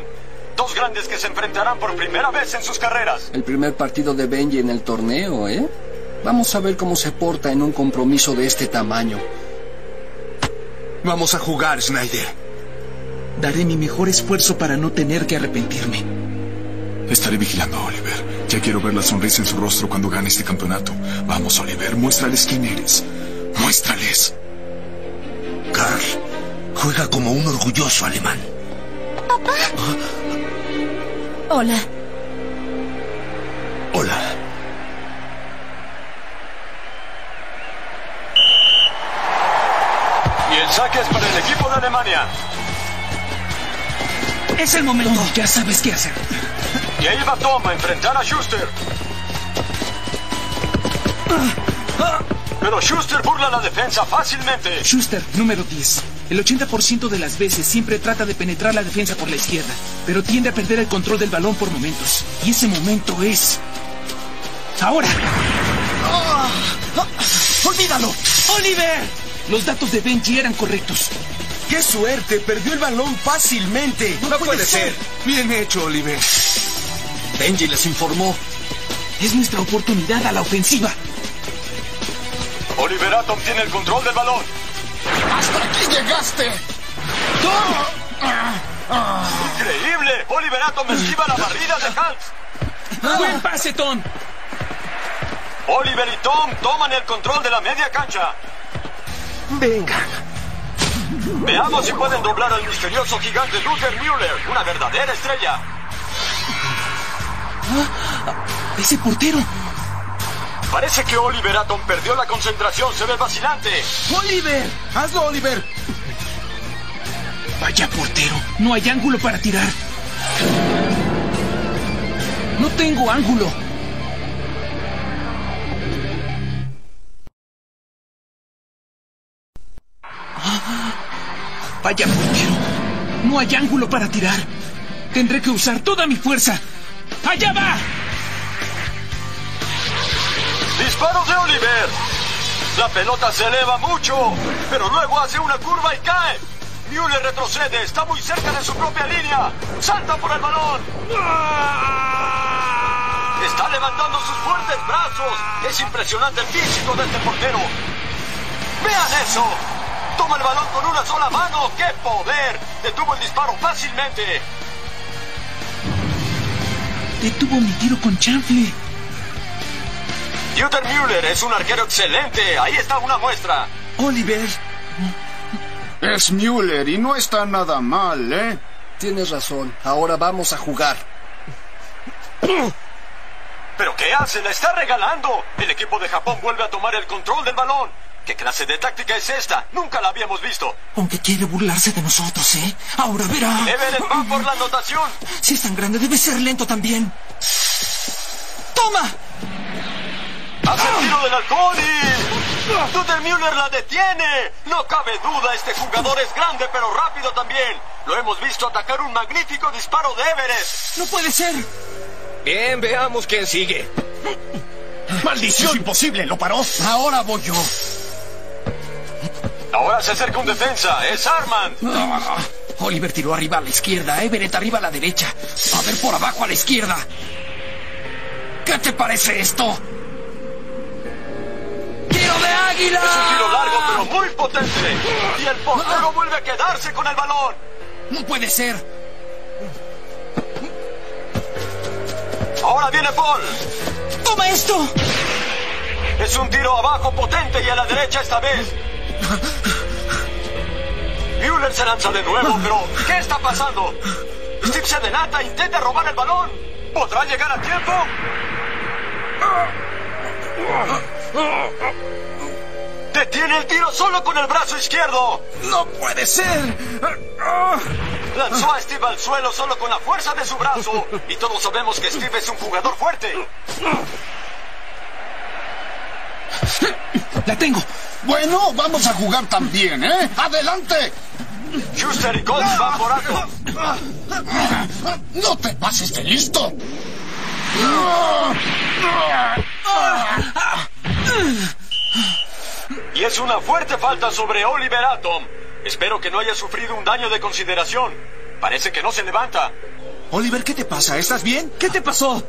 [SPEAKER 30] Dos grandes que se enfrentarán por primera vez en sus carreras.
[SPEAKER 22] El primer partido de Benji en el torneo, ¿eh? Vamos a ver cómo se porta en un compromiso de este tamaño.
[SPEAKER 38] Vamos a jugar, Snyder.
[SPEAKER 1] Daré mi mejor esfuerzo para no tener que arrepentirme.
[SPEAKER 25] Estaré vigilando a Oliver. Ya quiero ver la sonrisa en su rostro cuando gane este campeonato. Vamos, Oliver, muéstrales quién eres. Muéstrales.
[SPEAKER 38] Carl, juega como un orgulloso alemán.
[SPEAKER 18] Papá.
[SPEAKER 27] Hola.
[SPEAKER 38] Hola.
[SPEAKER 30] Y el saque es para el equipo de Alemania.
[SPEAKER 1] Es el momento. ya sabes qué hacer.
[SPEAKER 30] Y ahí va Tom a enfrentar a Schuster. Pero Schuster burla la defensa fácilmente.
[SPEAKER 1] Schuster, número 10. El 80% de las veces siempre trata de penetrar la defensa por la izquierda, pero tiende a perder el control del balón por momentos. Y ese momento es... Ahora.
[SPEAKER 10] ¡Olvídalo!
[SPEAKER 1] ¡Oliver! Los datos de Benji eran correctos.
[SPEAKER 38] ¡Qué suerte! Perdió el balón fácilmente.
[SPEAKER 10] No puede ser.
[SPEAKER 38] Bien hecho, Oliver.
[SPEAKER 10] Benji les informó.
[SPEAKER 1] Es nuestra oportunidad a la ofensiva.
[SPEAKER 30] Oliver Atom tiene el control del balón.
[SPEAKER 14] ¡Hasta aquí llegaste!
[SPEAKER 30] ¡Increíble! Oliver Atom esquiva la barrida de Hals.
[SPEAKER 1] ¡Buen pase, Tom!
[SPEAKER 30] Oliver y Tom toman el control de la media cancha.
[SPEAKER 38] Venga.
[SPEAKER 30] Veamos si pueden doblar al misterioso gigante Luther Müller, una verdadera estrella.
[SPEAKER 1] ¡Ese portero!
[SPEAKER 30] Parece que Oliver Atom perdió la concentración, se ve vacilante.
[SPEAKER 1] ¡Oliver!
[SPEAKER 38] ¡Hazlo, Oliver!
[SPEAKER 1] Vaya portero, no hay ángulo para tirar. No tengo ángulo. Vaya portero, no hay ángulo para tirar. Tendré que usar toda mi fuerza. ¡Allá va!
[SPEAKER 30] ¡Disparo de Oliver! La pelota se eleva mucho, pero luego hace una curva y cae. Müller retrocede, está muy cerca de su propia línea. ¡Salta por el balón! Está levantando sus fuertes brazos. Es impresionante el físico de este portero. ¡Vean eso! Toma el balón con una sola mano. ¡Qué poder! Detuvo el disparo fácilmente.
[SPEAKER 1] Detuvo mi tiro con chanfle.
[SPEAKER 30] Dieter Müller es un arquero excelente. Ahí está una muestra.
[SPEAKER 38] Oliver.
[SPEAKER 14] Es Müller y no está nada mal, ¿eh?
[SPEAKER 22] Tienes razón. Ahora vamos a jugar.
[SPEAKER 30] ¿Pero qué hace? ¡La está regalando! El equipo de Japón vuelve a tomar el control del balón. ¿Qué clase de táctica es esta? Nunca la habíamos visto.
[SPEAKER 1] Aunque quiere burlarse de nosotros, ¿eh? Ahora verá.
[SPEAKER 30] Everett va por la anotación.
[SPEAKER 1] Si es tan grande, debe ser lento también. ¡Toma!
[SPEAKER 30] Hace el tiro del halcón y... Dudermüller la detiene. No cabe duda, este jugador es grande pero rápido también. Lo hemos visto atacar un magnífico disparo de Everett.
[SPEAKER 1] ¡No puede ser!
[SPEAKER 59] Bien, veamos quién sigue.
[SPEAKER 60] ¡Maldición! Es imposible, lo paró.
[SPEAKER 59] Ahora voy yo.
[SPEAKER 30] Ahora se acerca un defensa, es Armand.
[SPEAKER 1] Ah, Oliver tiró arriba a la izquierda, Everett arriba a la derecha. A ver por abajo a la izquierda. ¿Qué te parece esto? ¡Tiro de águila!
[SPEAKER 30] Es un tiro largo pero muy potente. Y el portero vuelve a quedarse con el balón.
[SPEAKER 1] No puede ser.
[SPEAKER 30] Ahora viene Paul.
[SPEAKER 1] ¡Toma esto!
[SPEAKER 30] Es un tiro abajo potente y a la derecha esta vez. Müller se lanza de nuevo, pero ¿qué está pasando? Steve se adelanta, intenta robar el balón. ¿Podrá llegar a tiempo? Detiene el tiro solo con el brazo izquierdo.
[SPEAKER 1] ¡No puede ser!
[SPEAKER 30] Lanzó a Steve al suelo solo con la fuerza de su brazo. Y todos sabemos que Steve es un jugador fuerte.
[SPEAKER 1] ¡La tengo!
[SPEAKER 61] Bueno, vamos a jugar también, ¿eh? ¡Adelante!
[SPEAKER 30] Schuster y Colts van por alto.
[SPEAKER 61] ¡No te pases de listo!
[SPEAKER 30] Y es una fuerte falta sobre Oliver Atom. Espero que no haya sufrido un daño de consideración. Parece que no se levanta.
[SPEAKER 62] Oliver, ¿qué te pasa? ¿Estás bien?
[SPEAKER 1] ¿Qué te pasó?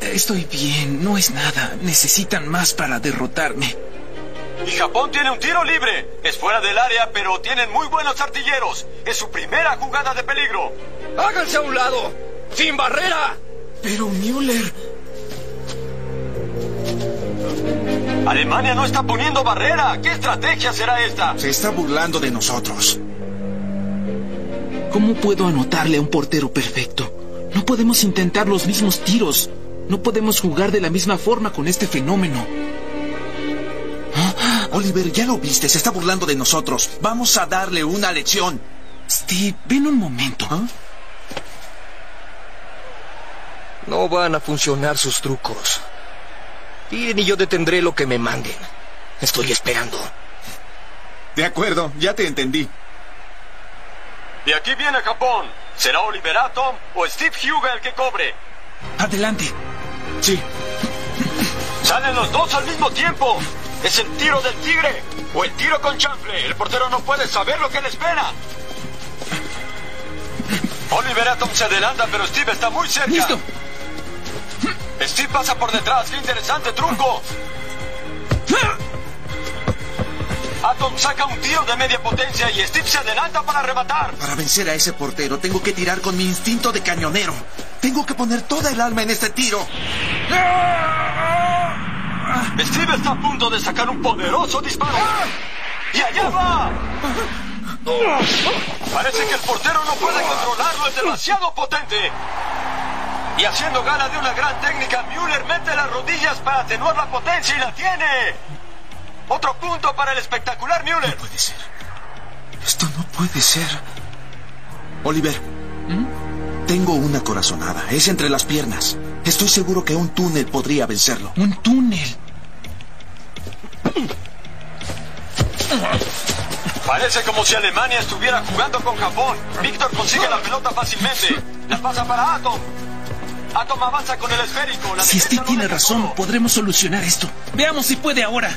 [SPEAKER 1] Estoy bien, no es nada. Necesitan más para derrotarme.
[SPEAKER 30] Y Japón tiene un tiro libre. Es fuera del área, pero tienen muy buenos artilleros. Es su primera jugada de peligro.
[SPEAKER 59] ¡Háganse a un lado! ¡Sin barrera!
[SPEAKER 1] Pero Müller...
[SPEAKER 30] Alemania no está poniendo barrera. ¿Qué estrategia será esta?
[SPEAKER 62] Se está burlando de nosotros.
[SPEAKER 1] ¿Cómo puedo anotarle a un portero perfecto? No podemos intentar los mismos tiros. No podemos jugar de la misma forma con este fenómeno.
[SPEAKER 62] Oliver, ya lo viste, se está burlando de nosotros. Vamos a darle una lección.
[SPEAKER 1] Steve, ven un momento.
[SPEAKER 59] ¿Ah? No van a funcionar sus trucos. Tiren y yo detendré lo que me manden. Estoy esperando.
[SPEAKER 62] De acuerdo, ya te entendí.
[SPEAKER 30] Y aquí viene Japón. ¿Será Oliver Atom o Steve Hugo el que cobre?
[SPEAKER 1] Adelante.
[SPEAKER 62] Sí.
[SPEAKER 30] Salen los dos al mismo tiempo. ¿Es el tiro del tigre o el tiro con chanfle? El portero no puede saber lo que le espera. Oliver Atom se adelanta, pero Steve está muy cerca.
[SPEAKER 1] ¡Listo!
[SPEAKER 30] Steve pasa por detrás. ¡Qué interesante truco! Atom saca un tiro de media potencia y Steve se adelanta para rematar.
[SPEAKER 62] Para vencer a ese portero tengo que tirar con mi instinto de cañonero. Tengo que poner toda el alma en este tiro.
[SPEAKER 30] Steve está a punto de sacar un poderoso disparo. ¡Y allá va! Parece que el portero no puede controlarlo, es demasiado potente. Y haciendo gala de una gran técnica, Müller mete las rodillas para atenuar la potencia y la tiene. Otro punto para el espectacular Müller.
[SPEAKER 62] No puede ser. Esto no puede ser. Oliver, ¿Mm? tengo una corazonada. Es entre las piernas. Estoy seguro que un túnel podría vencerlo.
[SPEAKER 1] ¿Un túnel?
[SPEAKER 30] Parece como si Alemania estuviera jugando con Japón. Víctor consigue la pelota fácilmente. La pasa para Atom. Atom avanza con el esférico. La
[SPEAKER 1] si Steve tiene razón, todo. podremos solucionar esto. Veamos si puede ahora.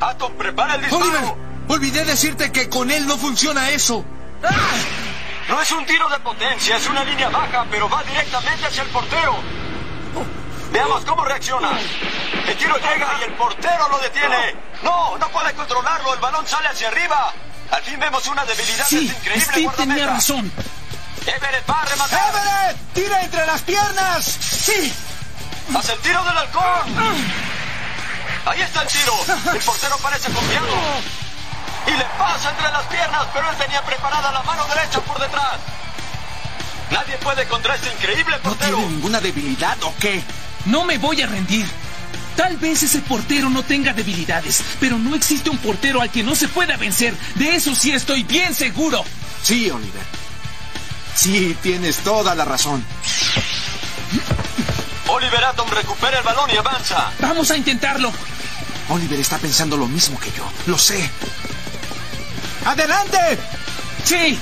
[SPEAKER 30] Atom prepara el disparo.
[SPEAKER 62] Oliver, olvidé decirte que con él no funciona eso. ¡Ah!
[SPEAKER 30] No es un tiro de potencia, es una línea baja, pero va directamente hacia el portero. Veamos cómo reacciona. El tiro llega y el portero lo detiene. No, no puede controlarlo. El balón sale hacia arriba. Al fin vemos una debilidad
[SPEAKER 1] sí,
[SPEAKER 30] increíble.
[SPEAKER 1] Steve tenía razón.
[SPEAKER 30] Everett va a rematar.
[SPEAKER 62] ¡Everett! ¡Tira entre las piernas! ¡Sí!
[SPEAKER 30] ¡Hace el tiro del halcón! Ahí está el tiro. El portero parece confiado. Y le pasa entre las piernas, pero él tenía preparada la mano derecha por detrás. Nadie puede contra este increíble
[SPEAKER 10] ¿No
[SPEAKER 30] portero.
[SPEAKER 10] tiene ninguna debilidad o qué?
[SPEAKER 1] No me voy a rendir. Tal vez ese portero no tenga debilidades, pero no existe un portero al que no se pueda vencer. De eso sí estoy bien seguro.
[SPEAKER 10] Sí, Oliver. Sí, tienes toda la razón.
[SPEAKER 30] Oliver Atom recupera el balón y avanza.
[SPEAKER 1] Vamos a intentarlo.
[SPEAKER 10] Oliver está pensando lo mismo que yo. Lo sé. ¡Adelante!
[SPEAKER 1] Sí.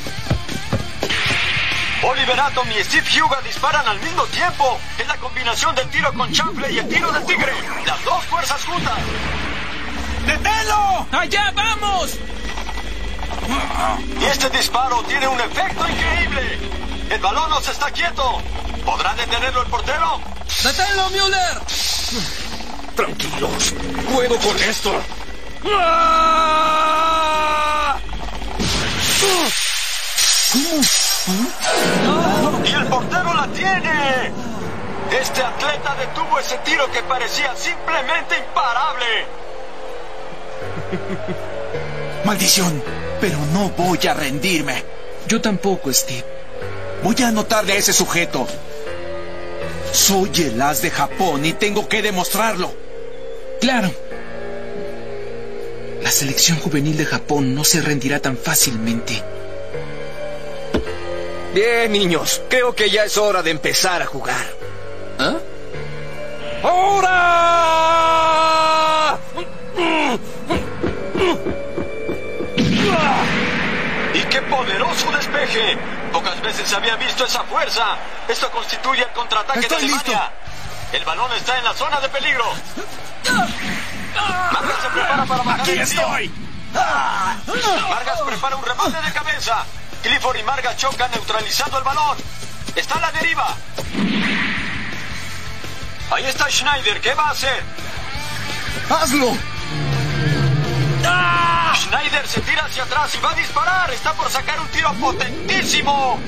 [SPEAKER 30] Oliver Atom y Steve Huga disparan al mismo tiempo. Es la combinación del tiro con chanfle y el tiro del tigre. Las dos fuerzas juntas.
[SPEAKER 1] ¡Deténlo! ¡Allá vamos!
[SPEAKER 30] Y este disparo tiene un efecto increíble. El balón no se está quieto. ¿Podrá detenerlo el portero?
[SPEAKER 1] ¡Deténlo, Müller!
[SPEAKER 11] Tranquilos, puedo con esto.
[SPEAKER 30] ¡Y el portero la tiene! Este atleta detuvo ese tiro que parecía simplemente imparable.
[SPEAKER 10] Maldición. Pero no voy a rendirme.
[SPEAKER 1] Yo tampoco, Steve.
[SPEAKER 10] Voy a anotarle a ese sujeto. Soy el as de Japón y tengo que demostrarlo.
[SPEAKER 1] Claro. La selección juvenil de Japón no se rendirá tan fácilmente.
[SPEAKER 11] Bien, niños, creo que ya es hora de empezar a jugar. ¿Ah? ¡Ahora!
[SPEAKER 30] ¡Y qué poderoso despeje! Pocas veces se había visto esa fuerza. Esto constituye el contraataque
[SPEAKER 10] Estoy
[SPEAKER 30] de Alemania. El balón está en la zona de peligro. Vargas se prepara para
[SPEAKER 10] ¡Aquí estoy!
[SPEAKER 30] Vargas prepara un remate de cabeza. Clifford y Marga chocan neutralizando el balón. Está a la deriva. Ahí está Schneider. ¿Qué va a hacer?
[SPEAKER 10] ¡Hazlo!
[SPEAKER 30] Schneider se tira hacia atrás y va a disparar. Está por sacar un tiro potentísimo.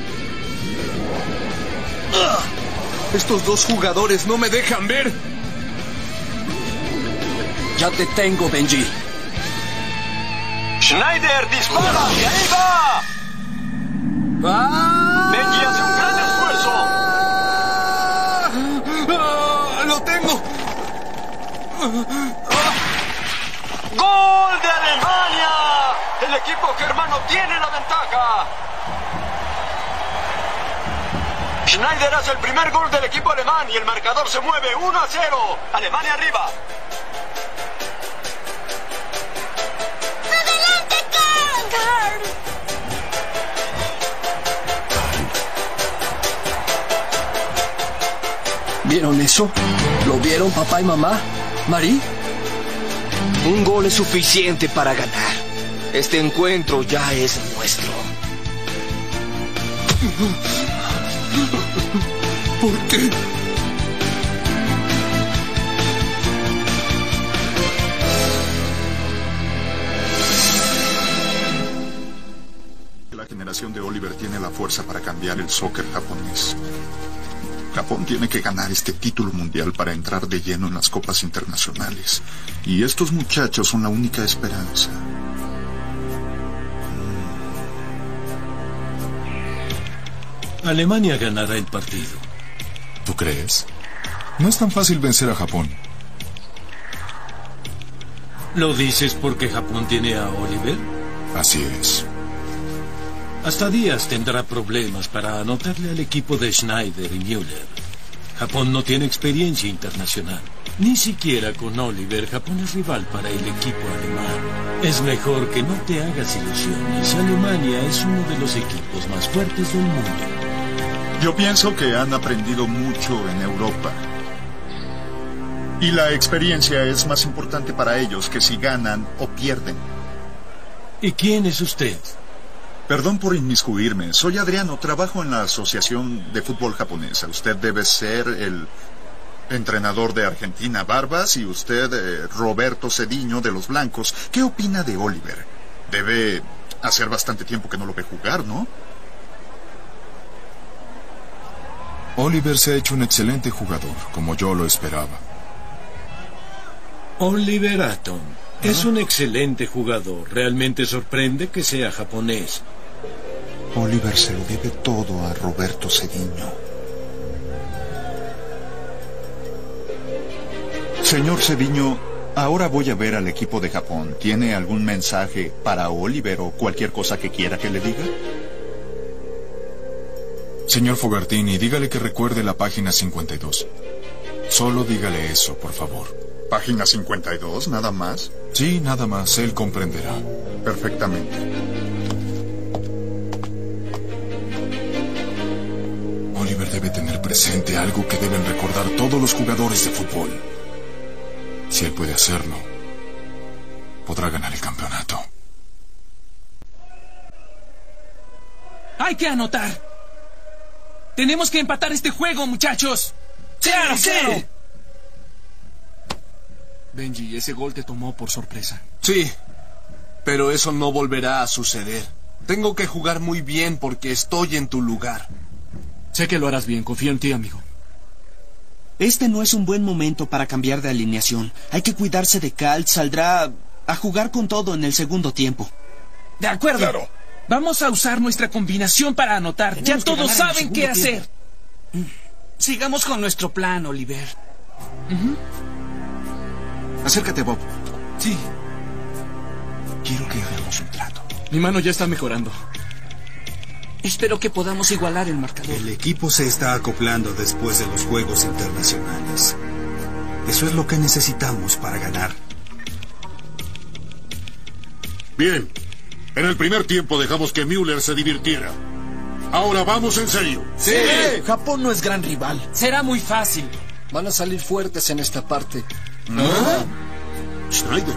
[SPEAKER 10] Estos dos jugadores no me dejan ver.
[SPEAKER 22] Ya te tengo, Benji.
[SPEAKER 30] Schneider dispara y ahí va. Benji hace un gran esfuerzo.
[SPEAKER 10] ¡Ah! ¡Lo tengo!
[SPEAKER 30] ¡Gol de Alemania! El equipo germano tiene la ventaja. Schneider hace el primer gol del equipo alemán y el marcador se mueve 1 a 0. Alemania arriba.
[SPEAKER 18] ¡Adelante, Carl!
[SPEAKER 22] ¿Vieron eso? ¿Lo vieron papá y mamá? ¿Marí?
[SPEAKER 11] Un gol es suficiente para ganar. Este encuentro ya es nuestro.
[SPEAKER 10] ¿Por qué?
[SPEAKER 9] La generación de Oliver tiene la fuerza para cambiar el soccer japonés. Japón tiene que ganar este título mundial para entrar de lleno en las copas internacionales. Y estos muchachos son la única esperanza.
[SPEAKER 29] Alemania ganará el partido.
[SPEAKER 25] ¿Tú crees? No es tan fácil vencer a Japón.
[SPEAKER 29] ¿Lo dices porque Japón tiene a Oliver?
[SPEAKER 25] Así es.
[SPEAKER 29] Hasta Díaz tendrá problemas para anotarle al equipo de Schneider y Müller. Japón no tiene experiencia internacional. Ni siquiera con Oliver, Japón es rival para el equipo alemán. Es mejor que no te hagas ilusiones. Alemania es uno de los equipos más fuertes del mundo.
[SPEAKER 9] Yo pienso que han aprendido mucho en Europa. Y la experiencia es más importante para ellos que si ganan o pierden.
[SPEAKER 29] ¿Y quién es usted?
[SPEAKER 9] Perdón por inmiscuirme. Soy Adriano, trabajo en la Asociación de Fútbol Japonesa. Usted debe ser el entrenador de Argentina Barbas y usted eh, Roberto Cediño de los Blancos. ¿Qué opina de Oliver? Debe hacer bastante tiempo que no lo ve jugar, ¿no?
[SPEAKER 25] Oliver se ha hecho un excelente jugador, como yo lo esperaba.
[SPEAKER 29] Oliver Atom. Es un excelente jugador. Realmente sorprende que sea japonés.
[SPEAKER 25] Oliver se lo debe todo a Roberto Cediño. Señor Cediño, ahora voy a ver al equipo de Japón. ¿Tiene algún mensaje para Oliver o cualquier cosa que quiera que le diga? Señor Fogartini, dígale que recuerde la página 52. Solo dígale eso, por favor.
[SPEAKER 9] ¿Página 52, nada más?
[SPEAKER 25] Sí, nada más. Él comprenderá.
[SPEAKER 9] Perfectamente.
[SPEAKER 25] Debe tener presente algo que deben recordar todos los jugadores de fútbol. Si él puede hacerlo, podrá ganar el campeonato.
[SPEAKER 1] Hay que anotar. Tenemos que empatar este juego, muchachos.
[SPEAKER 63] ¡Claro, claro!
[SPEAKER 64] Benji, ese gol te tomó por sorpresa.
[SPEAKER 63] Sí, pero eso no volverá a suceder. Tengo que jugar muy bien porque estoy en tu lugar.
[SPEAKER 64] Sé que lo harás bien, confío en ti, amigo.
[SPEAKER 10] Este no es un buen momento para cambiar de alineación. Hay que cuidarse de Cal. Saldrá a jugar con todo en el segundo tiempo.
[SPEAKER 1] De acuerdo. Vamos a usar nuestra combinación para anotar.
[SPEAKER 10] Tenemos
[SPEAKER 1] ya todos saben qué hacer.
[SPEAKER 10] Sigamos con nuestro plan, Oliver.
[SPEAKER 64] Acércate, Bob.
[SPEAKER 1] Sí.
[SPEAKER 64] Quiero que hagamos un trato. Mi mano ya está mejorando.
[SPEAKER 10] Espero que podamos igualar el marcador.
[SPEAKER 3] El equipo se está acoplando después de los Juegos Internacionales. Eso es lo que necesitamos para ganar.
[SPEAKER 65] Bien. En el primer tiempo dejamos que Müller se divirtiera. Ahora vamos en serio.
[SPEAKER 14] Sí. Japón no es gran rival.
[SPEAKER 4] Será muy fácil.
[SPEAKER 22] Van a salir fuertes en esta parte.
[SPEAKER 65] ¿Ah? Schneider.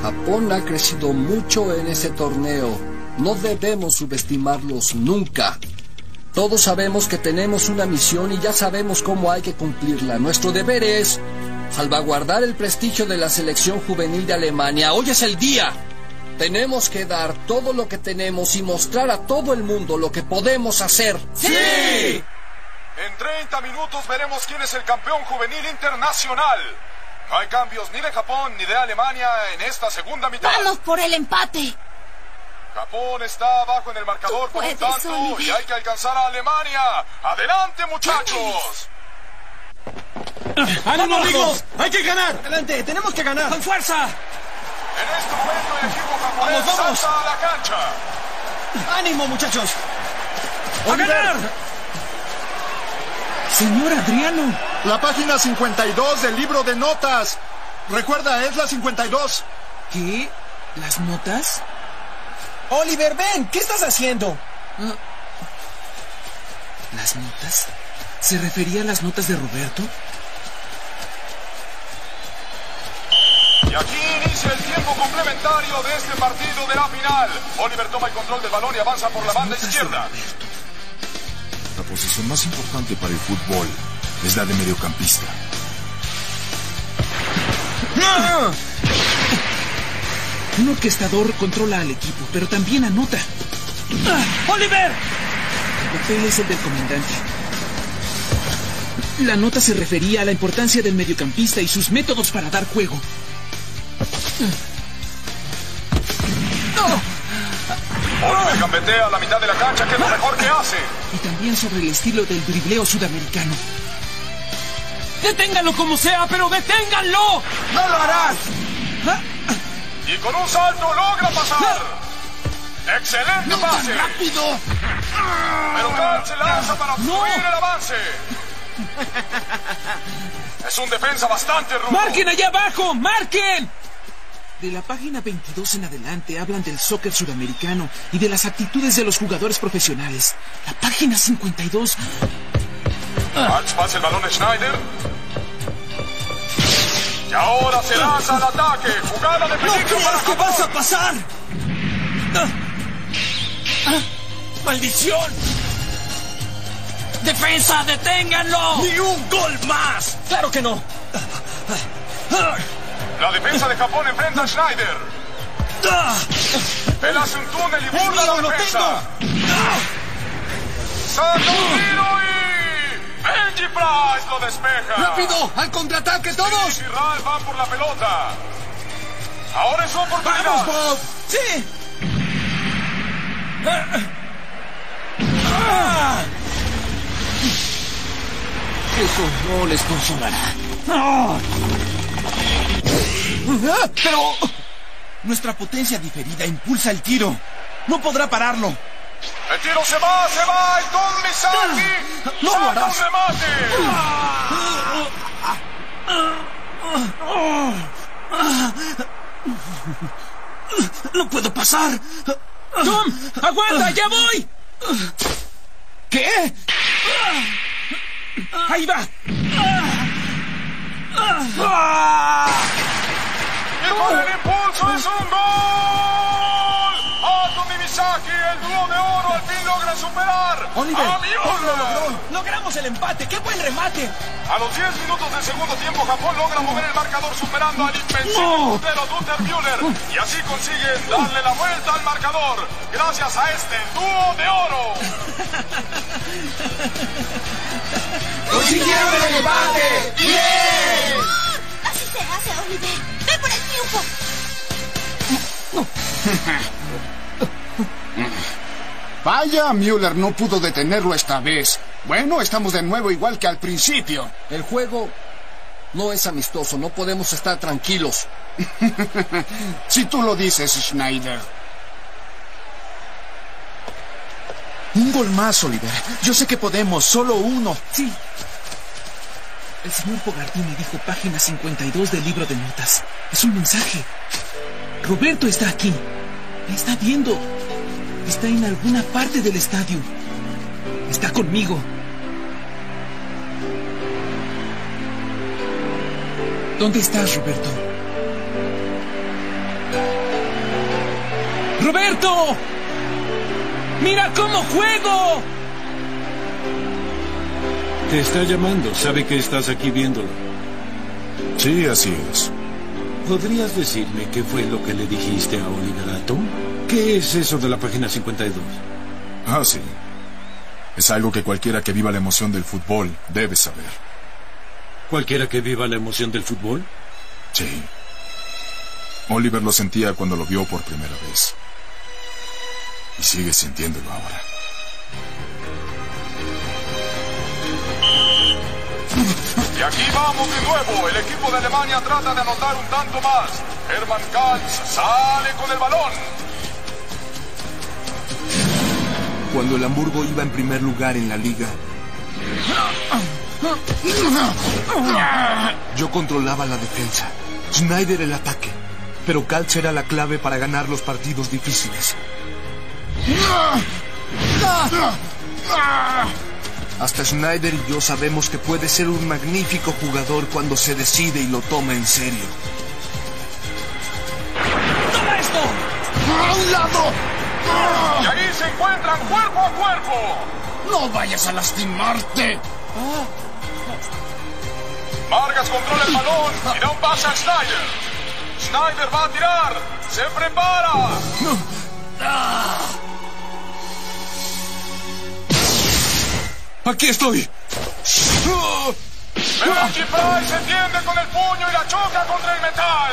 [SPEAKER 22] Japón ha crecido mucho en ese torneo. No debemos subestimarlos nunca. Todos sabemos que tenemos una misión y ya sabemos cómo hay que cumplirla. Nuestro deber es salvaguardar el prestigio de la selección juvenil de Alemania. Hoy es el día. Tenemos que dar todo lo que tenemos y mostrar a todo el mundo lo que podemos hacer.
[SPEAKER 2] ¡Sí! En 30 minutos veremos quién es el campeón juvenil internacional. No hay cambios ni de Japón ni de Alemania en esta segunda mitad.
[SPEAKER 18] Vamos por el empate.
[SPEAKER 2] Japón está abajo en el marcador por un tanto y hay que alcanzar a Alemania. ¡Adelante, muchachos!
[SPEAKER 14] ¡Ánimo,
[SPEAKER 63] amigos!
[SPEAKER 14] ¡Hay que ganar! ¡Adelante! ¡Tenemos que ganar!
[SPEAKER 1] ¡Con fuerza!
[SPEAKER 2] En este momento el equipo japonés
[SPEAKER 14] Vamos, vamos.
[SPEAKER 2] salta a la cancha.
[SPEAKER 14] ¡Ánimo, muchachos!
[SPEAKER 1] ¡A ganar! Señor Adriano.
[SPEAKER 9] La página 52 del libro de notas. Recuerda, es la 52.
[SPEAKER 1] ¿Qué? ¿Las notas?
[SPEAKER 14] Oliver, ven, ¿qué estás haciendo?
[SPEAKER 1] ¿Las notas? ¿Se refería a las notas de Roberto?
[SPEAKER 2] Y aquí inicia el tiempo complementario de este partido de la final. Oliver toma el control del balón y avanza por la banda izquierda.
[SPEAKER 25] La posición más importante para el fútbol es la de mediocampista.
[SPEAKER 1] Un orquestador controla al equipo, pero también anota. ¡Ah! ¡Oliver! El papel es el del comandante. La nota se refería a la importancia del mediocampista y sus métodos para dar juego.
[SPEAKER 2] Oliver gambetea a la mitad de la cancha, que es lo mejor que hace.
[SPEAKER 1] Y también sobre el estilo del dribleo sudamericano. ¡Deténganlo como sea, pero deténganlo!
[SPEAKER 14] ¡No lo harás!
[SPEAKER 2] Y con un salto logra pasar. ¡Excelente pase!
[SPEAKER 14] rápido!
[SPEAKER 2] Pero Cal se lanza para obstruir el avance. Es un defensa bastante rudo.
[SPEAKER 1] ¡Marquen allá abajo! ¡Marquen! De la página 22 en adelante hablan del soccer sudamericano y de las actitudes de los jugadores profesionales. La página 52.
[SPEAKER 2] Alex pasa el balón a Schneider. Y ahora se lanza al ataque. Jugada de
[SPEAKER 14] ¡No
[SPEAKER 2] peligro para
[SPEAKER 14] creas que vas a pasar!
[SPEAKER 1] ¡Maldición! ¡Defensa, deténganlo!
[SPEAKER 14] ¡Ni un gol más! ¡Claro que no!
[SPEAKER 2] La defensa de Japón enfrenta a Schneider. Él hace un túnel y
[SPEAKER 14] ¡El
[SPEAKER 2] burla la
[SPEAKER 14] lo
[SPEAKER 2] defensa.
[SPEAKER 14] tengo!
[SPEAKER 2] Saca un tiro y... Benji Price lo despeja.
[SPEAKER 22] ¡Rápido! ¡Al contraataque todos!
[SPEAKER 2] Y Ralph van por la pelota. Ahora es su oportunidad.
[SPEAKER 14] ¡Vamos, Bob! ¡Sí!
[SPEAKER 1] Eso no les consolará.
[SPEAKER 10] Pero... Nuestra potencia diferida impulsa el tiro. No podrá pararlo.
[SPEAKER 2] El tiro se va, se va. Y Don Misaki
[SPEAKER 10] No lo harás.
[SPEAKER 2] un remate.
[SPEAKER 1] ¡No puedo pasar! ¡Tom! ¡Aguanta! ¡Ya voy!
[SPEAKER 10] ¿Qué?
[SPEAKER 1] ¡Ahí va!
[SPEAKER 2] Y con el impulso es un gol. Logra superar
[SPEAKER 10] Oliver,
[SPEAKER 2] a Müller.
[SPEAKER 10] Logramos el empate. ¡Qué buen remate!
[SPEAKER 2] A los 10 minutos del segundo tiempo, Japón logra mover el marcador superando al invencible
[SPEAKER 10] No.
[SPEAKER 2] puntero Duther Müller. Y así consiguen darle la vuelta al marcador. Gracias a este dúo de oro.
[SPEAKER 10] ¡Consiguieron el empate!
[SPEAKER 2] ¡Bien!
[SPEAKER 18] Así se hace, Oliver. ¡Ve por el triunfo!
[SPEAKER 14] Vaya, Müller no pudo detenerlo esta vez. Bueno, estamos de nuevo igual que al principio.
[SPEAKER 22] El juego no es amistoso, no podemos estar tranquilos.
[SPEAKER 14] si tú lo dices, Schneider.
[SPEAKER 1] Un gol más, Oliver. Yo sé que podemos, solo uno. Sí. El señor me dijo página 52 del libro de notas. Es un mensaje. Roberto está aquí. Me está viendo. Está en alguna parte del estadio. Está conmigo. ¿Dónde estás, Roberto? ¡Roberto! ¡Mira cómo juego!
[SPEAKER 29] Te está llamando. Sabe que estás aquí viéndolo.
[SPEAKER 25] Sí, así es.
[SPEAKER 29] ¿Podrías decirme qué fue lo que le dijiste a Oliver Atom? ¿Qué es eso de la página 52?
[SPEAKER 25] Ah, sí. Es algo que cualquiera que viva la emoción del fútbol debe saber.
[SPEAKER 29] ¿Cualquiera que viva la emoción del fútbol?
[SPEAKER 25] Sí. Oliver lo sentía cuando lo vio por primera vez. Y sigue sintiéndolo ahora.
[SPEAKER 2] Y aquí vamos de nuevo. El equipo de Alemania trata de anotar un tanto más. Hermann Katz sale con el balón.
[SPEAKER 19] Cuando el Hamburgo iba en primer lugar en la liga, yo controlaba la defensa, Schneider el ataque, pero Kaltz era la clave para ganar los partidos difíciles. Hasta Schneider y yo sabemos que puede ser un magnífico jugador cuando se decide y lo toma en serio.
[SPEAKER 10] ¡Toma esto!
[SPEAKER 14] ¡A un lado!
[SPEAKER 2] Y ahí se encuentran cuerpo a cuerpo.
[SPEAKER 14] ¡No vayas a lastimarte!
[SPEAKER 2] Vargas controla el balón y da un pase a Schneider. Schneider va a tirar. Se prepara.
[SPEAKER 19] ¡Aquí estoy!
[SPEAKER 2] Benji Price se tiende con el puño y la choca contra el metal.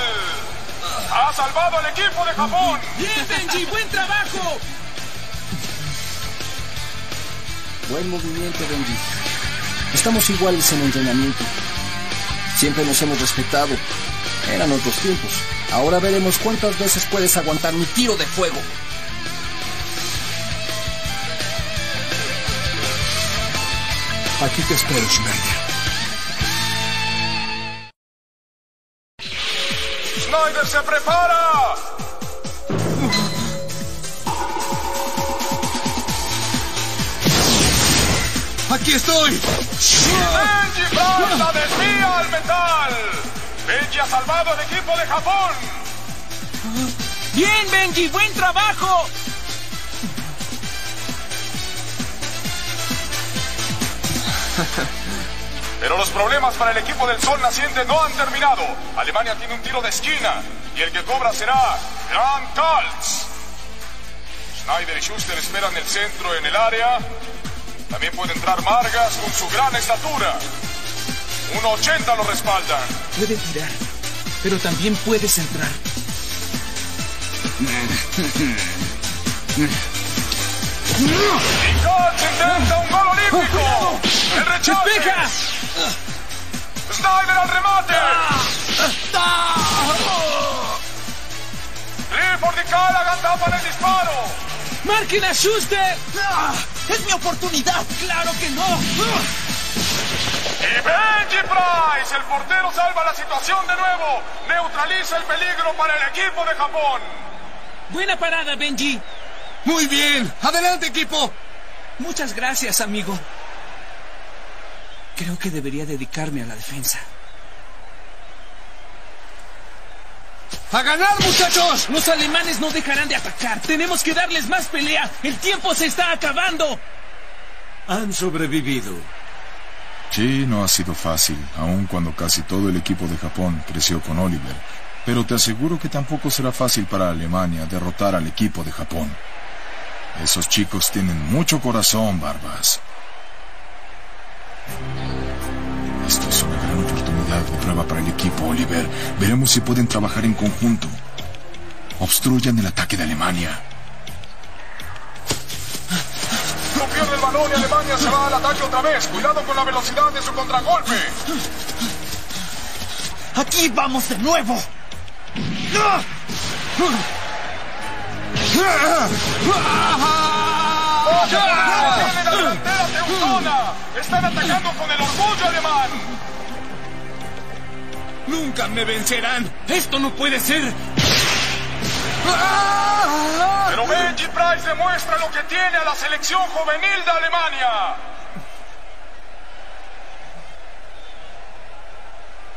[SPEAKER 2] Ha salvado al equipo de Japón.
[SPEAKER 1] ¡Bien, Benji! ¡Buen trabajo!
[SPEAKER 22] Buen movimiento, Benji. Estamos iguales en entrenamiento. Siempre nos hemos respetado. Eran otros tiempos. Ahora veremos cuántas veces puedes aguantar mi tiro de fuego.
[SPEAKER 19] Aquí te espero, Schneider.
[SPEAKER 2] Schneider se prepara.
[SPEAKER 19] ¡Aquí estoy!
[SPEAKER 2] Benji Price la desvía al metal. Benji ha salvado al equipo de Japón.
[SPEAKER 1] ¡Bien, Benji! ¡Buen trabajo!
[SPEAKER 2] Pero los problemas para el equipo del Sol Naciente no han terminado. Alemania tiene un tiro de esquina y el que cobra será Grant Kaltz. Schneider y Schuster esperan el centro en el área. También puede entrar Vargas con su gran estatura. 1.80 lo respaldan.
[SPEAKER 1] Puede tirar, pero también puedes entrar.
[SPEAKER 2] Katz intenta un gol olímpico. El rechace. Snyder al remate. Clifford y Callaghan tapan el disparo.
[SPEAKER 1] ¡Marquen a Schuster!
[SPEAKER 66] ¡Es mi oportunidad!
[SPEAKER 1] ¡Claro que no!
[SPEAKER 2] Y Benji Price, el portero salva la situación de nuevo. Neutraliza el peligro para el equipo de Japón.
[SPEAKER 1] Buena parada, Benji.
[SPEAKER 38] Muy bien. Adelante, equipo.
[SPEAKER 1] Muchas gracias, amigo.
[SPEAKER 67] Creo que debería dedicarme a la defensa.
[SPEAKER 38] ¡A ganar, muchachos!
[SPEAKER 1] Los alemanes no dejarán de atacar. Tenemos que darles más pelea. El tiempo se está acabando.
[SPEAKER 29] Han sobrevivido.
[SPEAKER 25] Sí, no ha sido fácil, aun cuando casi todo el equipo de Japón creció con Oliver. Pero te aseguro que tampoco será fácil para Alemania derrotar al equipo de Japón. Esos chicos tienen mucho corazón, Barbas. Esto es una gran oportunidad de prueba para el equipo, Oliver. Veremos si pueden trabajar en conjunto. Obstruyan el ataque de Alemania.
[SPEAKER 2] No pierde el balón y Alemania se va al ataque otra vez. Cuidado con la velocidad de su contragolpe.
[SPEAKER 66] ¡Aquí vamos de nuevo!
[SPEAKER 2] ¡Tiene la delantera teutona! ¡Están atacando con el orgullo alemán!
[SPEAKER 1] Nunca me vencerán. Esto no puede ser.
[SPEAKER 2] Pero Benji Price demuestra lo que tiene a la selección juvenil de Alemania.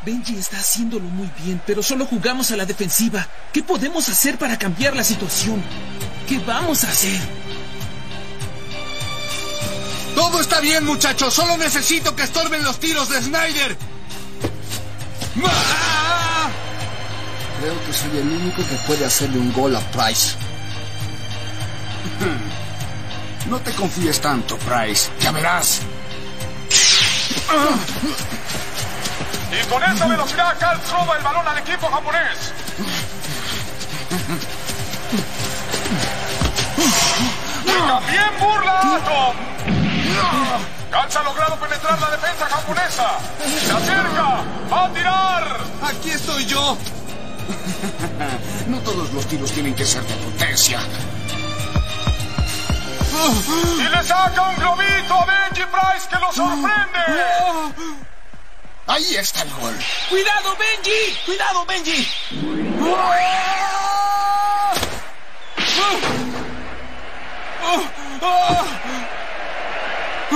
[SPEAKER 1] Benji está haciéndolo muy bien, pero solo jugamos a la defensiva. ¿Qué podemos hacer para cambiar la situación? ¿Qué vamos a hacer?
[SPEAKER 38] Todo está bien, muchachos. Solo necesito que estorben los tiros de Snyder.
[SPEAKER 22] Creo que soy el único que puede hacerle un gol a Price.
[SPEAKER 14] No te confíes tanto, Price. Ya verás.
[SPEAKER 2] Y con esa velocidad, Karl roba el balón al equipo japonés. Y también burla a Atom. Katz ha logrado penetrar la defensa japonesa. Se acerca. Va a tirar.
[SPEAKER 38] Aquí estoy yo.
[SPEAKER 14] No todos los tiros tienen que ser de potencia.
[SPEAKER 2] Y le saca un globito a Benji Price que lo sorprende.
[SPEAKER 14] Ahí está el gol.
[SPEAKER 1] ¡Cuidado, Benji!
[SPEAKER 66] ¡Cuidado, Benji!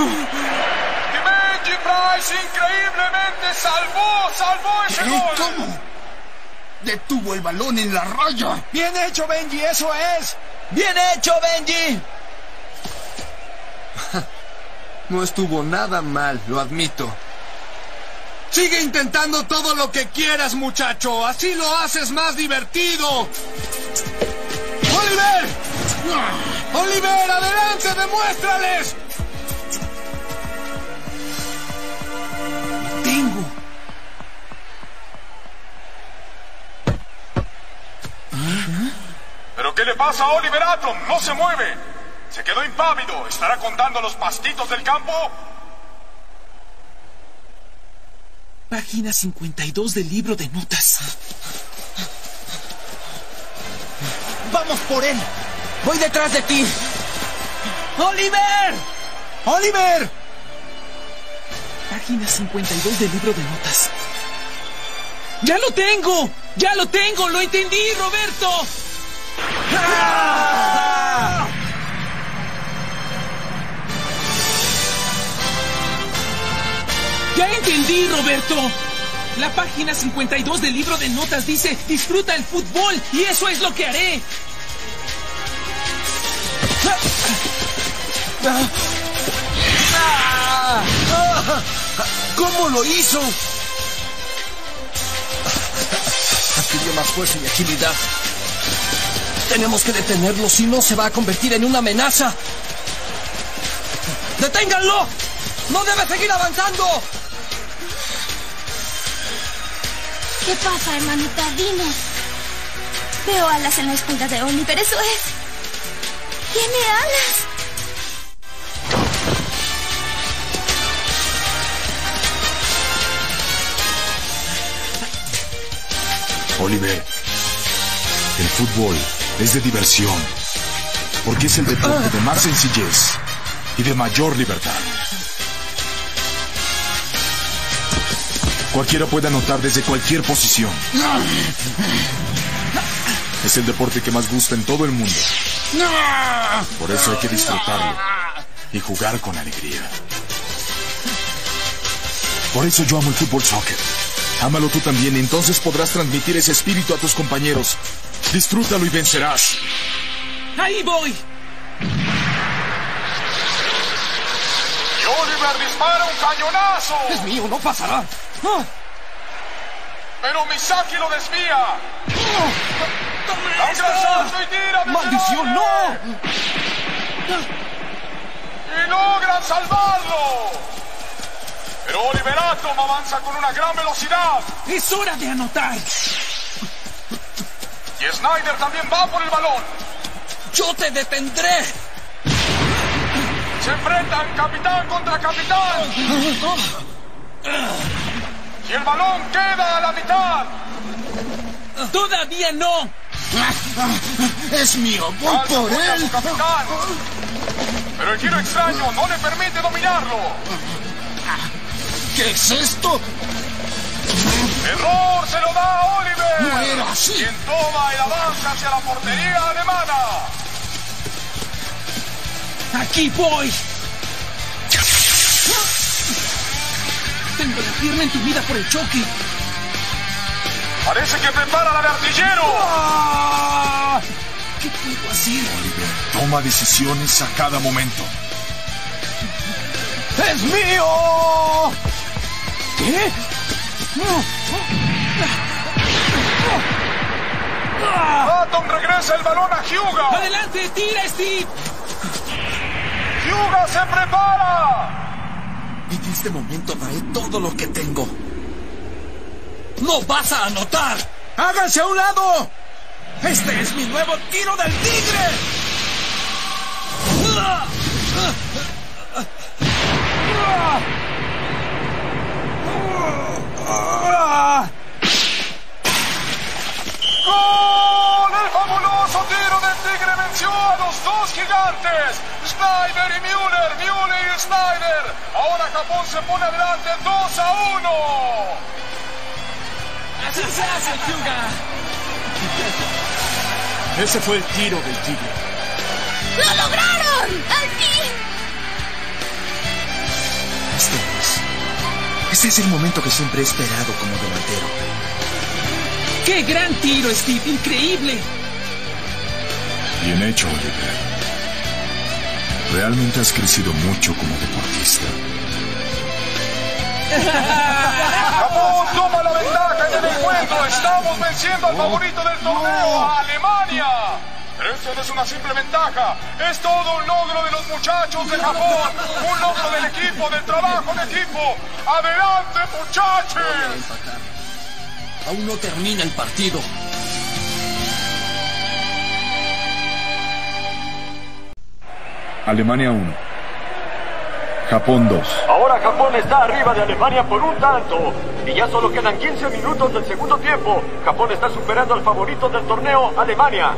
[SPEAKER 2] Benji Price increíblemente salvó, salvó ese
[SPEAKER 14] ¿Qué?
[SPEAKER 2] gol.
[SPEAKER 14] ¿Cómo? Detuvo el balón en la raya.
[SPEAKER 66] ¡Bien hecho, Benji! ¡Eso es! ¡Bien hecho, Benji!
[SPEAKER 38] No estuvo nada mal, lo admito. Sigue intentando todo lo que quieras, muchacho. Así lo haces más divertido. ¡Oliver! ¡Oliver, adelante, demuéstrales!
[SPEAKER 1] Tengo.
[SPEAKER 2] ¿Pero qué le pasa a Oliver Atom? No se mueve. Se quedó impávido. ¿Estará contando los pastitos del campo?
[SPEAKER 1] Página 52 del libro de notas.
[SPEAKER 66] ¡Vamos por él! ¡Voy detrás de ti! ¡Oliver! ¡Oliver!
[SPEAKER 1] Página 52 del libro de notas. ¡Ya lo tengo! ¡Ya lo tengo! ¡Lo entendí, Roberto! ¡Ya entendí, Roberto! La página 52 del libro de notas dice, disfruta el fútbol y eso es lo que haré.
[SPEAKER 38] ¿Cómo lo hizo?
[SPEAKER 22] Adquirió más fuerza y agilidad. Tenemos que detenerlo, si no se va a convertir en una amenaza. ¡Deténganlo! ¡No debe seguir avanzando!
[SPEAKER 18] ¿Qué pasa, hermanita? Dinos. Veo alas en la espalda de Oliver, eso es. Tiene alas.
[SPEAKER 25] Oliver, el fútbol es de diversión, porque es el deporte de más sencillez y de mayor libertad. Cualquiera puede anotar desde cualquier posición. Es el deporte que más gusta en todo el mundo. Por eso hay que disfrutarlo y jugar con alegría. Por eso yo amo el fútbol soccer. Ámalo tú también entonces podrás transmitir ese espíritu a tus compañeros. Disfrútalo y vencerás.
[SPEAKER 1] ¡Ahí voy!
[SPEAKER 2] Y Oliver dispara un cañonazo.
[SPEAKER 4] Es mío, no pasará.
[SPEAKER 2] Pero Misaki lo desvía. Gran salto y tira
[SPEAKER 4] ¡Maldición, no!
[SPEAKER 2] Y logran salvarlo. Pero Oliver Atom avanza con una gran velocidad.
[SPEAKER 1] ¡Es hora de anotar!
[SPEAKER 2] Y Snyder también va por el balón.
[SPEAKER 4] ¡Yo te detendré!
[SPEAKER 2] Se enfrentan capitán contra capitán. Y el balón queda a la mitad.
[SPEAKER 1] ¡Todavía no!
[SPEAKER 14] ¡Es mío! ¡Voy
[SPEAKER 2] Falta
[SPEAKER 14] por él!
[SPEAKER 2] capitán. Pero el giro extraño no le permite dominarlo.
[SPEAKER 14] ¿Qué es esto?
[SPEAKER 2] Error se lo da a Oliver.
[SPEAKER 14] No era así.
[SPEAKER 2] Quien toma el avance hacia la portería alemana.
[SPEAKER 1] ¡Aquí voy! Tengo la pierna entumida por el choque.
[SPEAKER 2] Parece que preparan al artillero.
[SPEAKER 1] ¿Qué puedo hacer?
[SPEAKER 25] Oliver, toma decisiones a cada momento.
[SPEAKER 4] ¡Es mío!
[SPEAKER 1] ¿Qué?
[SPEAKER 2] Atom regresa el balón a Hyuga.
[SPEAKER 1] ¡Adelante! ¡Tira, Steve!
[SPEAKER 2] Hyuga se prepara.
[SPEAKER 4] En este momento daré todo lo que tengo. ¡No vas a anotar!
[SPEAKER 1] ¡Háganse a un lado!
[SPEAKER 4] ¡Este es mi nuevo tiro del tigre!
[SPEAKER 2] ¡Gol! El fabuloso tiro del tigre venció a los dos gigantes. Snyder y Müller, Müller y Snyder. Ahora Japón se pone adelante 2 a 1.
[SPEAKER 1] ¡Así se hace, Hyuga!
[SPEAKER 68] Ese fue el tiro del tigre.
[SPEAKER 18] ¡Lo lograron! ¡Al fin!
[SPEAKER 10] Este es. Este es el momento que siempre he esperado como delantero.
[SPEAKER 1] ¡Qué gran tiro, Steve! ¡Increíble!
[SPEAKER 25] Bien hecho, Oliver. Realmente has crecido mucho como deportista.
[SPEAKER 2] Japón toma la ventaja en el encuentro. Estamos venciendo al favorito del torneo, a Alemania. Esto no es una simple ventaja. Es todo un logro de los muchachos de Japón. Un logro del equipo, del trabajo en equipo. ¡Adelante, muchachos!
[SPEAKER 4] Aún no termina el partido.
[SPEAKER 25] Alemania 1. Japón 2.
[SPEAKER 2] Ahora Japón está arriba de Alemania por un tanto. Y ya solo quedan 15 minutos del segundo tiempo. Japón está superando al favorito del torneo, Alemania.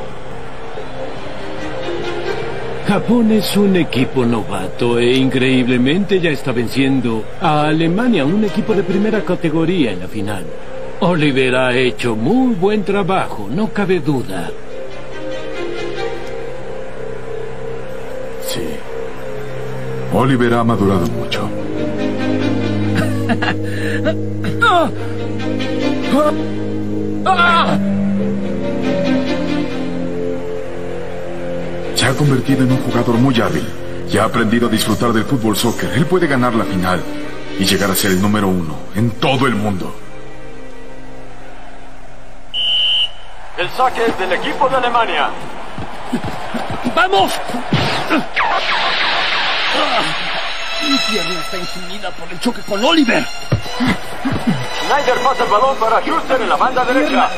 [SPEAKER 29] Japón es un equipo novato e increíblemente ya está venciendo a Alemania, un equipo de primera categoría en la final. Oliver ha hecho muy buen trabajo, no cabe duda.
[SPEAKER 25] Sí. Oliver ha madurado mucho. Se ha convertido en un jugador muy hábil y ha aprendido a disfrutar del fútbol soccer. Él puede ganar la final y llegar a ser el número uno en todo el mundo.
[SPEAKER 2] El saque es del equipo de Alemania.
[SPEAKER 1] ¡Vamos!
[SPEAKER 4] Mi pierna está entumida por el choque con Oliver.
[SPEAKER 2] Snyder pasa el balón para Schuster en la banda derecha.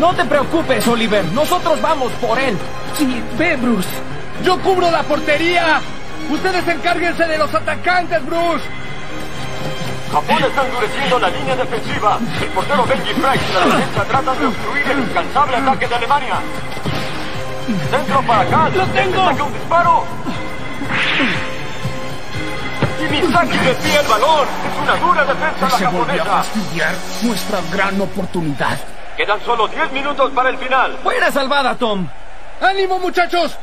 [SPEAKER 4] No te preocupes, Oliver. Nosotros vamos por él.
[SPEAKER 1] Sí, ve, Bruce.
[SPEAKER 4] Yo cubro la portería. Ustedes encárguense de los atacantes, Bruce.
[SPEAKER 30] Japón está endureciendo la línea defensiva. El portero Benji Price y la defensa tratan de obstruir el incansable ataque de Alemania. Centro para acá. ¡Lo tengo! Saca un disparo. Y Misaki desvía el balón. Es una dura defensa
[SPEAKER 14] Se
[SPEAKER 30] la
[SPEAKER 14] volvió a
[SPEAKER 30] japonesa.
[SPEAKER 14] fastidiar nuestra gran oportunidad.
[SPEAKER 30] Quedan solo 10 minutos para el final.
[SPEAKER 4] Buena salvada, Tom. ¡Ánimo, muchachos!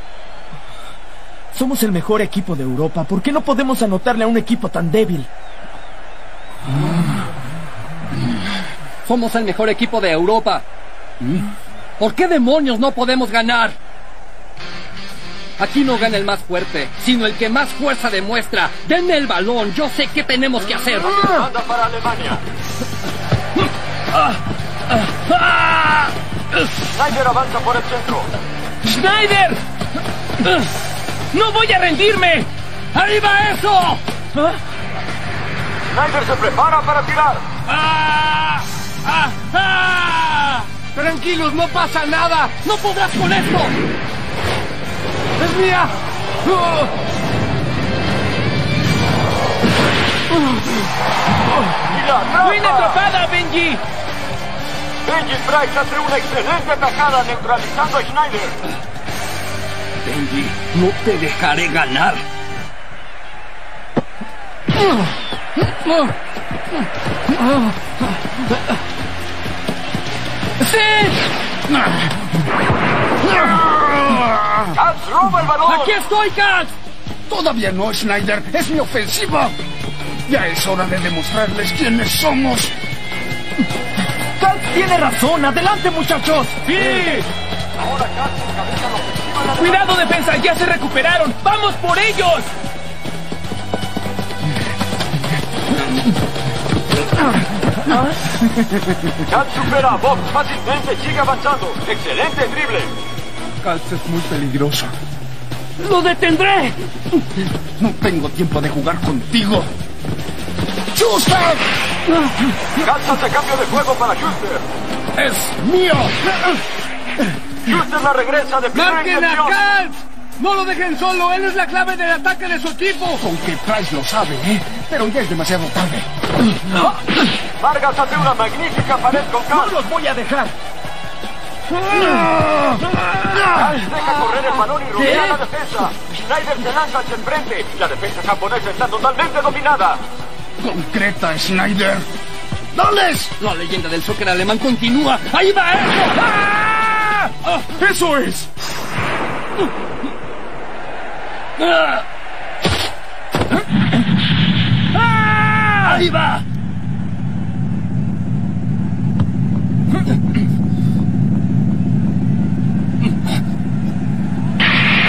[SPEAKER 4] Somos el mejor equipo de Europa. ¿Por qué no podemos anotarle a un equipo tan débil?
[SPEAKER 22] Somos el mejor equipo de Europa. ¿Por qué demonios no podemos ganar? Aquí no gana el más fuerte, sino el que más fuerza demuestra. Denme el balón, yo sé qué tenemos que hacer.
[SPEAKER 30] Anda para Alemania. Snyder avanza por el centro.
[SPEAKER 1] ¡Schneider! ¡No voy a rendirme! ¡Arriba eso!
[SPEAKER 30] Snyder se prepara para tirar.
[SPEAKER 1] ¡Ah! ¡Ah! ¡Ah!
[SPEAKER 4] Tranquilos, no pasa nada.
[SPEAKER 1] ¡No podrás con esto!
[SPEAKER 4] ¡Es mía!
[SPEAKER 30] Atrapa.
[SPEAKER 1] ¡Buena atrapada, Benji!
[SPEAKER 30] Benji Price hace una excelente tajada neutralizando a Schneider.
[SPEAKER 22] Benji, no te dejaré ganar.
[SPEAKER 30] Katz roba el balón.
[SPEAKER 1] ¡Aquí estoy, Katz!
[SPEAKER 14] Todavía no, Schneider. Es mi ofensiva. Ya es hora de demostrarles quiénes somos.
[SPEAKER 4] Katz tiene razón. Adelante, muchachos.
[SPEAKER 1] ¡Sí!
[SPEAKER 30] Ahora Katz encabeza la ofensiva de la
[SPEAKER 1] ¡Cuidado, defensa! ¡Ya se recuperaron! ¡Vamos por ellos!
[SPEAKER 30] Katz supera a Bob fácilmente sigue avanzando. Excelente drible.
[SPEAKER 4] Katz es muy peligroso.
[SPEAKER 1] ¡Lo detendré!
[SPEAKER 14] No tengo tiempo de jugar contigo. ¡Schuster!
[SPEAKER 30] Katz hace cambio de juego para Schuster.
[SPEAKER 14] ¡Es mío!
[SPEAKER 30] Schuster la regresa de primera
[SPEAKER 4] ¡Marquen a! ¡No lo dejen solo! ¡Él es la clave del ataque de su equipo!
[SPEAKER 14] Con que Price lo sabe, ¿eh? Pero ya es demasiado tarde.
[SPEAKER 30] Vargas hace una magnífica pared con
[SPEAKER 4] ¡No
[SPEAKER 30] Katz.
[SPEAKER 4] los voy a dejar!
[SPEAKER 30] Katz deja correr el balón y rodea la defensa. Schneider se lanza hacia el frente. La defensa japonesa está totalmente dominada.
[SPEAKER 14] Concreta, Schneider. ¡Dales!
[SPEAKER 22] La leyenda del soccer alemán continúa. ¡Ahí va eso! ¡Ah!
[SPEAKER 4] ¡Ah! ¡Eso es!
[SPEAKER 22] ¡Ah! ¡Ah! ¡Ahí va!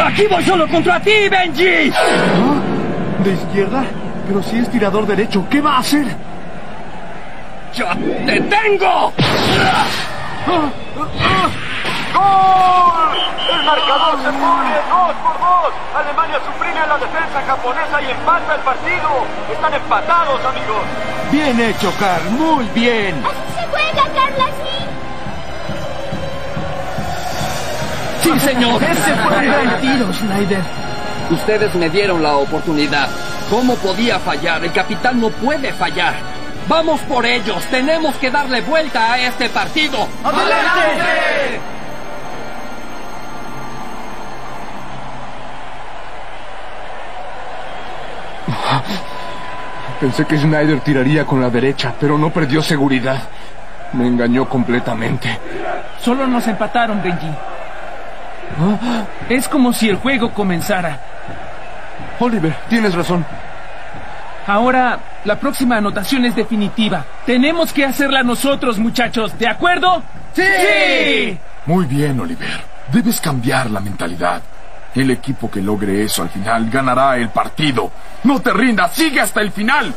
[SPEAKER 22] ¡Aquí voy solo contra ti, Benji!
[SPEAKER 4] ¿De izquierda? Pero si es tirador derecho, ¿qué va a hacer?
[SPEAKER 22] ¡Ya te tengo!
[SPEAKER 30] ¡Gol! El marcador se pone 2 por 2. Alemania suprime a la defensa japonesa y empata el partido. Están empatados, amigos.
[SPEAKER 4] Bien hecho, Carl. Muy bien.
[SPEAKER 18] Así se juega, Carla Smith.
[SPEAKER 22] ¡Sí, señor!
[SPEAKER 4] Ese fue un gran tiro, Schneider.
[SPEAKER 22] Ustedes me dieron la oportunidad. ¿Cómo podía fallar? El capitán no puede fallar. Vamos por ellos. Tenemos que darle vuelta a este partido.
[SPEAKER 4] ¡Adelante! Pensé que Schneider tiraría con la derecha, pero no perdió seguridad. Me engañó completamente.
[SPEAKER 1] Solo nos empataron, Benji. Es como si el juego comenzara.
[SPEAKER 4] Oliver, tienes razón.
[SPEAKER 1] Ahora, la próxima anotación es definitiva. Tenemos que hacerla nosotros, muchachos. ¿De acuerdo? ¡Sí!
[SPEAKER 25] Muy bien, Oliver. Debes cambiar la mentalidad. El equipo que logre eso al final ganará el partido. No te rindas, sigue hasta el final.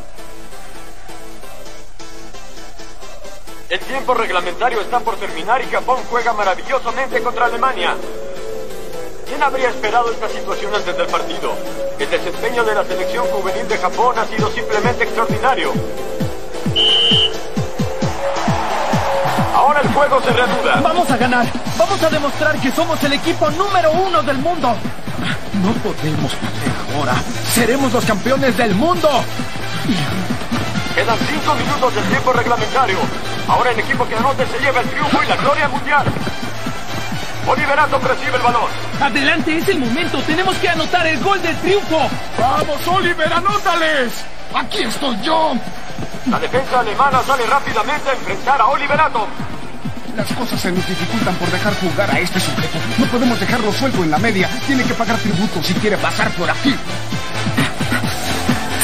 [SPEAKER 30] El tiempo reglamentario está por terminar y Japón juega maravillosamente contra Alemania. ¿Quién habría esperado esta situación antes del partido? El desempeño de la selección juvenil de Japón ha sido simplemente extraordinario. El juego se reanuda.
[SPEAKER 4] Vamos a ganar. Vamos a demostrar que somos el equipo número uno del mundo. No podemos perder ahora. Seremos los campeones del mundo.
[SPEAKER 30] Quedan cinco minutos del tiempo reglamentario. Ahora el equipo que anote se lleva el triunfo y la gloria mundial. Oliverato recibe el balón.
[SPEAKER 1] Adelante, es el momento. Tenemos que anotar el gol del triunfo.
[SPEAKER 14] ¡Vamos, Oliver, anótales! ¡Aquí estoy yo!
[SPEAKER 30] La defensa alemana sale rápidamente a enfrentar a Oliverato.
[SPEAKER 14] Las cosas se nos dificultan por dejar jugar a este sujeto. No podemos dejarlo suelto en la media. Tiene que pagar tributo si quiere pasar por aquí.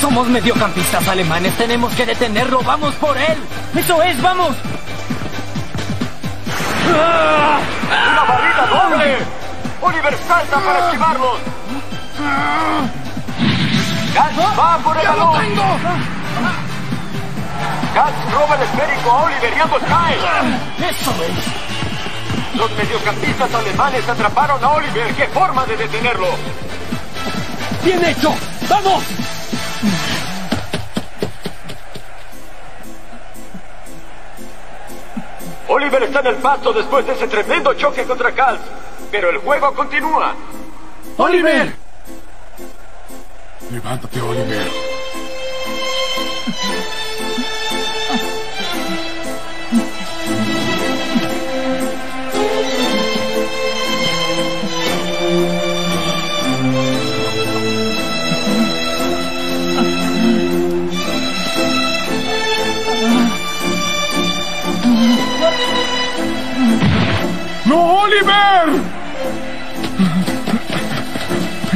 [SPEAKER 69] Somos mediocampistas alemanes. Tenemos que detenerlo. ¡Vamos por él! ¡Eso es! ¡Vamos!
[SPEAKER 30] ¡Una barrida doble! Oliver salta para esquivarlos. Gats va por el
[SPEAKER 14] ¡Ya lo
[SPEAKER 30] balón. Gats roba el esférico a Oliver y ambos caen.
[SPEAKER 69] ¡Eso es!
[SPEAKER 30] Los mediocampistas alemanes atraparon a Oliver. ¡Qué forma de detenerlo!
[SPEAKER 1] ¡Bien hecho! ¡Vamos!
[SPEAKER 30] Oliver está en el pasto después de ese tremendo choque contra Kals. Pero el juego continúa.
[SPEAKER 1] ¡Oliver!
[SPEAKER 25] Levántate, Oliver.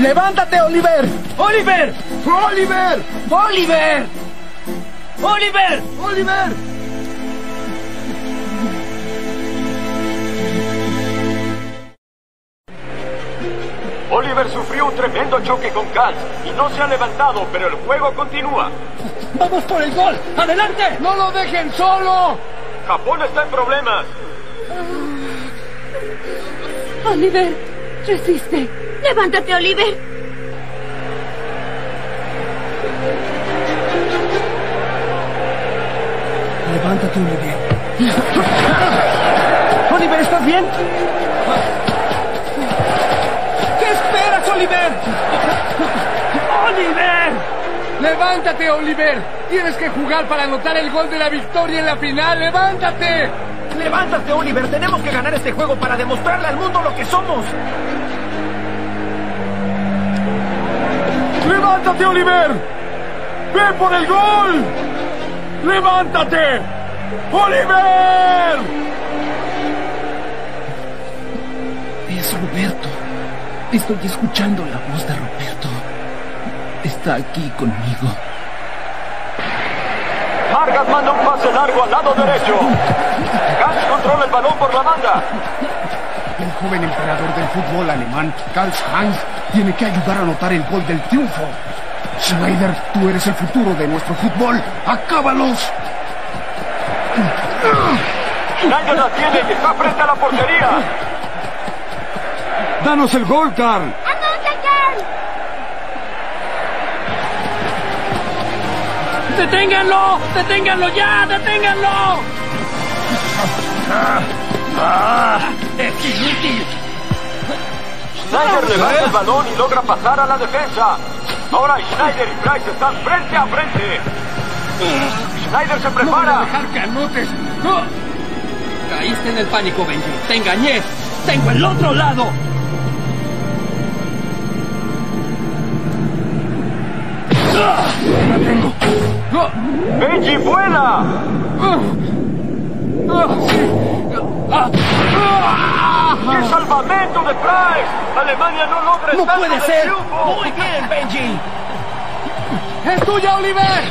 [SPEAKER 69] ¡Levántate, Oliver! ¡Oliver!
[SPEAKER 14] ¡Oliver!
[SPEAKER 69] ¡Oliver! ¡Oliver!
[SPEAKER 14] ¡Oliver!
[SPEAKER 30] Oliver sufrió un tremendo choque con Kals y no se ha levantado, pero el juego continúa.
[SPEAKER 1] ¡Vamos por el gol! ¡Adelante!
[SPEAKER 14] ¡No lo dejen solo!
[SPEAKER 30] Japón está en problemas.
[SPEAKER 18] Oliver, resiste. Levántate, Oliver.
[SPEAKER 69] Levántate, Oliver. Oliver, ¿estás bien? ¿Qué esperas, Oliver? ¡Oliver!
[SPEAKER 14] ¡Levántate, Oliver! Tienes que jugar para anotar el gol de la victoria en la final. ¡Levántate!
[SPEAKER 69] ¡Levántate, Oliver! Tenemos que ganar este juego para demostrarle al mundo lo que somos.
[SPEAKER 14] ¡Levántate, Oliver! ¡Ve por el gol! ¡Levántate! ¡Oliver!
[SPEAKER 1] Es Roberto. Estoy escuchando la voz de Roberto. Está aquí conmigo.
[SPEAKER 30] Vargas manda un pase largo al lado derecho. Kals controla el balón por la banda.
[SPEAKER 14] El joven emperador del fútbol alemán, Karl-Heinz, tiene que ayudar a anotar el gol del triunfo. Schneider, tú eres el futuro de nuestro fútbol. ¡Acábalos!
[SPEAKER 30] Schneider la tiene y está frente a la portería.
[SPEAKER 14] ¡Danos el gol, Carl!
[SPEAKER 18] ¡Anota, Carl!
[SPEAKER 1] ¡Deténganlo! ¡Deténganlo ya! ¡Deténganlo! ¡Es inútil!
[SPEAKER 30] Schneider levanta el balón y logra pasar a la defensa. Ahora Schneider y Price están frente a frente. Schneider se
[SPEAKER 14] ¡No voy a
[SPEAKER 30] prepara.
[SPEAKER 14] dejar que anotes!
[SPEAKER 1] Caíste en el pánico, Benji. Te engañé. Tengo el otro lado.
[SPEAKER 30] Benji vuela. ¡Qué salvamento de Price! Alemania no logra
[SPEAKER 69] ¡No puede ser!
[SPEAKER 30] triunfo.
[SPEAKER 69] ¡Muy bien, Benji!
[SPEAKER 14] ¡Es tuya, Oliver!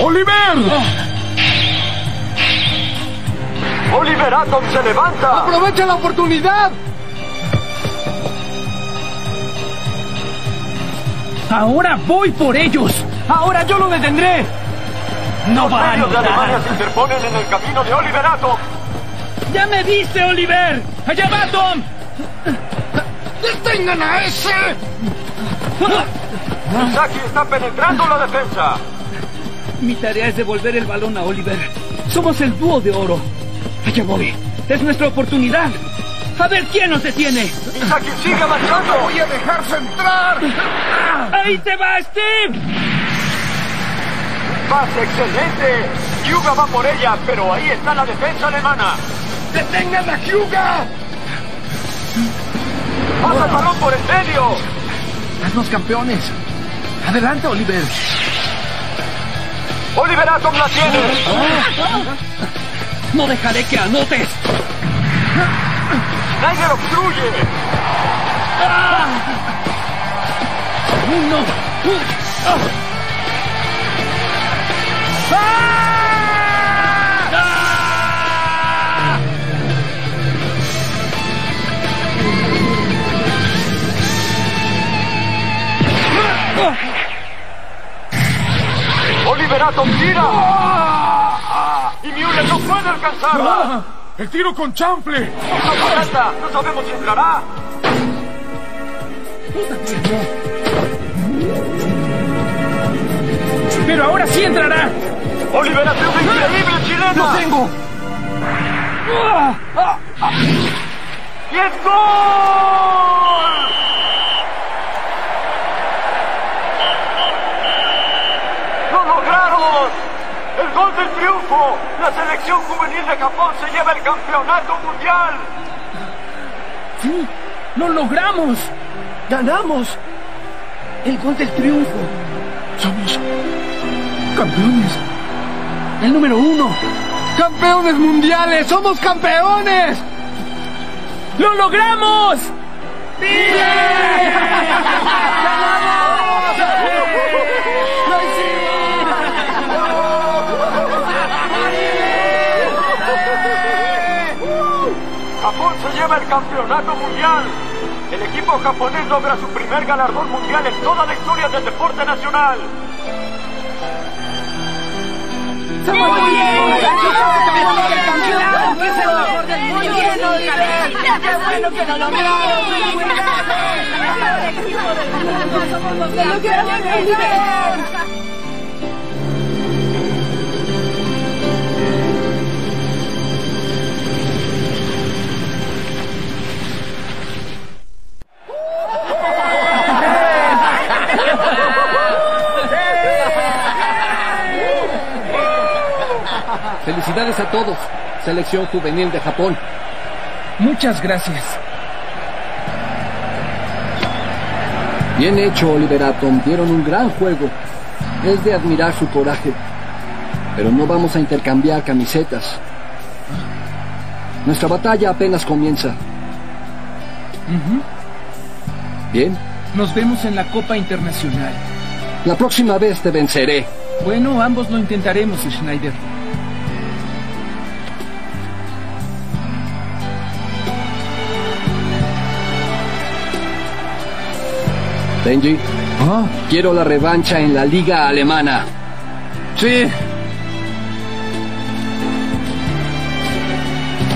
[SPEAKER 14] ¡Oliver!
[SPEAKER 30] Oliver Atom se levanta.
[SPEAKER 14] ¡Aprovecha la oportunidad!
[SPEAKER 1] Ahora voy por ellos. Ahora yo lo detendré. No
[SPEAKER 30] Los
[SPEAKER 1] va a
[SPEAKER 30] medios de Alemania se interponen en el camino de Oliver Atom.
[SPEAKER 1] ¡Ya me viste, Oliver! ¡Allá va, Tom!
[SPEAKER 14] ¡Detengan a ese!
[SPEAKER 30] Misaki está penetrando la defensa.
[SPEAKER 1] Mi tarea es devolver el balón a Oliver. Somos el dúo de oro. Allá voy. Es nuestra oportunidad. A ver quién nos detiene.
[SPEAKER 30] Isaki sigue avanzando.
[SPEAKER 14] voy a dejarse entrar.
[SPEAKER 1] ¡Ahí te va, Steve!
[SPEAKER 30] Pase excelente. Hyuga va por ella, pero ahí está la defensa alemana.
[SPEAKER 14] ¡Detengan a Hyuga!
[SPEAKER 30] Pasa el balón por el medio.
[SPEAKER 1] Haznos campeones. Adelante, Oliver.
[SPEAKER 30] Oliver Atom la tiene.
[SPEAKER 22] No dejaré que anotes.
[SPEAKER 30] Snyder obstruye.
[SPEAKER 1] Uno.
[SPEAKER 30] Oliver Atom tira. Y Müller no puede alcanzarla.
[SPEAKER 14] ¡El tiro con chanfle!
[SPEAKER 30] No sabemos si entrará.
[SPEAKER 1] Pero ahora sí entrará.
[SPEAKER 30] Oliver hace una increíble chilena.
[SPEAKER 1] ¡Lo tengo!
[SPEAKER 30] ¡Y es gol! ¡Lo lograron! ¡El gol del triunfo! La selección juvenil de Japón se lleva el campeonato mundial.
[SPEAKER 1] Sí, lo logramos. Ganamos. El gol del triunfo. Somos campeones. El número uno.
[SPEAKER 14] ¡Campeones mundiales! ¡Somos campeones!
[SPEAKER 1] ¡Lo logramos!
[SPEAKER 30] Japón se lleva el campeonato mundial. El equipo japonés logra su primer galardón mundial en toda la historia del deporte nacional.
[SPEAKER 1] ¡Muy bien!
[SPEAKER 18] ¡Muy bien, Oliver! ¡Qué bueno que lo logramos! ¡Lo
[SPEAKER 22] Felicidades a todos. Selección juvenil de Japón.
[SPEAKER 1] Muchas gracias.
[SPEAKER 22] Bien hecho, Oliver Atom. Dieron un gran juego. Es de admirar su coraje. Pero no vamos a intercambiar camisetas. Nuestra batalla apenas comienza. Bien.
[SPEAKER 70] Nos vemos en la Copa Internacional.
[SPEAKER 22] La próxima vez te venceré.
[SPEAKER 70] Bueno, ambos lo intentaremos, Schneider.
[SPEAKER 22] Benji. Quiero la revancha en la liga alemana.
[SPEAKER 1] Sí.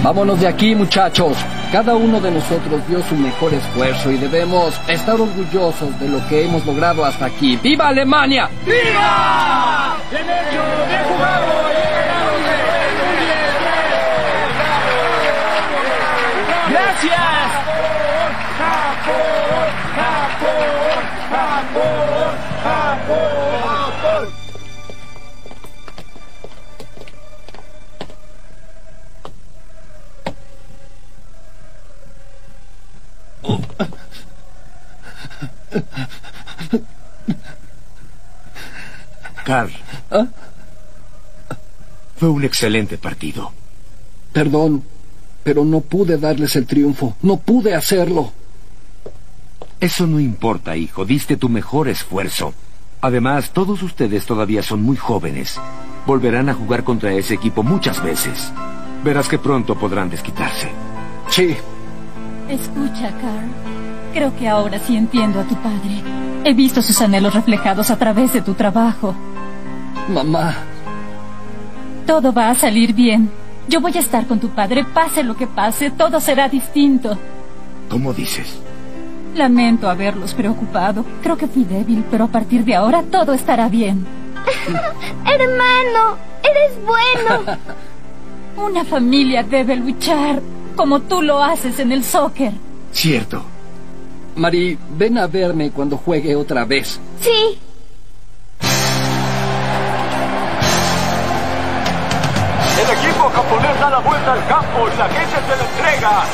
[SPEAKER 22] Vámonos de aquí, muchachos. Cada uno de nosotros dio su mejor esfuerzo y debemos estar orgullosos de lo que hemos logrado hasta aquí. ¡Viva Alemania!
[SPEAKER 1] ¡Viva! ¡Bien hecho! ¡Bien jugado! ¡Gracias! ¡Japón! ¡Japón! ¡Japón! ¡Japón! ¡Japón!
[SPEAKER 51] Carl. Fue un excelente partido.
[SPEAKER 22] Perdón, pero no pude darles el triunfo. No pude hacerlo.
[SPEAKER 51] Eso no importa, hijo. Diste tu mejor esfuerzo. Además, todos ustedes todavía son muy jóvenes. Volverán a jugar contra ese equipo muchas veces. Verás que pronto podrán desquitarse.
[SPEAKER 22] Sí.
[SPEAKER 71] Escucha, Carl. Creo que ahora sí entiendo a tu padre. He visto sus anhelos reflejados a través de tu trabajo.
[SPEAKER 22] Mamá.
[SPEAKER 71] Todo va a salir bien. Yo voy a estar con tu padre, pase lo que pase, todo será distinto.
[SPEAKER 51] ¿Cómo dices?
[SPEAKER 71] Lamento haberlos preocupado. Creo que fui débil, pero a partir de ahora todo estará bien.
[SPEAKER 72] Hermano, eres bueno.
[SPEAKER 71] Una familia debe luchar como tú lo haces en el soccer.
[SPEAKER 22] Cierto. Mari, ven a verme cuando juegue otra vez.
[SPEAKER 18] Sí.
[SPEAKER 30] El equipo japonés da la vuelta al campo y la gente se le entrega.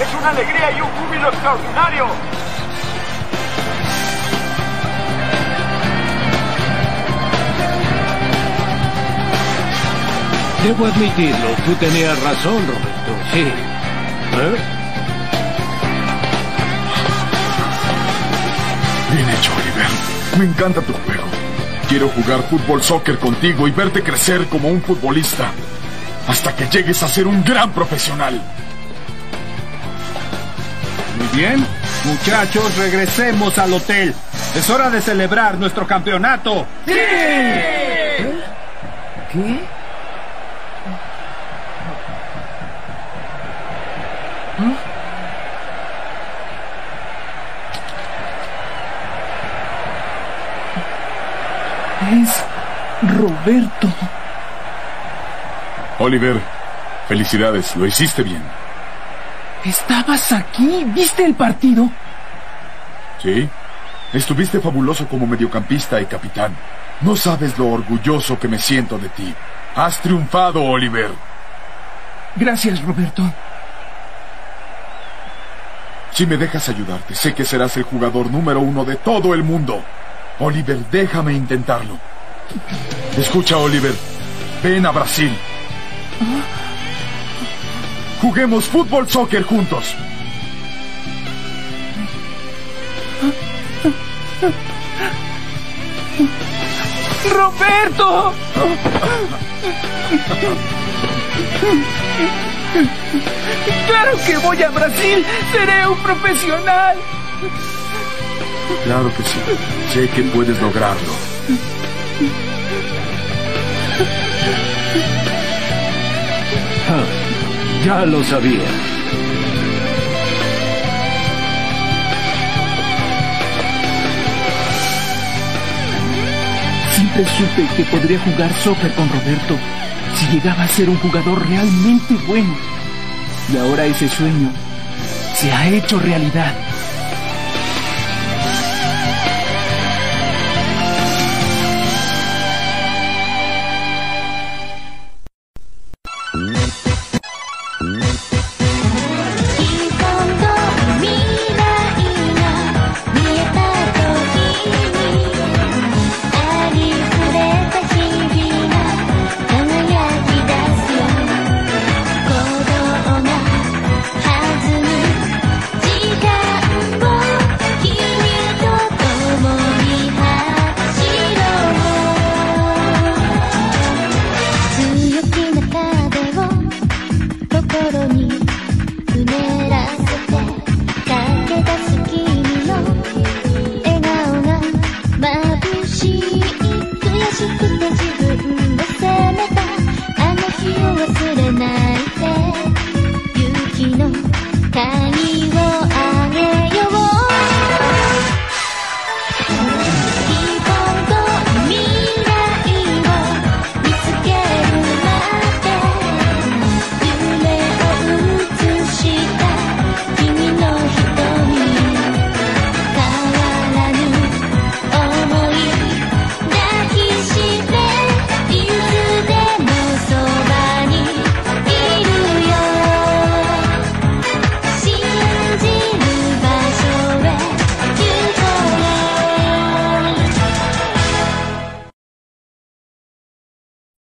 [SPEAKER 30] Es una alegría y un júbilo extraordinario.
[SPEAKER 29] Debo admitirlo, tú tenías razón, Roberto. Sí. ¿Eh?
[SPEAKER 25] Bien hecho, Oliver. Me encanta tu juego. Quiero jugar fútbol soccer contigo y verte crecer como un futbolista. Hasta que llegues a ser un gran profesional.
[SPEAKER 3] Muy bien. Muchachos, regresemos al hotel. Es hora de celebrar nuestro campeonato.
[SPEAKER 1] ¡Sí! ¿Qué? Es Roberto.
[SPEAKER 25] Oliver, felicidades, lo hiciste bien.
[SPEAKER 1] ¿Estabas aquí? ¿Viste el partido?
[SPEAKER 25] Sí, estuviste fabuloso como mediocampista y capitán. No sabes lo orgulloso que me siento de ti. Has triunfado, Oliver.
[SPEAKER 1] Gracias, Roberto.
[SPEAKER 25] Si me dejas ayudarte, sé que serás el jugador número uno de todo el mundo. Oliver, déjame intentarlo. Escucha, Oliver. Ven a Brasil. Juguemos fútbol soccer juntos.
[SPEAKER 1] ¡Roberto! ¡Claro que voy a Brasil! ¡Seré un profesional!
[SPEAKER 25] Claro que sí. Sé que puedes lograrlo.
[SPEAKER 29] Ya lo sabía.
[SPEAKER 73] Siempre supe que podría jugar soccer con Roberto si llegaba a ser un jugador realmente bueno. Y ahora ese sueño se ha hecho realidad.